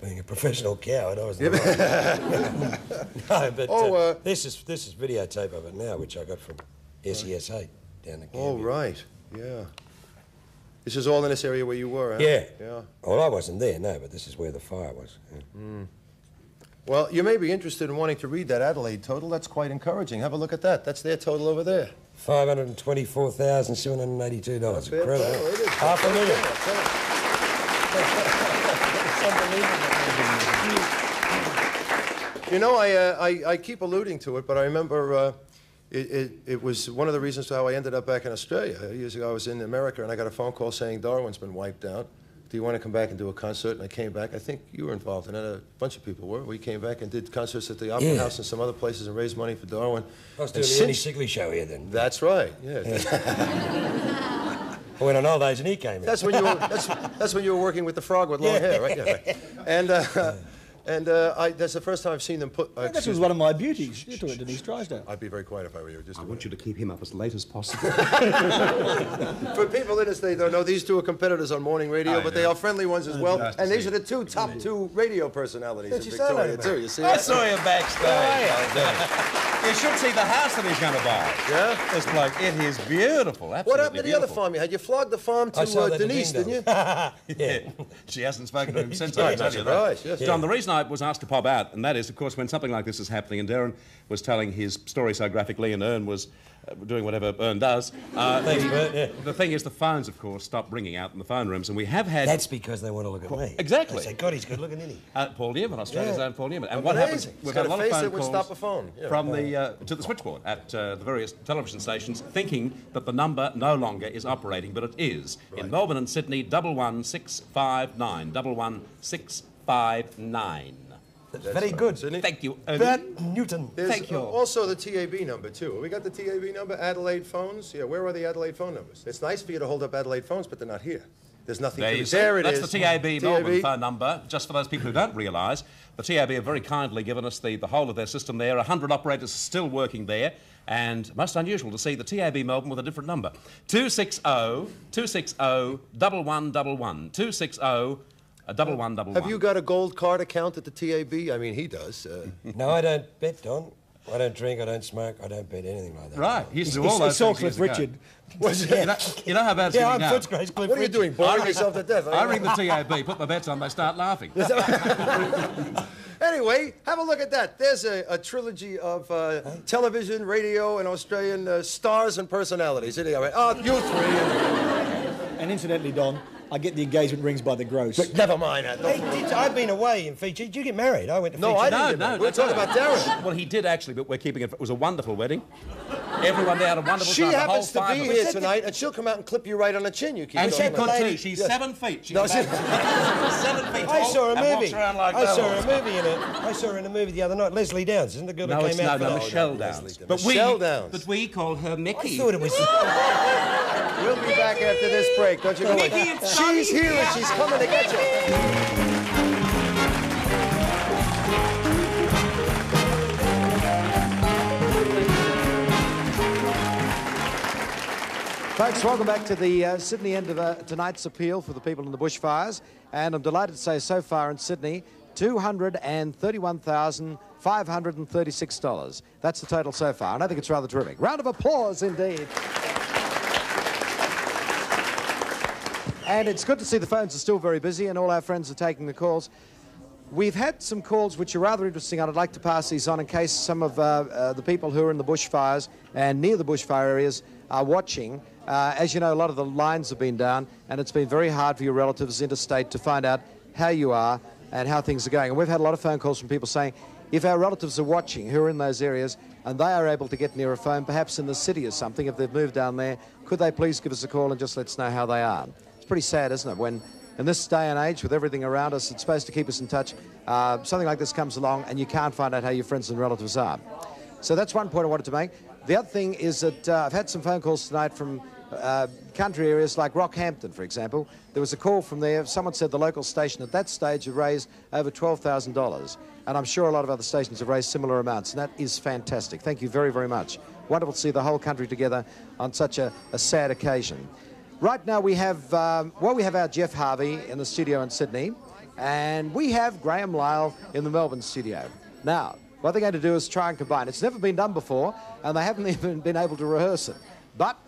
Being a professional coward, I was Yeah, not. no, but Oh, uh, uh, this is this is videotape of it now, which I got from SES 8 down the Oh, right. Yeah. This is all in this area where you were, huh? Yeah. Yeah. Well, I wasn't there, no, but this is where the fire was. yeah. Mm. Well, you may be interested in wanting to read that Adelaide total. That's quite encouraging. Have a look at that. That's their total over there. Five hundred and twenty-four thousand seven hundred and eighty-two dollars. Incredible. Half a million. You know, I, uh, I, I keep alluding to it, but I remember uh, it, it, it was one of the reasons how I ended up back in Australia. Years ago, I was in America, and I got a phone call saying Darwin's been wiped out. Do you want to come back and do a concert? And I came back. I think you were involved in it. A bunch of people were. We came back and did concerts at the Opera Yeah. House and some other places and raised money for Darwin. I was And doing the Ernie since- Sigley show here then. That's right. Yeah. I went on holidays and he came in. That's when you were, that's, that's when you were working with the frog with long Yeah. hair, right? Yeah, right. And uh, and uh, I, that's the first time I've seen them put. Uh, That excuse was one of my beauties. You're talking to Denise Drysdale. I'd be very quiet if I were you. Just I want you to keep him up as late as possible. For people in the state don't know, these two are competitors on morning radio, I but they are friendly ones as well. Nice And these are the two top two radio personalities Don't in Victoria that, too. You see? I saw you backstage. you should see the house that he's going to buy. Yeah? This bloke, it is beautiful. Absolutely What happened to the other farm you had? You flogged the farm to uh, Denise, didn't you? yeah. She hasn't spoken to him since, I tell that's you right, that. yes. John, the reason I was asked to pop out, and that is, of course, when something like this is happening, and Darren was telling his story so graphically, and Ern was uh, doing whatever Ern does. Uh, Thanks, the, Bert, yeah. the thing is, the phones, of course, stopped ringing out in the phone rooms, and we have had. That's because they want to look at me. Exactly. They say, God, he's good looking, isn't he? Uh, Paul Newman, Australia's Yeah. own Paul Newman. And what happens? Amazing. We've He's a got lot a of phone that would calls stop a phone. Yeah. from the uh, to the switchboard at uh, the various television stations, thinking that the number no longer is operating, but it is. In Melbourne and Sydney, double one six five nine, double one six five nine. That's very good. Thank you. Bert Newton. There's Thank you. also the TAB number, too. We got the TAB number, Adelaide phones. Yeah, where are the Adelaide phone numbers? It's nice for you to hold up Adelaide phones, but they're not here. There's nothing There to you it. see. There it That's is. the TAB Melbourne TAB. phone number. Just for those people who don't realise, the TAB have very kindly given us the, the whole of their system there. 100 operators are still working there. And most unusual to see the TAB Melbourne with a different number. 260 260 1111. 260 1111. Have you got a gold card account at the TAB? I mean, he does. Uh, No, I don't bet, Don. I don't drink, I don't smoke, I don't bet anything like that. Right, he used to do all those things Cliff. Richard. What's it? You know, you know how bad it's Yeah, getting I'm now? Footscray's Cliff what are you doing, boring I- yourself to death? I ring the TAB, put my bets on, they start laughing. Anyway, have a look at that. There's a, a trilogy of uh, television, radio, and Australian uh, stars and personalities. There you go. Oh, you three. And incidentally, Don, I get the engagement rings by the gross. But never mind that. Hey, did, I've been away in Fiji. Did you get married? I went to Fiji. No, Fiji. I didn't No, get no. We're that's talking all about. Derryn. Well, he did actually, but we're keeping it. It was a wonderful wedding. Everyone there had a wonderful She time. the whole happens to be here tonight, and she'll come out and clip you right on the chin. You keep And she could too. She's Yes. seven feet. She's No, she- seven feet I saw a and movie. walks like I saw a movie in it. I saw her in a movie the other night. Leslie Downs, isn't the girl No, that it's came no, out? no, for- Michelle Downs. But we, Michelle Downs. but we call her Mickey. I Mickey. thought it was. We'll be back after this break. Don't you go away. Mickey, it's Johnny. She's here and she's coming to get you. Folks, welcome back to the uh, Sydney end of uh, tonight's appeal for the people in the bushfires. And I'm delighted to say so far in Sydney, $231,536. That's the total so far, and I think it's rather terrific. Round of applause indeed. And it's good to see the phones are still very busy and all our friends are taking the calls. We've had some calls which are rather interesting, and I'd like to pass these on in case some of uh, uh, the people who are in the bushfires and near the bushfire areas are watching. Uh, as you know, a lot of the lines have been down, and it's been very hard for your relatives interstate to find out how you are and how things are going. And we've had a lot of phone calls from people saying, if our relatives are watching who are in those areas and they are able to get near a phone, perhaps in the city or something, if they've moved down there, could they please give us a call and just let us know how they are? It's pretty sad, isn't it? When in this day and age, with everything around us, it's supposed to keep us in touch. Uh, something like this comes along, and you can't find out how your friends and relatives are. So that's one point I wanted to make. The other thing is that uh, I've had some phone calls tonight from uh, country areas like Rockhampton, for example. There was a call from there. Someone said the local station at that stage had raised over $12,000. And I'm sure a lot of other stations have raised similar amounts. And that is fantastic. Thank you very, very much. Wonderful to see the whole country together on such a, a sad occasion. Right now we have, um, well, we have our Geoff Harvey in the studio in Sydney. And we have Graham Lyle in the Melbourne studio. Now, what they're going to do is try and combine. It's never been done before, and they haven't even been able to rehearse it. But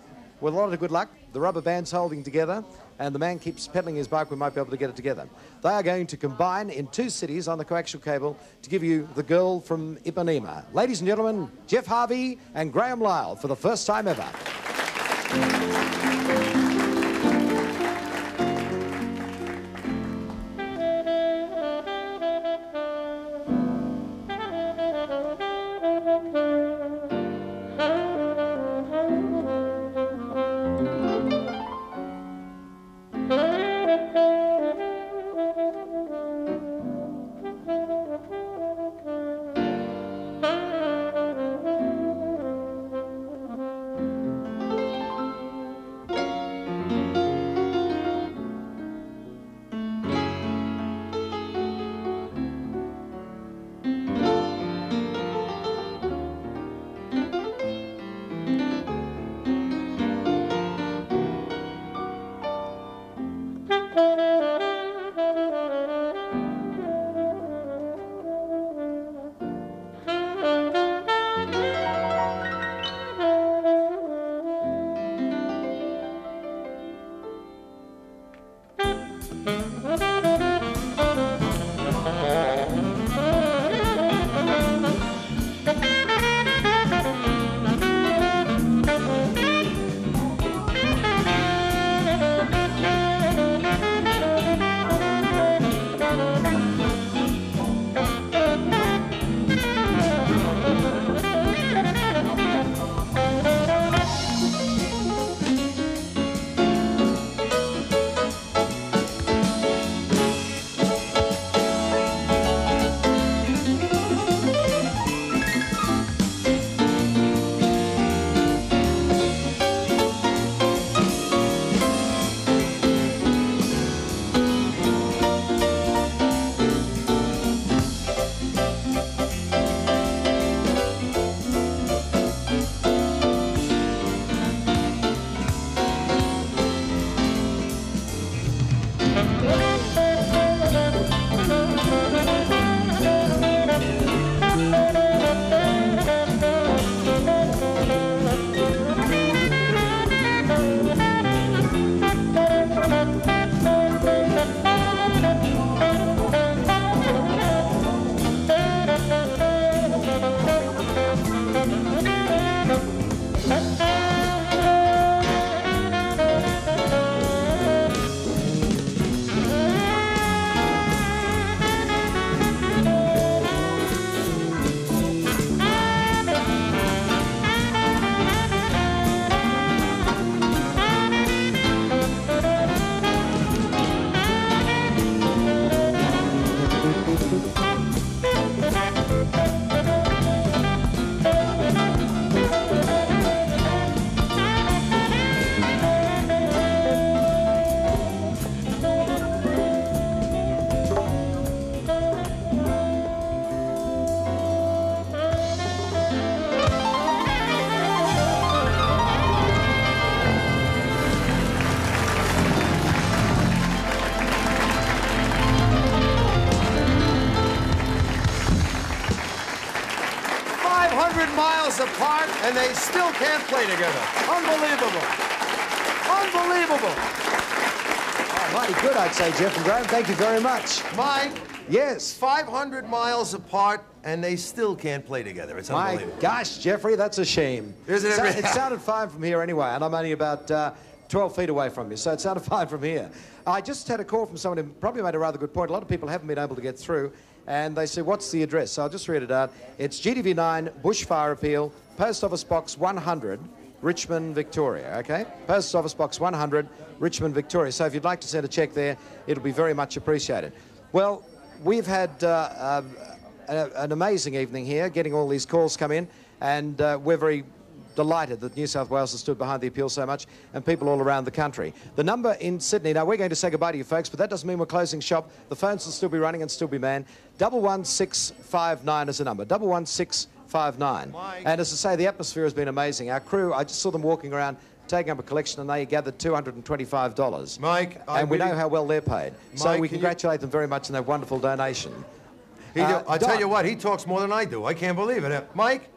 with a lot of good luck, the rubber band's holding together, and the man keeps pedaling his bike, we might be able to get it together. They are going to combine in two cities on the coaxial cable to give you the girl from Ipanema. Ladies and gentlemen, Geoff Harvey and Graham Lyle for the first time ever. Miles apart, and they still can't play together. Unbelievable. Unbelievable. Mighty good, I'd say, Geoff and Graham. Thank you very much. Mike, Yes. 500 miles apart, and they still can't play together. It's unbelievable. My gosh, Geoffrey, that's a shame. Isn't it So- it sounded fine from here anyway, and I'm only about uh, 12 feet away from you, so it sounded fine from here. I just had a call from someone who probably made a rather good point. A lot of people haven't been able to get through, and they said, What's the address? So I'll just read it out. It's GTV 9 Bushfire Appeal, Post Office Box 100. Richmond, Victoria, okay? Post Office Box 100, Richmond, Victoria. So if you'd like to send a check there, it'll be very much appreciated. Well, we've had uh, a, an amazing evening here, getting all these calls come in, and uh, we're very delighted that New South Wales has stood behind the appeal so much, and people all around the country. The number in Sydney, now we're going to say goodbye to you folks, but that doesn't mean we're closing shop. The phones will still be running and still be manned. Double one six five nine is the number. Double one six five nine. And as I say, the atmosphere has been amazing. Our crew, I just saw them walking around. Taking up a collection, and they gathered $225. Mike, I and we know how well they're paid. so we can you- congratulate them very much on their wonderful donation. Uh, I tell you what, he talks more than I do. I can't believe it. Uh, Mike?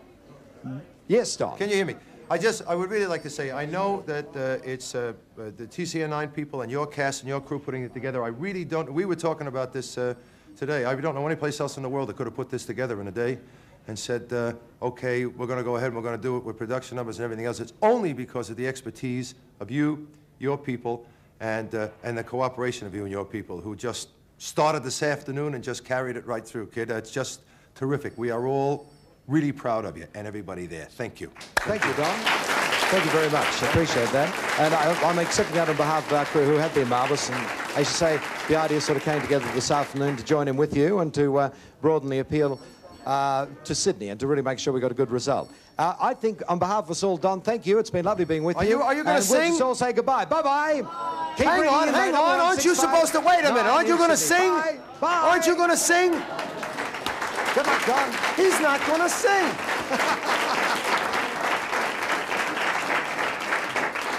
Yes, Don. Can you hear me? I just, I would really like to say, I know that uh, it's uh, uh, the TCN9 people and your cast and your crew putting it together. I really don't, we were talking about this uh, today. I don't know any place else in the world that could have put this together in a day and said, uh, okay, we're going to go ahead and we're going to do it with production numbers and everything else. It's only because of the expertise of you, your people, and, uh, and the cooperation of you and your people who just started this afternoon and just carried it right through, kid. It's just terrific. We are all really proud of you and everybody there. Thank you. Thank you, Don. Thank you very much. I appreciate that. And I, I'm accepting that on behalf of our crew who have been marvellous. And I should say the idea sort of came together this afternoon to join in with you and to uh, broaden the appeal uh, to Sydney and to really make sure we got a good result. Uh, I think on behalf of us all, Don, thank you. It's been lovely being with Are you. you- are you gonna And we'll just all say goodbye. Bye-bye. Keep hang on, hang on. Aren't you 165? supposed to wait a minute? Nine Aren't you in going to sing? Bye. Bye. Aren't you going to sing? Good luck, Don. He's not going to sing.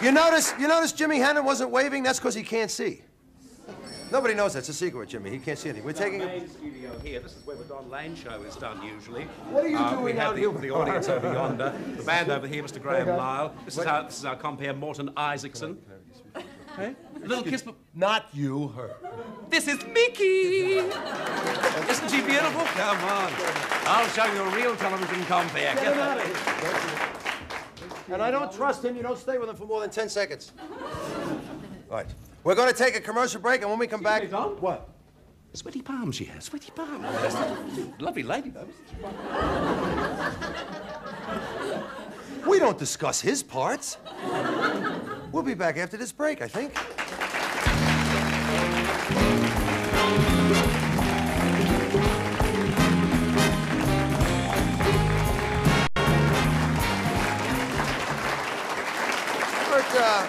you notice, you notice Jimmy Hannan wasn't waving? That's because he can't see. Nobody knows that's a secret, Jimmy. He can't see anything. We're taking a... main studio here. This is where the Don Lane show is done usually. What are you Uh, doing we have out the, here? the audience over yonder, the band over here, Mr. Graham Lyle. This is our this is our compere Morton Isaacson. Hey, a little kiss. but- Not you, her. This is Mickey. Isn't she beautiful? Come on. I'll show you a real television compere. Get him out of here. And I don't trust him. You don't stay with him for more than 10 seconds. Right. We're going to take a commercial break, and when we come back... What? Sweaty palms she has. Sweaty palms. Lovely lady, though. We don't discuss his parts. We'll be back after this break, I think. But, uh,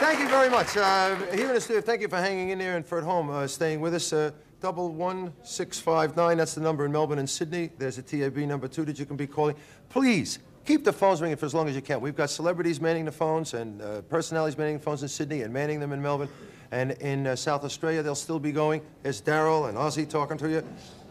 thank you very much. Uh, here in the studio, thank you for hanging in there and for at home, uh, staying with us. Uh, double one six five nine. That's the number in Melbourne and Sydney. There's a TAB number two that you can be calling. Please keep the phones ringing for as long as you can. We've got celebrities manning the phones and uh, personalities manning the phones in Sydney and manning them in Melbourne. And in uh, South Australia, they'll still be going. There's Daryl and Ossie talking to you.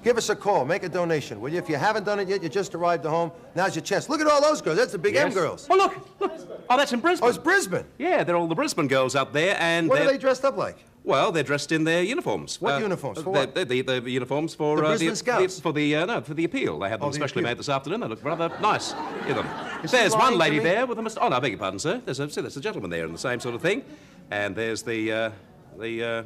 Give us a call. Make a donation, will you? If you haven't done it yet, you just arrived at home. Now's your chance. Look at all those girls. That's the Big M girls. Oh, look, look. Oh, that's in Brisbane. Oh, it's Brisbane. Yeah, they're all the Brisbane girls up there, and What are they're- they dressed up like? Well, they're dressed in their uniforms. What uniforms? For what? they're The, the, uniforms for The uh, the, Scouts? the- for the uh, no for the appeal. They had them Oh, specially appeal. made this afternoon. They look rather nice. in them. Is There's one lady there with a must. Oh, no, I beg your pardon, sir. There's a see, there's a gentleman there in the same sort of thing, and there's the uh, the. Uh,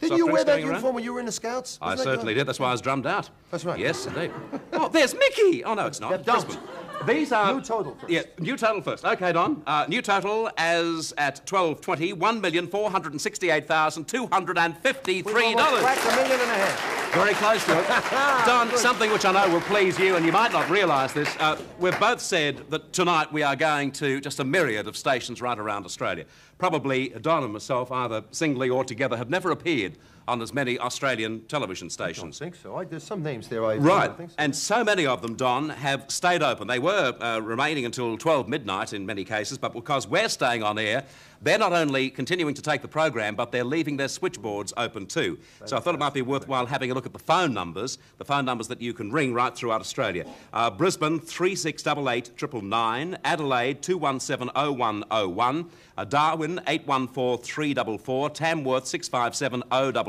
Didn't you wear that going around. uniform when you were in the Scouts? I Wasn't that certainly your- did. That's why I was drummed out. That's right. Yes, indeed. oh, there's Mickey. Oh no, it's not. don't. These are New total first. Yeah, new total first. Okay, Don. Uh, new total as at twelve twenty one million four hundred and sixty-eight thousand two hundred and fifty-three We've almost dollars. cracked a million and a half. Very close to it. Don, something which I know will please you, and you might not realise this. Uh, we've both said that tonight we are going to just a myriad of stations right around Australia. probably Don and myself, either singly or together, have never appeared on as many Australian television stations. I think so. I, there's some names there. I Right, don't think so. and so many of them, Don, have stayed open. They were uh, remaining until 12 midnight in many cases, but because we're staying on air, they're not only continuing to take the program, but they're leaving their switchboards open too. So I thought it might be worthwhile having a look at the phone numbers, the phone numbers that you can ring right throughout Australia. Uh, Brisbane 3688 999, Adelaide 217 0101, uh, Darwin 814 344, Tamworth 657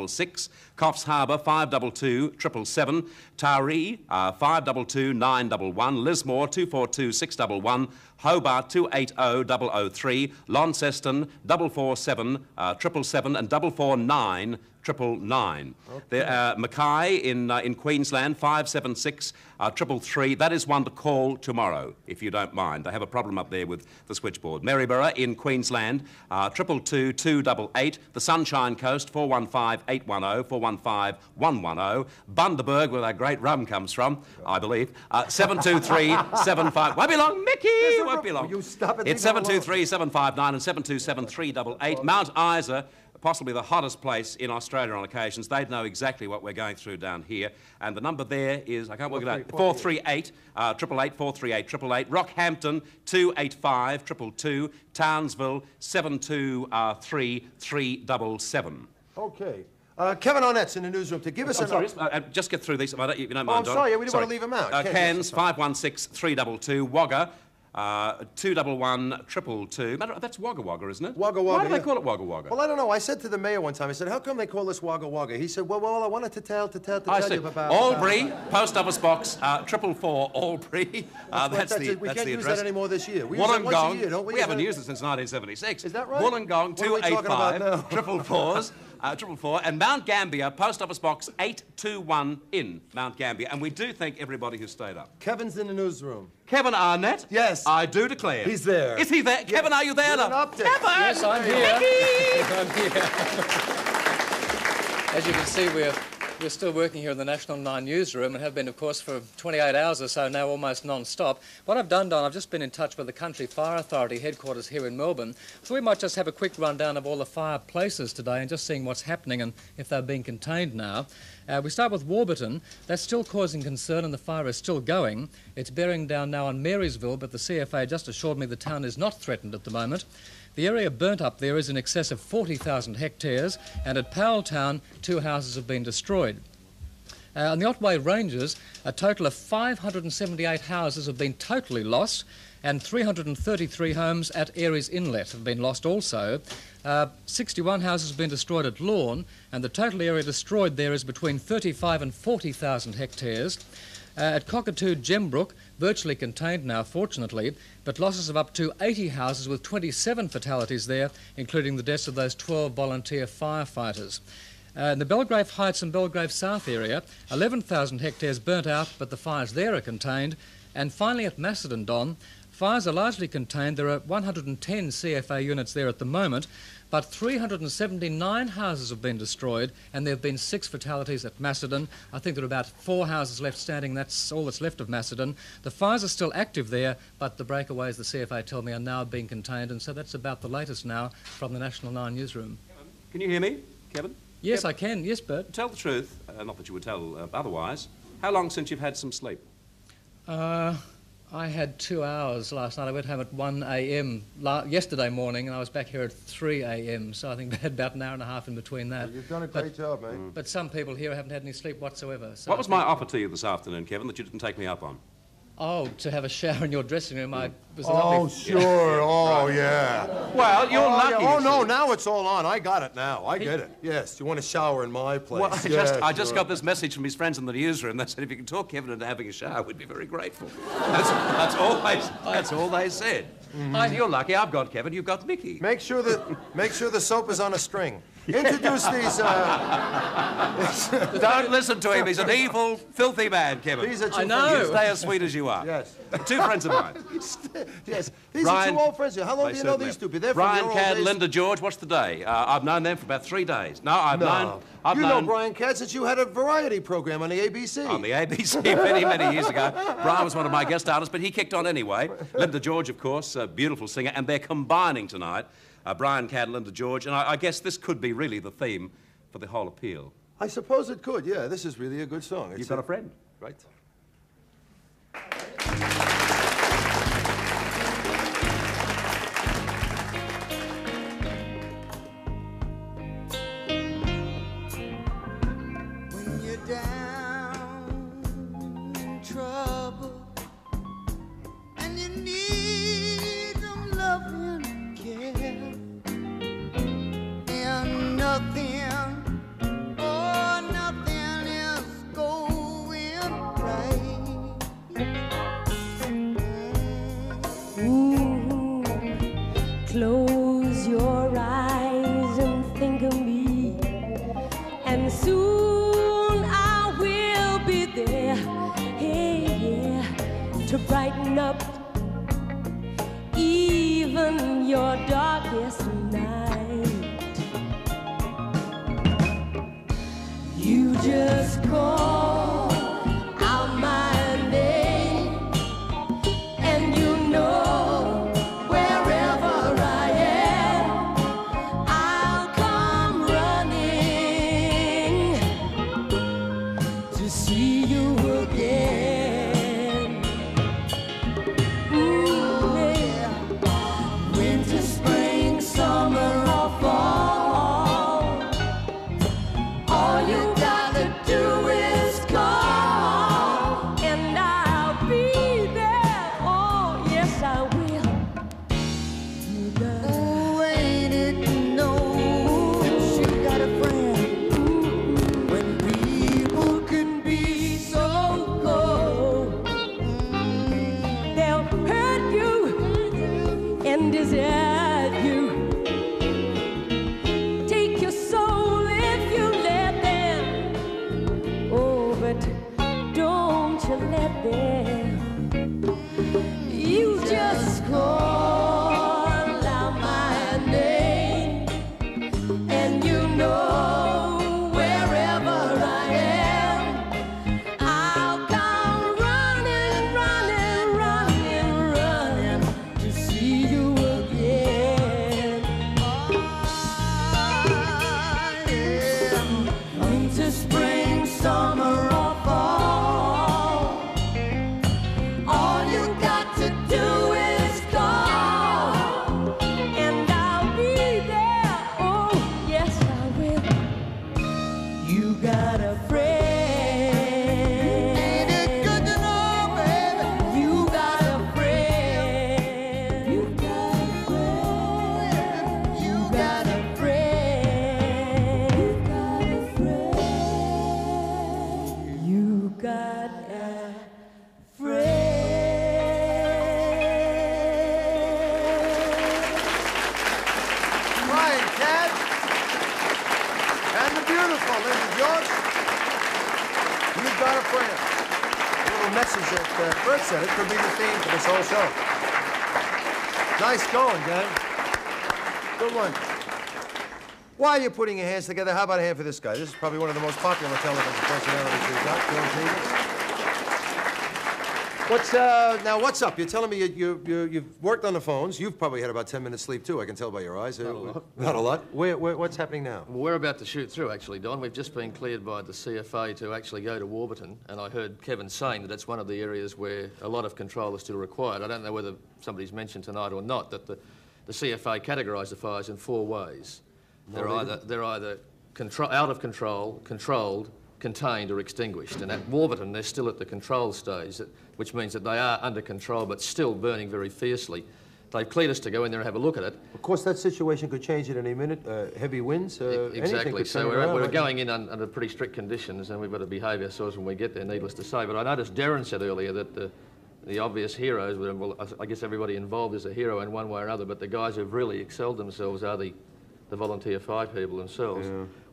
066, Coffs Harbour 522 777, Taree uh, 522 911, Lismore 242 611, Hobart 280 003, Launceston 447 uh, 777 and 449 999. There, uh, Mackay in, uh, in Queensland 576 uh, 333. That is one to call tomorrow, if you don't mind. They have a problem up there with the switchboard. Maryborough in Queensland uh, 222 288. The Sunshine Coast 415 810 415 110. Bundaberg, where that great rum comes from, I believe, uh, 723 75. Won't be long, Mickey! Won't be long. You stop it. It's 723 759 and 727 388. Mount Isa, possibly the hottest place in Australia on occasions. They'd know exactly what we're going through down here. And the number there is, I can't work it out, 438 uh, 888 438 888. Rockhampton 285 222. Townsville 723 377. Okay. Uh, Kevin Arnett's in the newsroom to give us I'm an sorry, uh, uh, just get through these if I don't, if you don't Oh, mind, I'm Don. sorry, we didn't want to leave him out. Uh, Ken, Cairns, 516 322. Wagga, uh, 211 222. Matter, that's Wagga Wagga, isn't it? Wagga Wagga. Why do they call it Wagga Wagga? Well, I don't know. I said to the mayor one time, I said, how come they call this Wagga Wagga? He said, well, well, I wanted to tell, to tell, to I tell see. you about... Albury, post office box, uh, triple four Albury. Uh, That's that's, the it. We that's can't use address. that anymore this year. We use that once a Wollongong. year, don't we? Is haven't used it since 1976. Is that right? Wollongong, What are we talking about 285, now? triple fours. Uh, triple four and Mount Gambier, post office box 821 in Mount Gambier. And we do thank everybody who stayed up. Kevin's in the newsroom. Kevin Arnett? Yes. I do declare. He's there. Is he there? Kevin, are you there? Give an love? update. Kevin! Yes, I'm here. Mickey! I'm here. As you can see, we're, we're still working here in the National 9 newsroom and have been, of course, for 28 hours or so now, almost non-stop. What I've done, Don, I've just been in touch with the Country Fire Authority headquarters here in Melbourne, so we might just have a quick rundown of all the fire places today and just seeing what's happening and if they're being contained now. Uh, we start with Warburton. That's still causing concern and the fire is still going. It's bearing down now on Marysville, but the CFA just assured me the town is not threatened at the moment. The area burnt up there is in excess of 40,000 hectares, and at Powelltown, two houses have been destroyed. Uh, on the Otway Ranges, a total of 578 houses have been totally lost, and 333 homes at Aireys Inlet have been lost also. Uh, 61 houses have been destroyed at Lorne, and the total area destroyed there is between 35 and 40,000 hectares. Uh, at Cockatoo, Gembrook, virtually contained now, fortunately, but losses of up to 80 houses with 27 fatalities there, including the deaths of those 12 volunteer firefighters. Uh, in the Belgrave Heights and Belgrave South area, 11,000 hectares burnt out, but the fires there are contained. And finally, at Macedon, Don, fires are largely contained. There are 110 CFA units there at the moment, but 379 houses have been destroyed, and there have been six fatalities at Macedon. I think there are about four houses left standing. That's all that's left of Macedon. The fires are still active there, but the breakaways, the CFA tell me, are now being contained, and so that's about the latest now from the National Nine newsroom. Can you hear me, Kevin? Yes, I can. Yes, Bert. Tell the truth, uh, not that you would tell uh, otherwise. How long since you've had some sleep? Uh, I had two hours last night. I went home at 1 a.m. La- yesterday morning, and I was back here at 3 a.m. So I think I had about an hour and a half in between that. You've done a But- great job, mate. But some people here haven't had any sleep whatsoever. So what was my think- offer to you this afternoon, Kevin, that you didn't take me up on? Oh, to have a shower in your dressing room. I was a Oh, lovely- sure. Oh, yeah. Well, you're oh, lucky, yeah. Oh, no, now it's all on. I got it now. I get it. Yes, you want to shower in my place. Well, I, Yeah, just, I just got this message from his friends in the newsroom. They said if you can talk Kevin into having a shower, we'd be very grateful. That's, that's, all, they, that's all they said. Mm-hmm. I- you're lucky. I've got Kevin. You've got Mickey. Make sure that make sure the soap is on a string. Introduce these. Uh, Don't listen to him. He's an evil, filthy man, Kevin. These are two I know. You stay as sweet as you are. Yes. Two friends of mine. yes. These Brian- are two old friends. How long do you know these two? people? They're from Brian your old Cadd, days. Linda George. What's the day? Uh, I've known them for about three days. No, I've No. known. I've you known know Brian Cadd since you had a variety program on the ABC. on the ABC many, many years ago. Brian was one of my guest artists, but he kicked on anyway. Linda George, of course, a beautiful singer, and they're combining tonight. Uh, Brian Cadlin to George, and I, I guess this could be really the theme for the whole appeal. I suppose it could, yeah. This is really a good song. It's You've got a friend. Right. You're putting your hands together, how about a hand for this guy? This is probably one of the most popular television personalities we've got, Bill Jenkins. What's uh now? What's up? You're telling me you, you, you you've worked on the phones. You've probably had about ten minutes sleep too. I can tell by your eyes. Not a lot. Not a lot. Where, where, what's happening now? Well, we're about to shoot through, actually, Don. We've just been cleared by the CFA to actually go to Warburton, and I heard Kevin saying that it's one of the areas where a lot of control is still required. I don't know whether somebody's mentioned tonight or not that the, the CFA categorise the fires in four ways. They're, either, they're either out of control, controlled, contained, or extinguished. And at Warburton, they're still at the control stage, which means that they are under control but still burning very fiercely. They've cleared us to go in there and have a look at it. Of course, that situation could change at any minute. Uh, heavy winds. Uh, Exactly. So we're, around we're going in un, under pretty strict conditions, and we've got to behave ourselves when we get there. Needless to say, but I noticed Derryn said earlier that the, the obvious heroes, well, I- I guess everybody involved is a hero in one way or another, but the guys who've really excelled themselves are the, the volunteer fire people themselves.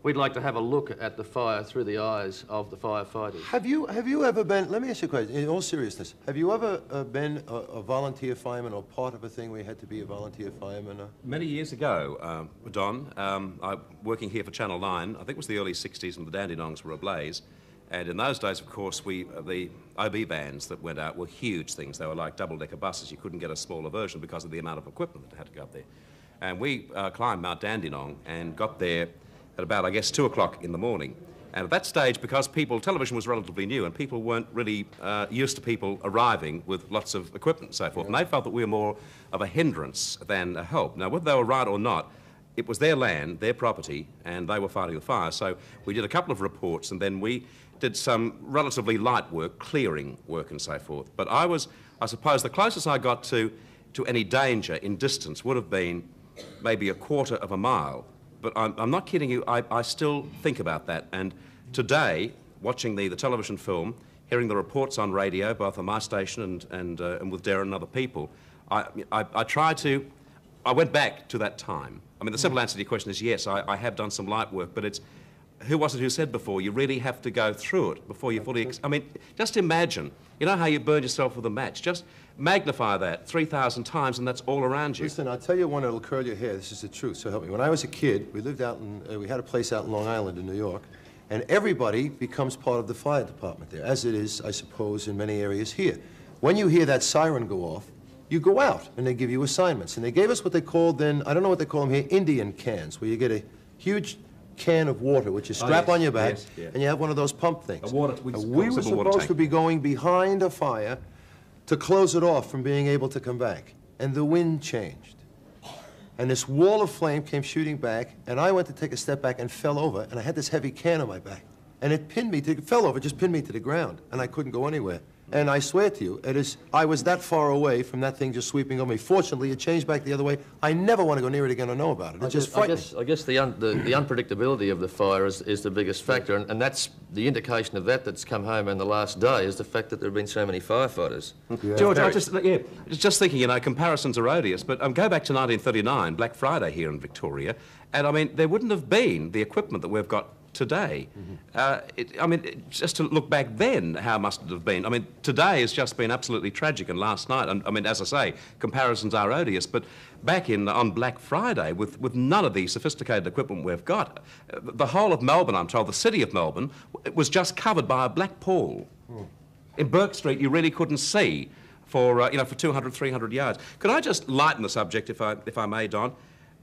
We'd like to have a look at the fire through the eyes of the firefighters. Have you have you ever been? Let me ask you a question. In all seriousness, have you ever uh, been a, a volunteer fireman or part of a thing where you had to be a volunteer fireman? Uh? Many years ago, um, Don, um, I, working here for Channel 9, I think it was the early 60s and the Dandenongs were ablaze. And in those days, of course, we, uh, the OB vans that went out were huge things. They were like double-decker buses. You couldn't get a smaller version because of the amount of equipment that had to go up there. And we uh, climbed Mount Dandenong and got there at about, I guess, 2 o'clock in the morning. And at that stage, because people, television was relatively new and people weren't really uh, used to people arriving with lots of equipment and so forth, and they felt that we were more of a hindrance than a help. Now, whether they were right or not, it was their land, their property, and they were fighting the fire. So we did a couple of reports and then we did some relatively light work, clearing work and so forth. But I was, I suppose, the closest I got to, to any danger in distance would have been maybe a quarter of a mile. But I'm, I'm not kidding you, I, I still think about that. And today, watching the, the television film, hearing the reports on radio, both on my station and, and, uh, and with Derryn and other people, I, I, I try to, I went back to that time. I mean, the simple answer to your question is yes, I, I have done some light work, but it's, who was it who said before, you really have to go through it before you fully, I mean, just imagine, you know how you burn yourself with a match, just magnify that 3,000 times and that's all around you. Listen, I'll tell you one that'll curl your hair. This is the truth, so help me. When I was a kid, we lived out in, uh, we had a place out in Long Island in New York, and everybody becomes part of the fire department there, as it is, I suppose, in many areas here. When you hear that siren go off, you go out and they give you assignments. And they gave us what they called then, I don't know what they call them here, Indian cans, where you get a huge can of water, which you Oh, strap yes, on your back, yes, yeah. and you have one of those pump things. A water- we we were supposed to be going behind a fire to close it off from being able to come back. And the wind changed. And this wall of flame came shooting back, and I went to take a step back and fell over, and I had this heavy can on my back. And it pinned me to, it fell over, just pinned me to the ground, and I couldn't go anywhere. And I swear to you, it is, I was that far away from that thing just sweeping over me. Fortunately, it changed back the other way. I never want to go near it again or know about it. It I just guess, I guess, I guess the, un, the, the unpredictability of the fire is, is the biggest factor, and, and that's the indication of that that's come home in the last day is the fact that there have been so many firefighters. George, I just, yeah, just thinking, you know, comparisons are odious, but um, go back to 1939, Black Friday here in Victoria, and I mean, there wouldn't have been the equipment that we've got today. Uh, it, I mean, it- just to look back then, how must it have been? I mean, today has just been absolutely tragic, and last night, and, I mean, as I say, comparisons are odious, but back in on Black Friday, with, with none of the sophisticated equipment we've got, uh, the whole of Melbourne, I'm told, the city of Melbourne, it was just covered by a black pall. In Bourke Street, you really couldn't see for, uh, you know, for 200, 300 yards. Could I just lighten the subject, if I, if I may, Don?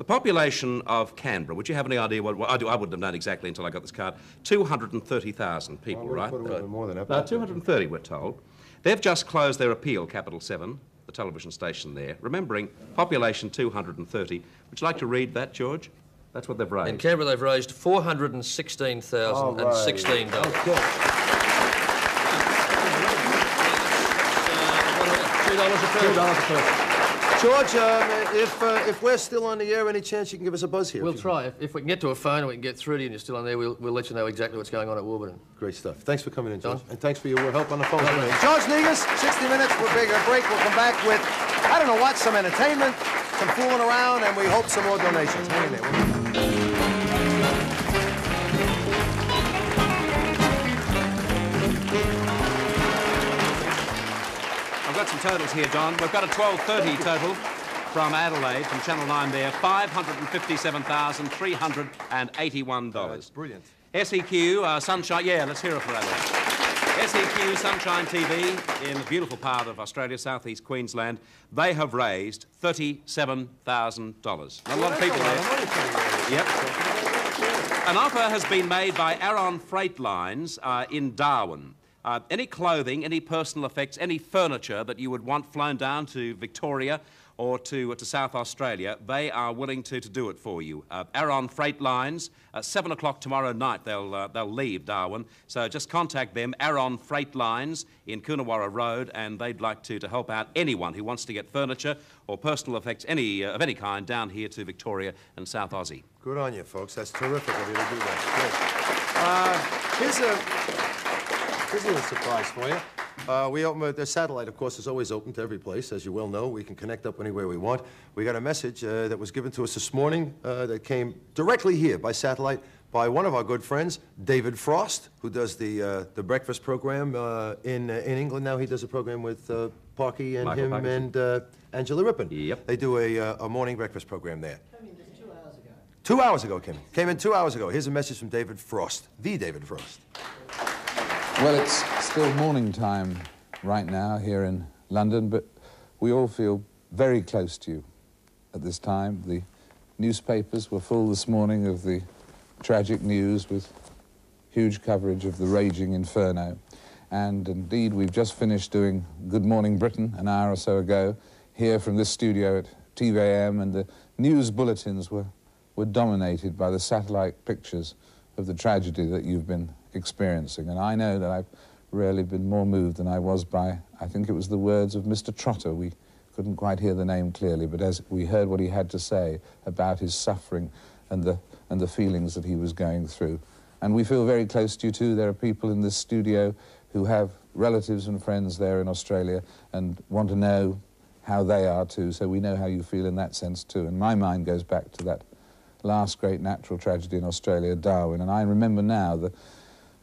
The population of Canberra, would you have any idea what, what I, do, I wouldn't have known exactly until I got this card, 230,000 people, Well, right? thought it would've more than that, No, 230, we're told. They've just closed their appeal, Capital 7, the television station there, remembering population 230. Would you like to read that, George? That's what they've raised. In Canberra, they've raised $416,016. Two dollars a person. Two dollars a person. George, um, if, uh, if we're still on the air, any chance you can give us a buzz here? We'll try. If, if we can get to a phone and we can get through to you and you're still on there, we'll, we'll let you know exactly what's going on at Warburton. Great stuff. Thanks for coming in, George. And thanks for your help on the phone. today. George Negus, 60 Minutes. We'll take a break. We'll come back with, I don't know what, some entertainment, some fooling around, and we hope some more donations. Hang in there. Got some totals here, Don. We've got a 12.30 total from Adelaide, from Channel 9 there, $557,381. That's brilliant. SEQ, uh, Sunshine, yeah, let's hear it for Adelaide. SEQ, Sunshine TV, in the beautiful part of Australia, southeast Queensland, they have raised $37,000. Not a lot of people there. Yep. An offer has been made by Aron Freight Lines uh, in Darwin. Uh, any clothing, any personal effects, any furniture that you would want flown down to Victoria or to, to South Australia, they are willing to, to do it for you. Uh, Aron Freight Lines, uh, 7 o'clock tomorrow night, they'll, uh, they'll leave Darwin. So just contact them, Aron Freight Lines in Coonawarra Road, and they'd like to, to help out anyone who wants to get furniture or personal effects any, uh, of any kind down here to Victoria and South Aussie. Good on you, folks. That's terrific of you to do that. Great. Uh, here's a here's a little surprise for you. Uh, we open, uh, the satellite, of course, is always open to every place, as you well know. We can connect up anywhere we want. We got a message uh, that was given to us this morning uh, that came directly here by satellite by one of our good friends, David Frost, who does the uh, the breakfast program uh, in uh, in England now. He does a program with uh, Parky and Michael him Parkinson. and uh, Angela Rippon. Yep. They do a, uh, a morning breakfast program there. Two hours ago, came in. Came in two hours ago. Here's a message from David Frost, the David Frost. Well, it's still morning time right now here in London, but we all feel very close to you at this time. The newspapers were full this morning of the tragic news with huge coverage of the raging inferno. And indeed, we've just finished doing Good Morning Britain an hour or so ago here from this studio at TVAM, and the news bulletins were, were dominated by the satellite pictures of the tragedy that you've been experiencing. And I know that I've rarely been more moved than I was by, I think it was the words of Mr. Trotter. We couldn't quite hear the name clearly, but as we heard what he had to say about his suffering and the, and the feelings that he was going through. And we feel very close to you too. There are people in this studio who have relatives and friends there in Australia and want to know how they are too, so we know how you feel in that sense too. And my mind goes back to that last great natural tragedy in Australia, Darwin, and I remember now the,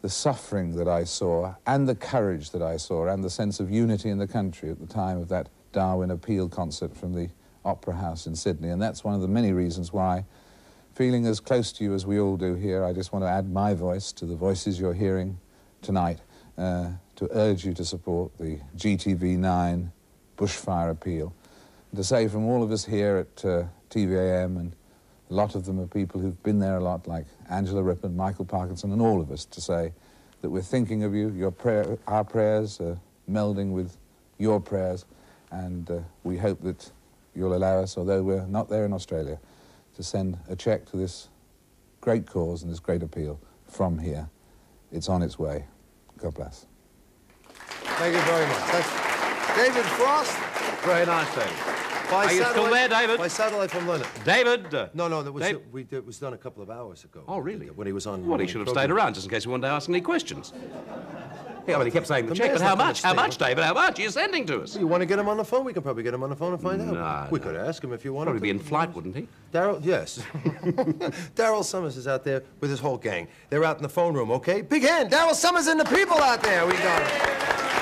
the suffering that I saw and the courage that I saw and the sense of unity in the country at the time of that Darwin appeal concert from the Opera House in Sydney. And that's one of the many reasons why, feeling as close to you as we all do here, I just want to add my voice to the voices you're hearing tonight uh, to urge you to support the GTV9 bushfire appeal. And to say from all of us here at uh, TVAM, and a lot of them are people who've been there a lot, like Angela Rippon, Michael Parkinson, and all of us, to say that we're thinking of you. Your prayer, our prayers are melding with your prayers, and uh, we hope that you'll allow us, although we're not there in Australia, to send a cheque to this great cause and this great appeal from here. It's on its way. God bless. Thank you very much. That's David Frost. Very nice, David. By Are you still there, David? By satellite from London. David? No, no, that was, Dave- we it was done a couple of hours ago. Oh, really? When he was on. Well, he should have stayed around just in case we wanted to ask any questions. Yeah, well, he kept saying the, The check, but how much? How much, David? How much are you sending to us? You want to get him on the phone? We can probably get him on the phone and find out. No, we could ask him if you want. To. Probably be in flight, wouldn't he? Daryl, yes. Daryl Somers is out there with his whole gang. They're out in the phone room, okay? Big hand, Daryl Somers and the people out there. We got him.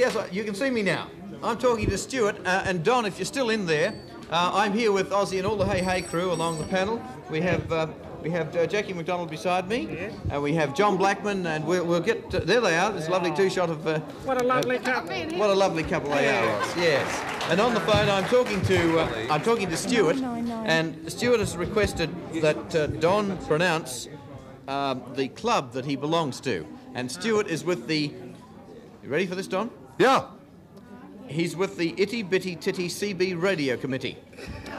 Yes, uh, you can see me now. I'm talking to Stuart uh, and Don. If you're still in there, uh, I'm here with Ossie and all the Hey Hey crew along the panel. We have uh, we have uh, Jacki MacDonald beside me, and we have John Blackman, and we'll, we'll get to, there they are. This lovely two-shot of uh, What a lovely couple. what a lovely couple they are. Yes. And on the phone, I'm talking to uh, I'm talking to Stuart, and Stuart has requested that uh, Don pronounce um, the club that he belongs to, and Stuart is with the. You ready for this, Don? Yeah. He's with the Itty Bitty Titty CB Radio Committee.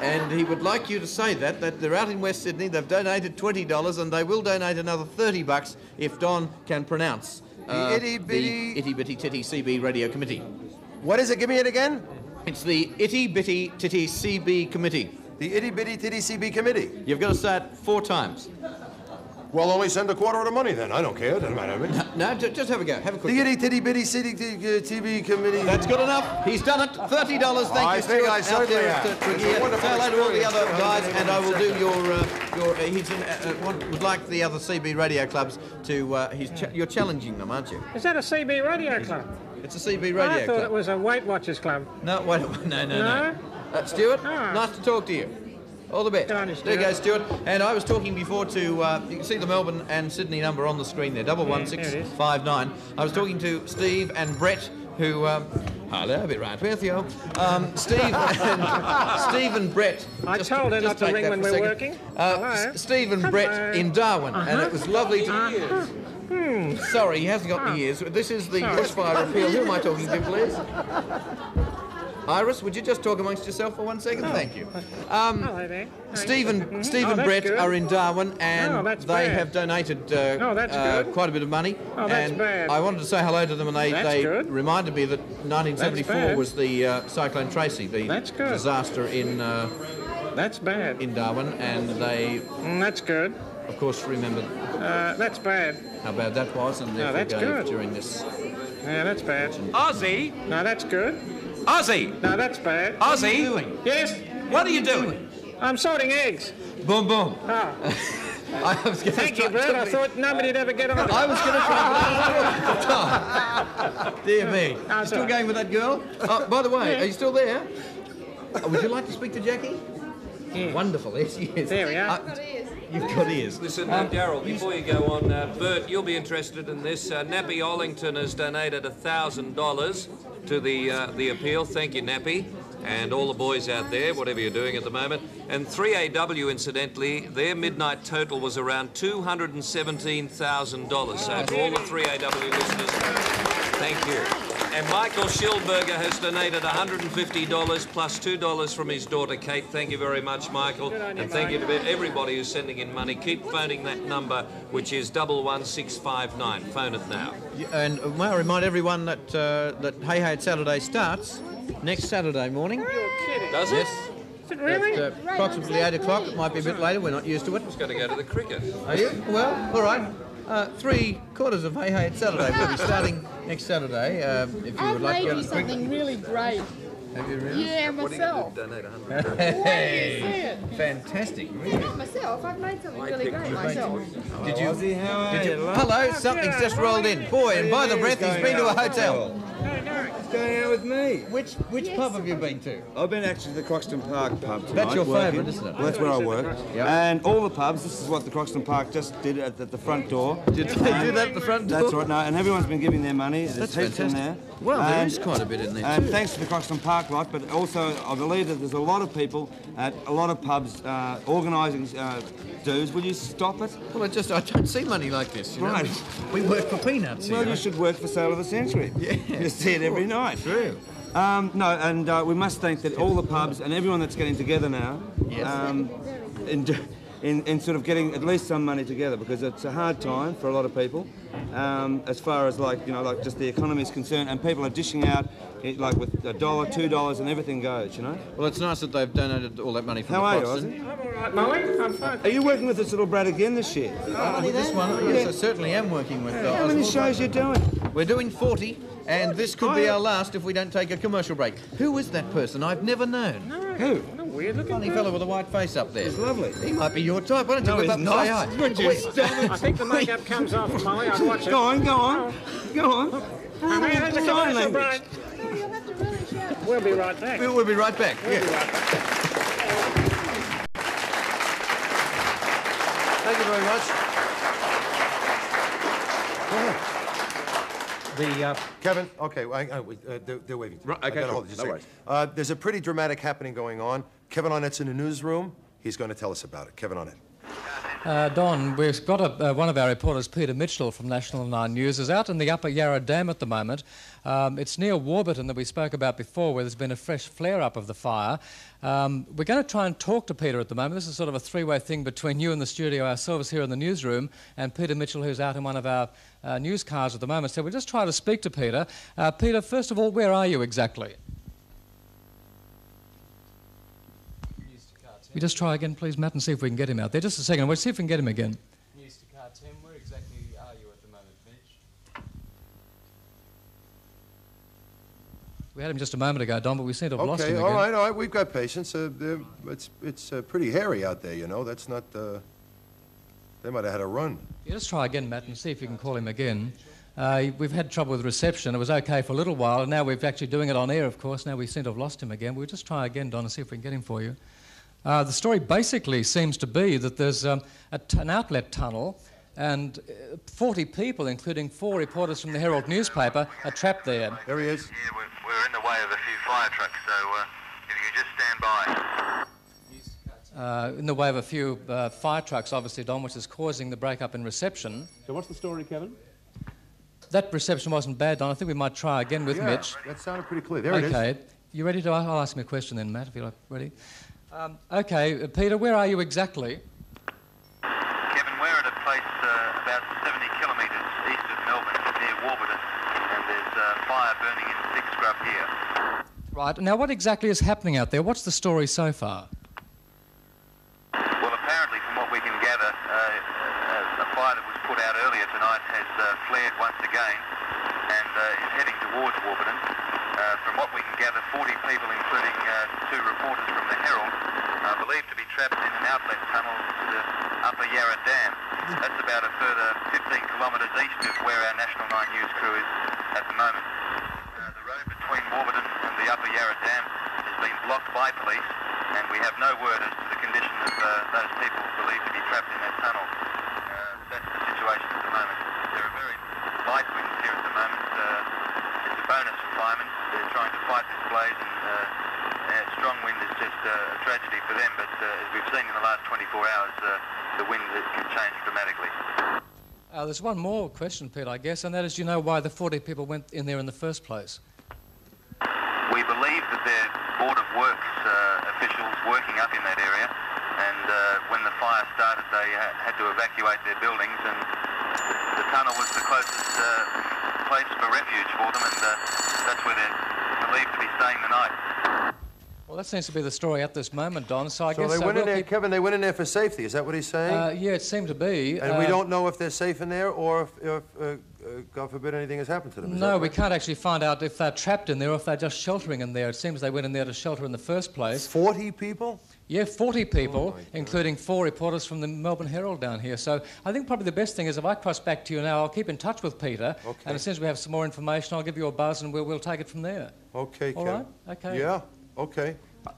And he would like you to say that, that they're out in West Sydney, they've donated $20 and they will donate another 30 bucks if Don can pronounce uh, Itty Bitty- the Itty Bitty Titty CB Radio Committee. What is it? Give me it again. It's the Itty Bitty Titty CB Committee. The Itty Bitty Titty CB Committee. You've got to say it four times. Well, only send a quarter of the money then. I don't care. Doesn't matter to me. No, ju- just have a go. Have a quick The. Itty Titty Bitty City T- uh, TV Committee. That's good enough. He's done it. Thirty dollars. Thank I you, Stuart. I out certainly there have. at, uh, It's a Tregear. wonderful hello to all the other guys, and I will do your uh, your. Uh, he's in, uh, uh, would like the other CB radio clubs to. Uh, he's ch- you're challenging them, aren't you? Is that a CB radio club? It's a CB radio club. I thought club. it was a Weight Watchers club. No, wait, no, no, no. No? Uh, Stuart, Ah. nice to talk to you. All the best. Good on you, There you go, Stuart. And I was talking before to, uh, you can see the Melbourne and Sydney number on the screen there, double one six there it is. five nine. I was talking to Steve and Brett, who, um, hello, be right with you. Um, Steve and Steve and Brett. I told her not to ring when we're working. Uh, Steve and Brett in Darwin, and Uh-huh. it was lovely to. Uh-huh. Hmm. Sorry, he hasn't got the ears. This is the Sorry. bushfire appeal. Who am I talking to, please? Iris, would you just talk amongst yourself for one second? Thank you. Um, Hello there. Steve and, Mhm. Steve Oh, and that's Brett good. are in Darwin and Oh, that's they bad. have donated uh, Oh, that's uh, good. quite a bit of money. Oh, that's and bad. I wanted to say hello to them and they, That's they good. reminded me that 1974 bad. was the uh, Cyclone Tracy, the That's good. disaster in, uh, That's bad. in Darwin, and they, Mm, that's good. of course, remembered Uh, that's bad. how bad that was and No, therefore that's gave good. during this. Yeah, that's bad. Ossie! No, that's good. Ossie! No, that's bad. Ossie! Yes? What are you doing? I'm sorting eggs. Boom, boom. Ah. I was gonna Thank you, try- Brett. I thought nobody'd ever get on it. I was going to try. Dear me. Ah, You still sorry. going with that girl? Oh, by the way, Yeah. are you still there? Uh, would you like to speak to Jacki? Wonderful. Yes, she is. There we are. Uh, You've got ears. Listen, uh, Daryl, before you go on, uh, Bert, you'll be interested in this. Uh, Nappy Ollington has donated $1,000 to the, uh, the appeal. Thank you, Nappy. And all the boys out there, whatever you're doing at the moment. And 3AW, incidentally, their midnight total was around $217,000. So to all the 3AW listeners, thank you. And Michael Schildberger has donated $150 plus $2 from his daughter Kate. Thank you very much, Michael. And thank you to everybody who's sending in money. Keep phoning that number, which is 11659. Phone it now. And uh, may I remind everyone that uh, that Hey Hey It's Saturday starts next Saturday morning. Does it? Yes. Really? At, uh, approximately 8 o'clock. It might be a bit later. We're not used to it. I Just got to go to the cricket. Are you? Well, all right. Uh, three quarters of Hey Hey It's Saturday We'll be starting next Saturday. Uh, if you I've would like made to you to the cricket. something really great. Have you really? Yeah, myself. Hey, fantastic. Not myself. I've made something really great myself. Did you? Ossie, how Did you? you. Hello, oh, something's just rolled in. Boy, and by the breath, he's been to a hotel. What's going out with me? Which which pub have you been to? I've been actually to the Croxton Park pub tonight. That's your working. favourite, isn't it? Well, that's where I work. Yep. And all the pubs, this is what the Croxton Park just did at, at the front door. Did they do that at the front door? That's right, no, and everyone's been giving their money. There's That's heaps in there. fantastic. Well, there And- is quite a bit in there And too. thanks to the Croxton Park lot, but also I believe that there's a lot of people at a lot of pubs uh, organising uh, dues. Will you stop it? Well, I just I don't see money like this. You know? Right. We work for peanuts. Well, you know? you should work for Sale of the Century. Yeah. You see it every night. True. Um, no, and uh, we must think that all the pubs and everyone that's getting together now, Yes. um, in, in, in sort of getting at least some money together because it's a hard time for a lot of people, um, as far as like you know like just the economy is concerned, and people are dishing out it, like with a dollar, two dollars, and everything goes. You know. Well, it's nice that they've donated all that money from How the are you, Ossie? I'm all right, Molly. I'm fine. Are you working with this little brat again this year? Uh, with this one, yes, I certainly am working with. Uh, How many Oswald. shows you doing? We're doing 40, and this could be our last if we don't take a commercial break. Who is that person? I've never known. No. Who? No, weird looking. Funny fellow with a white face up there. He's lovely. He might be your type. Why don't you No, whip he's up and not. say hi? Would you I think the makeup comes off, Molly. I'd watch it. Go on, go on, go on. Honey, there's a Sign commercial language. break. We'll be right back. We'll, we'll be right back. We'll be right back. Thank you very much. The uh, Kevin, okay, I, I, uh, they're, they're waving. Right, I gotta hold it just no worries. Uh, there's a pretty dramatic happening going on. Kevin Arnett's in the newsroom. He's going to tell us about it. Kevin Arnett. Uh, Don, we've got a, uh, one of our reporters, Peter Mitchell from National Nine News, is out in the Upper Yarra Dam at the moment. Um, it's near Warburton that we spoke about before, where there's been a fresh flare-up of the fire. Um, we're going to try and talk to Peter at the moment. This is sort of a three-way thing between you and the studio, ourselves here in the newsroom, and Peter Mitchell, who's out in one of our uh, news cars at the moment. So we'll just try to speak to Peter. Uh, Peter, first of all, where are you exactly? You just try again, please, Matt, and see if we can get him out there. Just a second. We'll see if we can get him again. News to car 10, where exactly are you at the moment, Mitch? We had him just a moment ago, Don, but we seem to have lost him all again. right, all right. We've got patience. Uh, it's it's uh, pretty hairy out there, you know. That's not. Uh, they might have had a run. Yeah, just try again, Matt, and see if you can call him again. Uh, we've had trouble with reception. It was okay for a little while, and now we're actually doing it on air, of course. Now we seem to have lost him again. We'll just try again, Don, and see if we can get him for you. Uh, the story basically seems to be that there's um, a t- an outlet tunnel, and uh, 40 people, including four reporters from the Herald newspaper, are trapped there. There he is. Yeah, we're, we're in the way of a few fire trucks, so uh, if you could just stand by. Uh, in the way of a few uh, fire trucks, obviously, Don, which is causing the break-up in reception. So what's the story, Kevin? That reception wasn't bad, Don. I think we might try again with yeah, Mitch. That sounded pretty clear. There it is. okay. You ready to? I'll ask him a question then, Matt, if you're ready. Um, okay, uh, Peter, where are you exactly? Kevin, we're at a place uh, about 70 kilometres east of Melbourne, near Warburton, and there's uh, fire burning in thick scrub here. Right. Now, what exactly is happening out there? What's the story so far? Well, apparently, from what we can gather, uh, uh, a fire that was put out earlier tonight has uh, flared once again and uh, is heading towards Warburton. Uh, from what we can gather, 40 people, including uh, two reporters from the Herald, believed to be trapped in an outlet tunnel to the Upper Yarra Dam. That's about a further 15 kilometres east of where our National 9 News crew is at the moment. Uh, the road between Warburton and the Upper Yarra Dam has been blocked by police, and we have no word as to the condition of uh, those people believed to be trapped in that tunnel. Uh, that's the situation at the moment. There are very light winds here at the moment. Uh, it's a bonus for firemen. They're trying to fight this blaze and uh, uh, strong wind is just uh, a tragedy for them, but uh, as we've seen in the last 24 hours, uh, the wind can change dramatically. Uh, there's one more question, Pete, I guess, and that is, do you know why the 40 people went in there in the first place? We believe that they're Board of Works uh, officials working up in that area, and uh, when the fire started, they ha- had to evacuate their buildings, and the tunnel was the closest uh, place for refuge for them, and uh, that's where they're believed to be staying the night. Well, that seems to be the story at this moment, Don, so I guess So guess... they went in there, keep- Kevin, they went in there for safety, is that what he's saying? Uh, yeah, it seemed to be. and we uh, don't know if they're safe in there or if, if uh, uh, God forbid, anything has happened to them. is No, that we can't actually find out if they're trapped in there or if they're just sheltering in there. It seems they went in there to shelter in the first place. 40 people? Yeah, 40 Oh people, including four reporters from the Melbourne Herald down here. So I think probably the best thing is if I cross back to you now, I'll keep in touch with Peter. Okay. And as soon as we have some more information, I'll give you a buzz and we'll, we'll take it from there. Okay, All Kevin. right? Okay. Yeah, okay.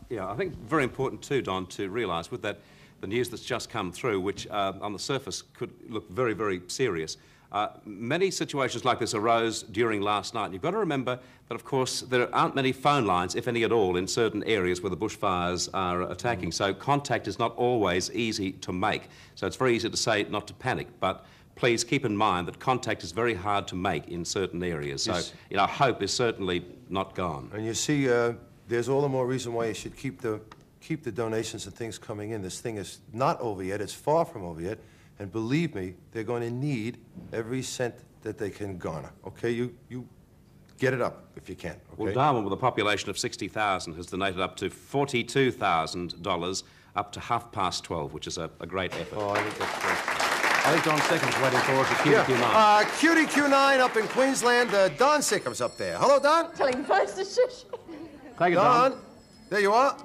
Yeah, I think very important too, Don, to realise with that the news that's just come through, which uh, on the surface could look very, very serious. Uh, many situations like this arose during last night. You've got to remember that, of course, there aren't many phone lines, if any at all, in certain areas where the bushfires are attacking. So contact is not always easy to make. So it's very easy to say not to panic, but please keep in mind that contact is very hard to make in certain areas. So, Yes. you know, hope is certainly not gone. And you see, uh, there's all the more reason why you should keep the, keep the donations and things coming in. This thing is not over yet. It's far from over yet. And believe me, they're going to need every cent that they can garner. Okay, you, you get it up if you can. Okay? Well, Darwin, with a population of 60,000, has donated up to $42,000 up to half past 12, which is a, a great effort. Oh, I think that's great. I think Don Seccombe's waiting for us at Yeah. QQ9. Uh, QTQ9 up in Queensland. Uh, Don Seccombe's up there. Hello, Don. Telling the folks to shush. Take it, Don. There you are.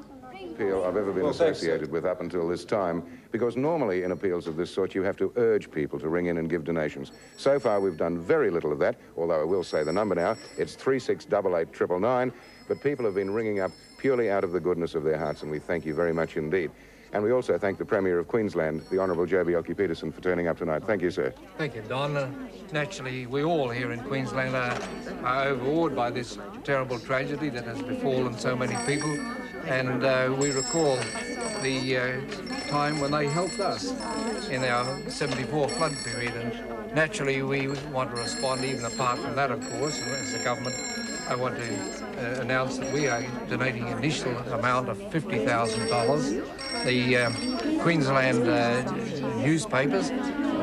appeal I've ever been Well, thanks, associated with up until this time, because normally in appeals of this sort you have to urge people to ring in and give donations. So far we've done very little of that, although I will say the number now, it's 3688999, but people have been ringing up purely out of the goodness of their hearts, and we thank you very much indeed. And we also thank the Premier of Queensland, the Honourable Joh Bjelke-Petersen, for turning up tonight. Thank you, sir. Thank you, Don. Uh, naturally, we all here in Queensland are, are overawed by this terrible tragedy that has befallen so many people. And uh, we recall the uh, time when they helped us in our 74 flood period. And naturally, we want to respond even apart from that, of course. As a government, I want to uh, announce that we are donating an initial amount of $50,000. The um, Queensland uh, newspapers,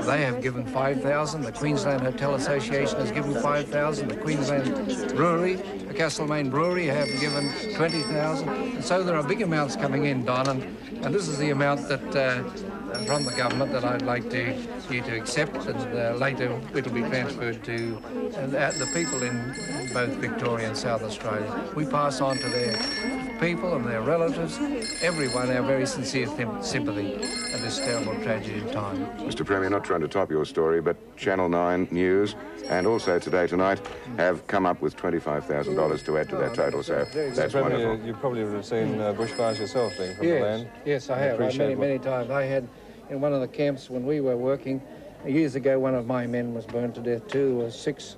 they have given 5,000. The Queensland Hotel Association has given 5,000. The Queensland Brewery, the Castlemaine Brewery, have given 20,000. And so there are big amounts coming in, Don, and, and this is the amount that uh, from the government that I'd like to you to accept, and uh, later it'll be transferred to uh, the people in both Victoria and South Australia. We pass on to their people and their relatives, everyone, our very sincere thim- sympathy at this terrible tragedy of time. Mr Premier, not trying to top your story, but Channel 9 News and also Today Tonight have come up with $25,000 to add to that total, so that's Premier, wonderful. You probably would have seen uh, bushfires yourself being from the Yes, land. yes, I I have. I many, many times. I had in one of the camps when we were working years ago. One of my men was burned to death too. There were six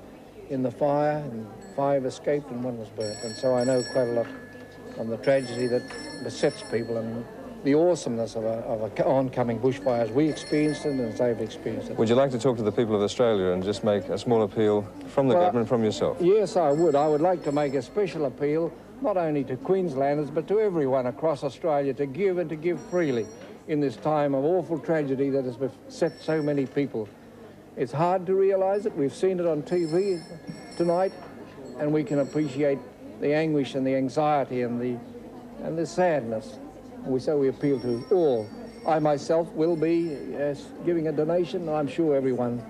in the fire, and five escaped, and one was burnt. And so I know quite a lot on the tragedy that besets people and the awesomeness of, a, of a oncoming bushfires. We experienced it, and they've experienced it. Would you like to talk to the people of Australia and just make a small appeal from the Well, government, from yourself? Yes, I would. I would like to make a special appeal, not only to Queenslanders, but to everyone across Australia to give and to give freely in this time of awful tragedy that has beset so many people. It's hard to realise it. We've seen it on TV tonight, and we can appreciate the anguish and the anxiety and the, and the sadness. We, so we appeal to all. I myself will be giving a donation, I'm sure everyone,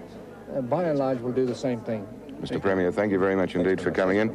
uh, by and large, will do the same thing. Mr. Premier, thank you very much indeed for coming in.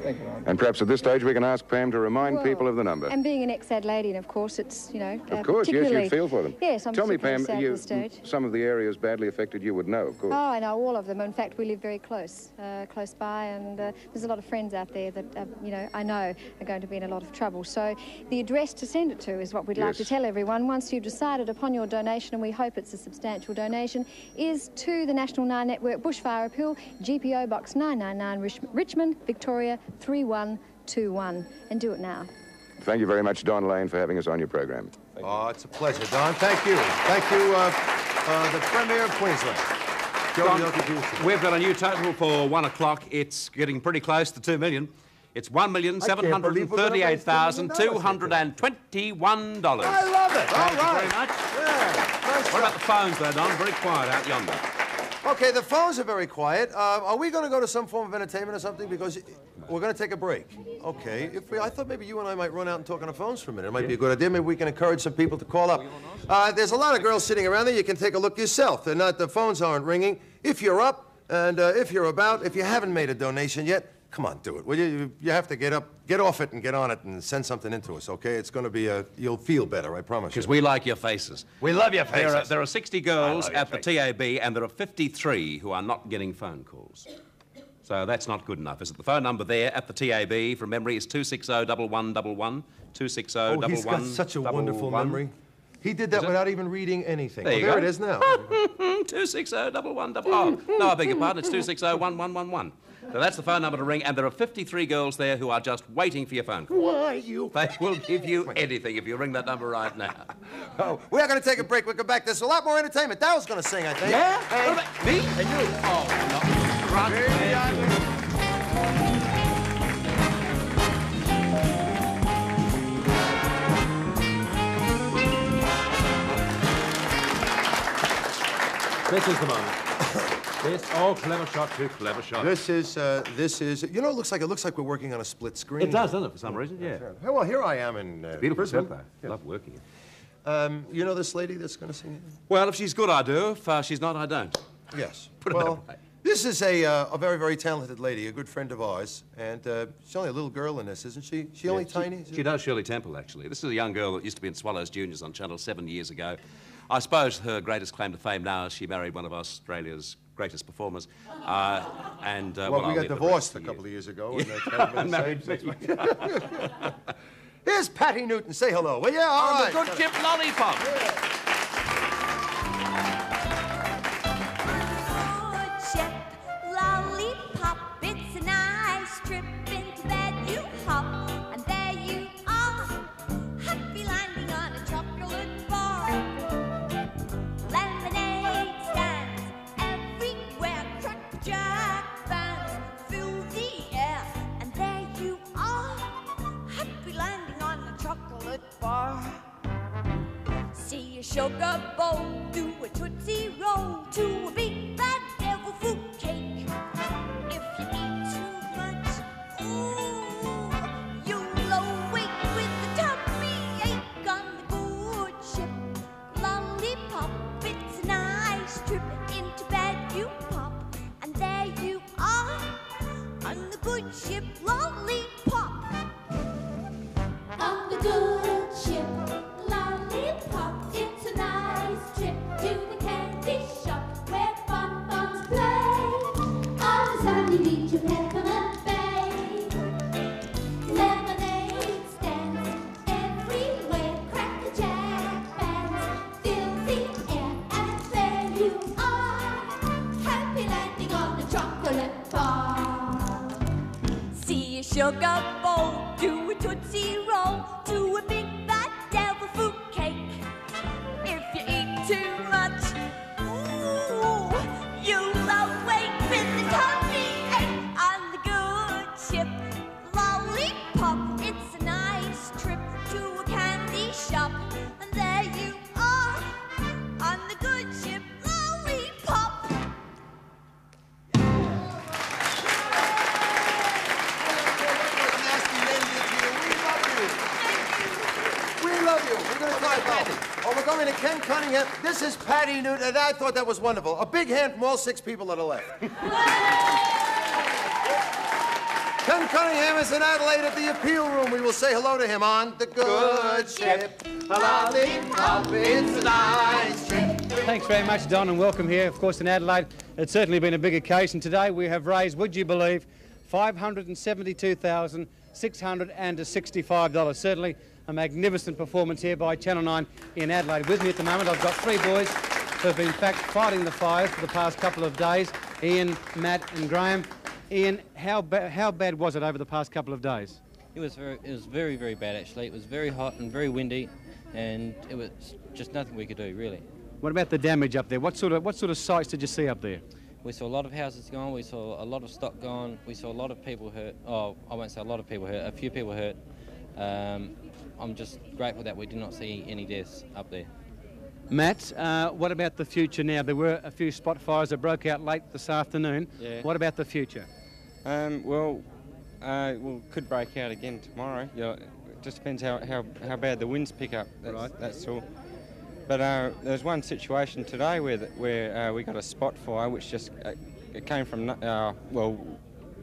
And perhaps at this stage we can ask Pam to remind Well, people of the number. And being an ex-ad lady, and of course, it's you know. uh, Of course, yes, you feel for them. Yes, I'm Tell me, Pam, you, at this stage. some of the areas badly affected you would know, of course. Oh, I know all of them. In fact, we live very close, uh, close by, and uh, there's a lot of friends out there that, uh, you know, I know are going to be in a lot of trouble. So the address to send it to is what we'd like to tell everyone. Once you've decided upon your donation, and we hope it's a substantial donation, is to the National Nine Network Bushfire Appeal, GPO Box 999, Rich- Richmond, Victoria 3121. And do it now. Thank you very much, Don Lane, for having us on your program. Oh, it's a pleasure, Don. Thank you. Thank you, uh, uh, the Premier of Queensland. Joh Don, we've got a new total for one o'clock. It's getting pretty close to two million. It's one million seven hundred and thirty-eight thousand two hundred and twenty-one dollars. I love it. All Thank you right. very much. Yeah, nice What about the phones, though, Don? Very quiet out yonder. Okay, the phones are very quiet. Uh, are we going to go to some form of entertainment or something? Because we're going to take a break. Okay. If we, I thought maybe you and I might run out and talk on the phones for a minute. It might be a good idea. Maybe we can encourage some people to call up. Uh, there's a lot of girls sitting around there. You can take a look yourself. They're not. The phones aren't ringing. If you're up and uh, if you're about, if you haven't made a donation yet, come on, do it. Will you? You- have to get up, get off it, and get on it, and send something into us. Okay? It's going to be a. You'll feel better. I promise you. Because we like your faces. We love your There are, faces. there are 60 girls I love your at the TAB, and there are 53 who are not getting phone calls. So that's not good enough, is it? The phone number there at the TAB, from memory, is 260 1111. 260 Oh, he's got such a wonderful memory. He did that without even reading anything. There Oh, there it is now. 260 1111. Oh, no, I beg your pardon. It's 260 1111. So that's the phone number to ring, and there are 53 girls there who are just waiting for your phone call. Why you? They will give you anything if you ring that number right now. Oh, we are going to take a break. We'll come back. There's a lot more entertainment. Daryl's going to sing, I think. Yeah? And, What me? And you. Oh, no. Right. This is the moment. This, oh, clever shot, too clever shot. This is, uh, this is, you know, it looks like, it looks like we're working on a split screen. It does, doesn't it, for some reason? Yeah. Hey, well, here I am in uh, Beautiful Brisbane. set, though. Love working it. Um, you know this lady that's going to sing? Well, if she's good, I do. If uh, she's not, I don't. Yes. Put it well, that way. this is a, uh, a very, very talented lady, a good friend of ours, and uh, she's only a little girl in this, isn't she? She only Yeah, tiny? She does Shirley Temple, actually. This is a young girl that used to be in Swallow's Juniors on Channel 7 years ago. I suppose her greatest claim to fame now is she married one of Australia's greatest performers. Uh, and, uh, well, I'll we got divorced a couple of years ago. and that's kind of been the Married same me. since- Here's Patti Newton. Say hello. Well, yeah, all On right. the good chip lollipop. chip sugar bowl, do a tootsie roll, to a big bad devil fruit cake. If you eat too much, ooh, you'll awake with a tummy ache on the good ship. Lollipop, it's a nice trip. Into bed you pop, and there you are on the good ship. Is Newton, and I thought that was wonderful. A big hand from all six people on the left. Ken Cunningham is in Adelaide at the appeal room. We will say hello to him on the good ship. Lollipop, it's a nice trip. Thanks very much, Don, and welcome here. Of course, in Adelaide, it's certainly been a big occasion. Today we have raised, would you believe, $572,665. Certainly a magnificent performance here by Channel 9 in Adelaide. With me at the moment, I've got three boys who have been, fact, fighting the fires for the past couple of days. Ian, Matt and Graham. Ian, how, ba- how bad was it over the past couple of days? It was very, it was very, very bad actually. It was very hot and very windy, and it was just nothing we could do really. What about the damage up there? What sort of, what sort of sights did you see up there? We saw a lot of houses gone. We saw a lot of stock gone. We saw a lot of people hurt. Oh, I won't say a lot of people hurt. A few people hurt. Um, I'm just grateful that we did not see any deaths up there. Matt, uh, what about the future now? There were a few spot fires that broke out late this afternoon. Yeah. What about the future? Um, well, uh, well, could break out again tomorrow. Yeah, it just depends how, how, how bad the winds pick up. That's, Right. That's all. But uh, there's one situation today where the, where uh, we got a spot fire, which just uh, it came from uh, well,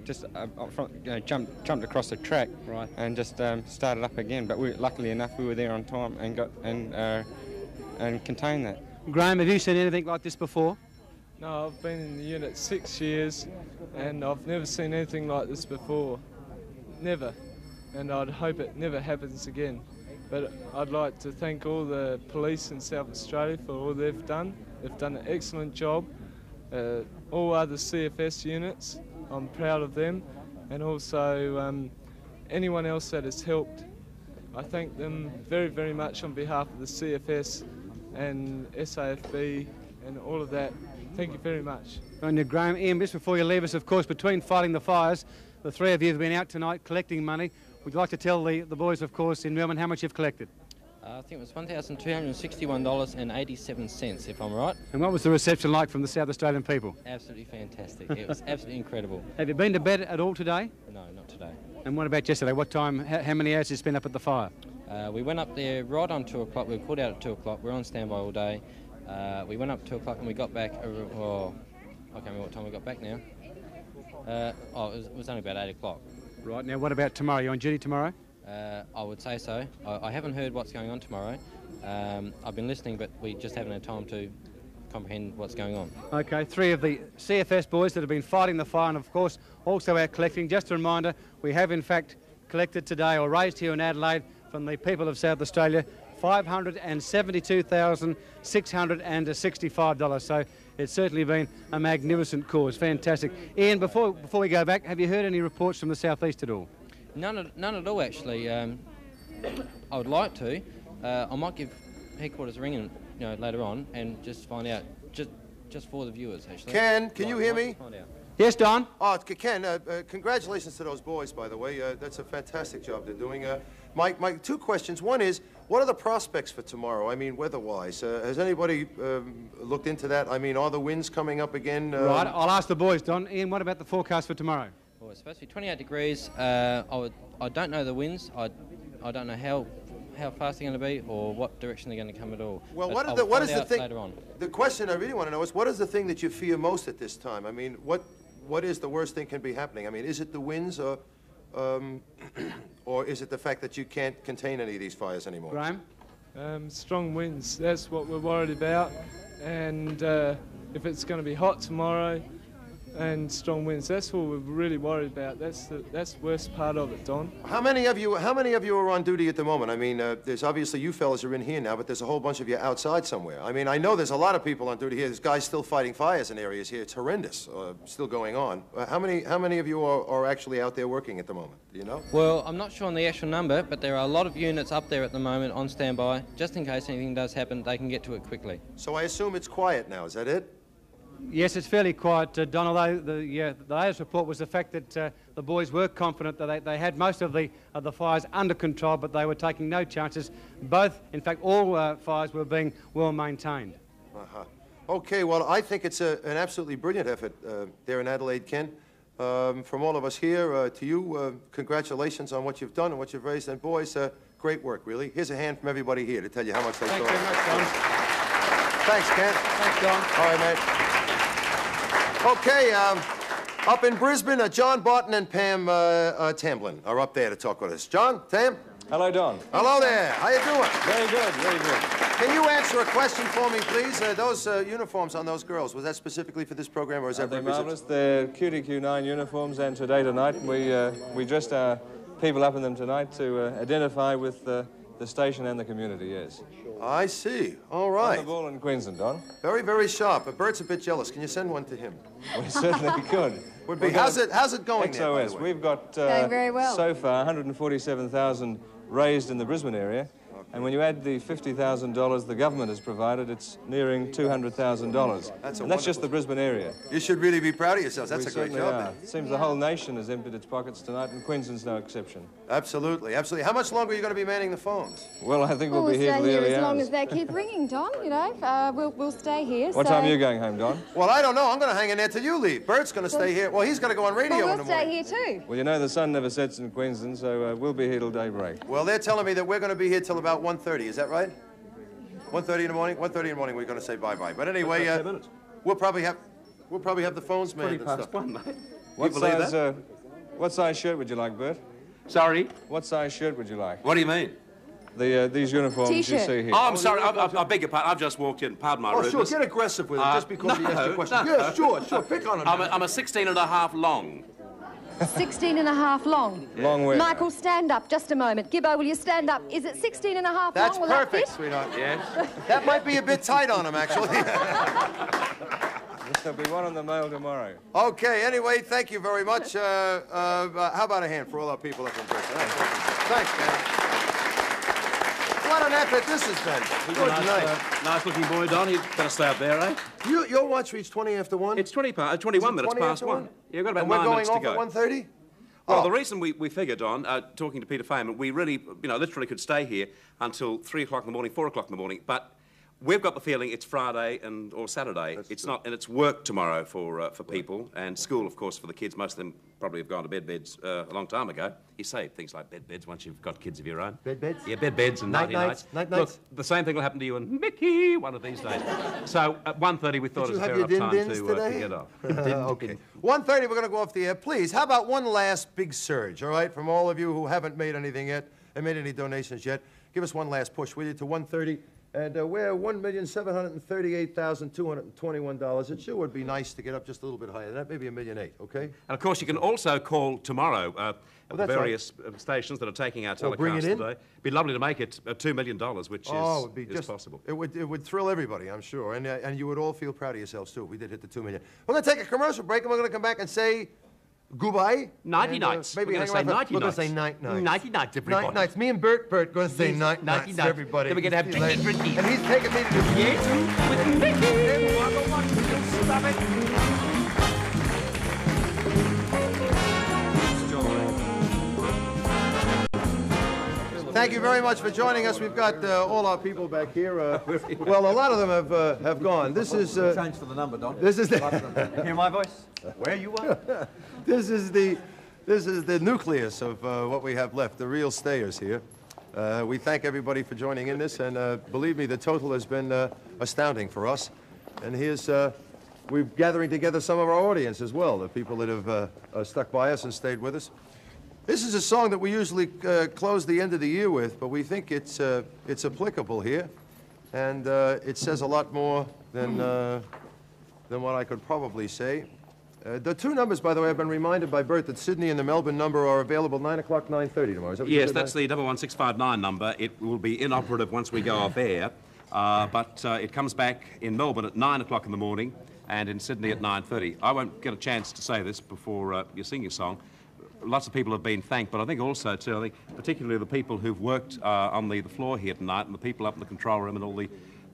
just uh, up you know, jumped jumped across the track, right, and just um, started up again. But we, luckily enough, we were there on time and got and uh, and contain that. Graham, have you seen anything like this before? No, I've been in the unit six years and I've never seen anything like this before. Never. And I'd hope it never happens again. But I'd like to thank all the police in South Australia for all they've done. They've done an excellent job. Uh, all other CFS units, I'm proud of them. And also um, anyone else that has helped. I thank them very, very much on behalf of the CFS and SAFB and all of that. Thank you very much. On your Graham, Ian, just before you leave us, of course, between fighting the fires, the three of you have been out tonight collecting money. Would you like to tell the, the boys, of course, in Melbourne how much you've collected? Uh, I think it was $1,261.87, if I'm right. And what was the reception like from the South Australian people? Absolutely fantastic. It was absolutely incredible. Have you been to bed at all today? No, not today. And what about yesterday? What time, how, how many hours did you spend up at the fire? Uh, we went up there right on 2 o'clock. We were called out at 2 o'clock. We were on standby all day. Uh, we went up 2 o'clock and we got back, oh, I can't remember what time we got back now. Uh, oh, it was, it was only about 8 o'clock. Right, now what about tomorrow? You on duty tomorrow? Uh, I would say so. I, I haven't heard what's going on tomorrow. Um, I've been listening, but we just haven't had time to comprehend what's going on. Okay, three of the CFS boys that have been fighting the fire and, of course, also out collecting. Just a reminder, we have in fact collected today or raised here in Adelaide from the people of South Australia $572,665. So it's certainly been a magnificent cause. Fantastic. Ian, before, before we go back, have you heard any reports from the southeast at all? None, at- none at all, actually. Um, I would like to. Uh, I might give headquarters a ring in, you know, later on and just find out, just just for the viewers, actually. Ken, can Might- you hear me? Yes, Don? Oh, Ken, uh, uh, congratulations to those boys, by the way. Uh, that's a fantastic job they're doing. Uh, my, my two questions. One is, what are the prospects for tomorrow? I mean, weather-wise. Uh, has anybody um, looked into that? I mean, are the winds coming up again? Um, right, I'll ask the boys, Don. Ian, what about the forecast for tomorrow? Well, it's supposed to be 28 degrees. Uh, I, would, I don't know the winds. I, I don't know how how fast they're going to be or what direction they're going to come at all. Well, But what, are the, what find is the thing? Later on. The question I really want to know is, what is the thing that you fear most at this time? I mean, what what is the worst thing can be happening? I mean, is it the winds, or um, or is it the fact that you can't contain any of these fires anymore? Graham? Um, strong winds, that's what we're worried about. And uh, if it's going to be hot tomorrow and strong winds, that's what we're really worried about. That's the, that's the worst part of it, Don. How many of you? How many of you are on duty at the moment? I mean, uh, there's obviously you fellas are in here now, but there's a whole bunch of you outside somewhere. I mean, I know there's a lot of people on duty here. There's guys still fighting fires in areas here. It's horrendous, uh, still going on. Uh, how many? How many of you are, are actually out there working at the moment? Do you know? Well, I'm not sure on the actual number, but there are a lot of units up there at the moment on standby. Just in case anything does happen, they can get to it quickly. So I assume it's quiet now. Is that it? Yes, it's fairly quiet, uh, Don, although the, yeah, the latest report was the fact that uh, the boys were confident that they, they had most of the, of the fires under control, but they were taking no chances. Both, in fact, all uh, fires were being well maintained. Uh-huh. Okay, well, I think it's a, an absolutely brilliant effort uh, there in Adelaide, Ken. Um, from all of us here uh, to you, uh, congratulations on what you've done and what you've raised. And boys, uh, great work, really. Here's a hand from everybody here to tell you how much they Thank thought. you very much, Don. Thanks, Ken. Thanks, Don. All right, mate. Okay, um, Up in Brisbane, uh, John Barton and Pam uh, uh, Tamblin are up there to talk with us. John, Tam? Hello, Don. Hello there. How you doing? Very good, very good. Can you answer a question for me, please? Uh, those uh, uniforms on those girls, was that specifically for this program, or is that they're marvellous. They're QTQ9 uniforms, and today, tonight, we, uh, we dressed our people up in them tonight to identify with the station and the community, yes. I see. All right. On the ball in Queensland, Don. Very, very sharp. But Bert's a bit jealous. Can you send one to him? We certainly could. Would be. How's it? How's it going there, by the XOS. way? We've got uh, Going very well. so far 147,000 raised in the Brisbane area. And when you add the $50,000 the government has provided, it's nearing $200,000. That's a and that's just the Brisbane area. You should really be proud of yourselves. That's we a great certainly job. are. It seems the whole nation has emptied its pockets tonight, and Queensland's no exception. Absolutely, absolutely. How much longer are you going to be manning the phones? Well, I think we'll, We'll be here stay till the here early as long hours. as they keep ringing, Don. You know, uh, we'll we'll stay here. What so... time are you going home, Don? Well, I don't know. I'm going to hang in there till you leave. Bert's going to stay here. Well, he's going to go on radio Well, in we'll the stay here too. Well, you know the sun never sets in Queensland, so uh, we'll be here till daybreak. Well, they're telling me that we're going to be here till about 1.30. Is that right? 1.30 in the morning? 1.30 in the morning, we're going to say bye-bye. But anyway, uh, we'll probably have we'll probably have the phones made Twenty and past stuff. one, mate. What you believe size, that? uh, what size shirt would you like, Bert? Sorry? What size shirt would you like? What do you mean? The, uh, these uniforms you see here. Oh, I'm sorry. I, I, I beg your pardon. I've just walked in. Pardon my Oh, sure. Get aggressive with it Uh, just because he asked you a no, question. no. Yes, sure, sure. Pick on him. I'm a, I'm a 16 and a half long. 16 and a half long. Long way. Michael, stand up just a moment. Gibbo, will you stand up? Is it 16 and a half That's long? Will that perfect, fit? sweetheart. Yes. That might be a bit tight on him, actually. There'll be one on the mail tomorrow. okay, anyway, thank you very much. Uh, uh, how about a hand for all our people up in Bristol? Thanks, man. What an effort this has been. Good nice, night. uh, nice looking boy, Don. You'd better stay up there, eh? You, your watch reached 20 after 1? It's 20 pa- uh, 21 minutes 20 past one. one? Yeah, we've got about and we're nine going to off go. at 1.30? Well, Oh. the reason we, we figured on, uh, talking to Peter Faiman, we really, you know, literally could stay here until 3 o'clock in the morning, 4 o'clock in the morning, but we've got the feeling it's Friday and or Saturday. it's not, and it's work tomorrow for, uh, for people, and school, of course, for the kids. Most of them probably have gone to bed beds uh, a long time ago. You say things like bed beds once you've got kids of your own. Bed beds? Yeah, bed beds and Night nights, nights. Look, the same thing will happen to you and Mickey one of these days. so at 1.30 we thought it was fair enough time to, uh, to get off. okay. 1.30, we're going to go off the air. Please, how about one last big surge, all right, from all of you who haven't made anything yet and made any donations yet. Give us one last push, will you, to 1.30. And uh, we're $1,738,221. It sure would be nice to get up just a little bit higher than that, maybe a million eight, okay? And of course, you can also call tomorrow uh, at the that's right. various uh, stations that are taking our Or bring it telecast in. today. It'd be lovely to make it uh, $2 million, which oh, is, it would be is just possible. It would, it would thrill everybody, I'm sure, and uh, and you would all feel proud of yourselves too. if We did hit the two million. We're going to take a commercial break, and we're going to come back and say goodbye. Nighty and, uh, nights. maybe We're hang gonna say around for- nighty We're going nights. to say night nights. Nighty nights, everybody. Night nights. Me and Bert, Bert, going to say Yes, night nighty nights, to nights. everybody. Then we're gonna have See you drinky later. drinky. And he's taking me to the theater with Mickey. Stop it. Thank you very much for joining us. We've got uh, all our people back here. Uh, well, a lot of them have uh, have gone. This is uh, Change for the number, Don. this is the Hear my voice? Where you are? this is the this is the nucleus of uh, what we have left. The real stayers here. Uh, we thank everybody for joining in this, and uh, believe me, the total has been uh, astounding for us. And here's uh, we're gathering together some of our audience as well, the people that have uh, stuck by us and stayed with us. This is a song that we usually close the end of the year with, but we think it's, it's applicable here. And it says a lot more than, than what I could probably say. Uh, the two numbers, by the way, I've been reminded by Bert that Sydney and the Melbourne number are available 9 o'clock, 9.30 tomorrow. That Yes, that's the 11659 number. It will be inoperative once we go off air, uh, but uh, it comes back in Melbourne at 9 o'clock in the morning and in Sydney at 9.30. I won't get a chance to say this before uh, you sing your song. Lots of people have been thanked, but I think also, too, I think particularly the people who've worked uh, on the, the floor here tonight and the people up in the control room and all the,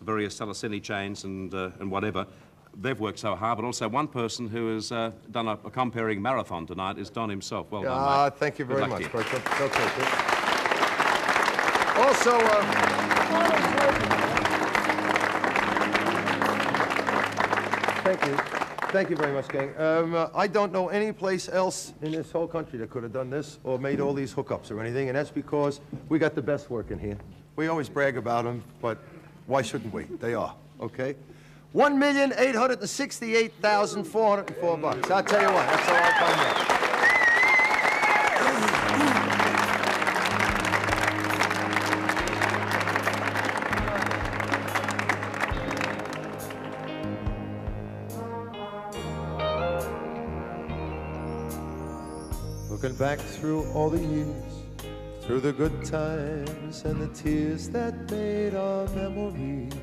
various Salasini chains and, uh, and whatever, they've worked so hard, but also one person who has uh, done a, a comparing marathon tonight is Don himself. Well done, Ah, mate. thank you very much, to you. Bert. They'll- they'll take it. Also, uh, thank you. Thank you very much, gang. Um, uh, I don't know any place else in this whole country that could have done this or made all these hookups or anything, and that's because we got the best working here. We always brag about them, but why shouldn't we? They are, okay? 1,868,404 bucks. I'll tell you what, that's all I find out. Looking back through all the years, through the good times and the tears that made our memories.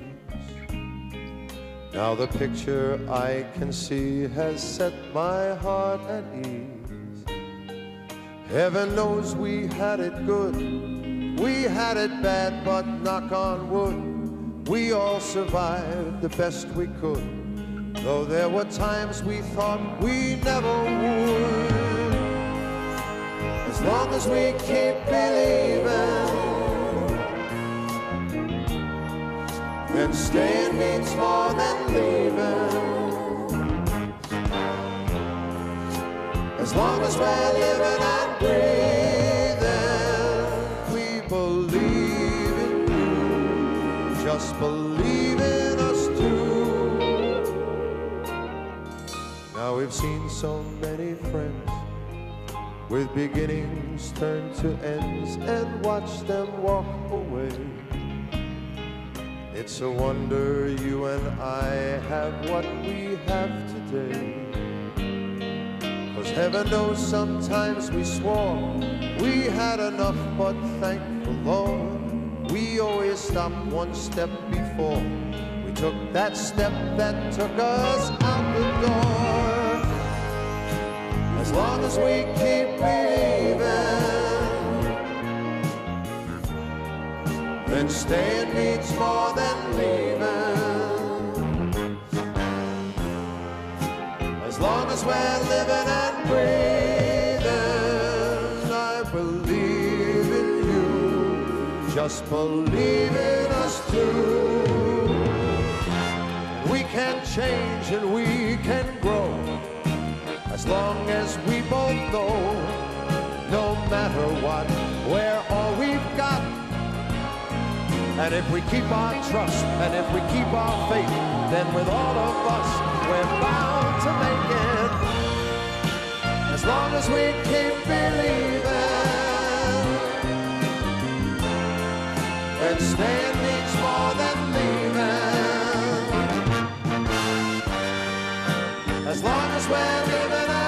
Now the picture I can see has set my heart at ease. Heaven knows we had it good, we had it bad, but knock on wood, we all survived the best we could. Though there were times we thought we never would. As long as we keep believing, then staying means more than leaving. As long as we're living and breathing, we believe in you. Just believe in us too. Now we've seen so many friends with beginnings turn to ends and watch them walk away. It's a wonder you and I have what we have today. Cause heaven knows sometimes we swore we had enough, but thank the Lord, we always stop one step before we took that step that took us out the door. As long as we keep believing, then staying means more than leaving. As long as we're living and breathing, I believe in you. Just believe in us too. We can change and we can grow as long as we both know, no matter what, we're. And if we keep our trust and if we keep our faith, then with all of us, we're bound to make it. As long as we keep believing, then staying means more than leaving. As long as we're living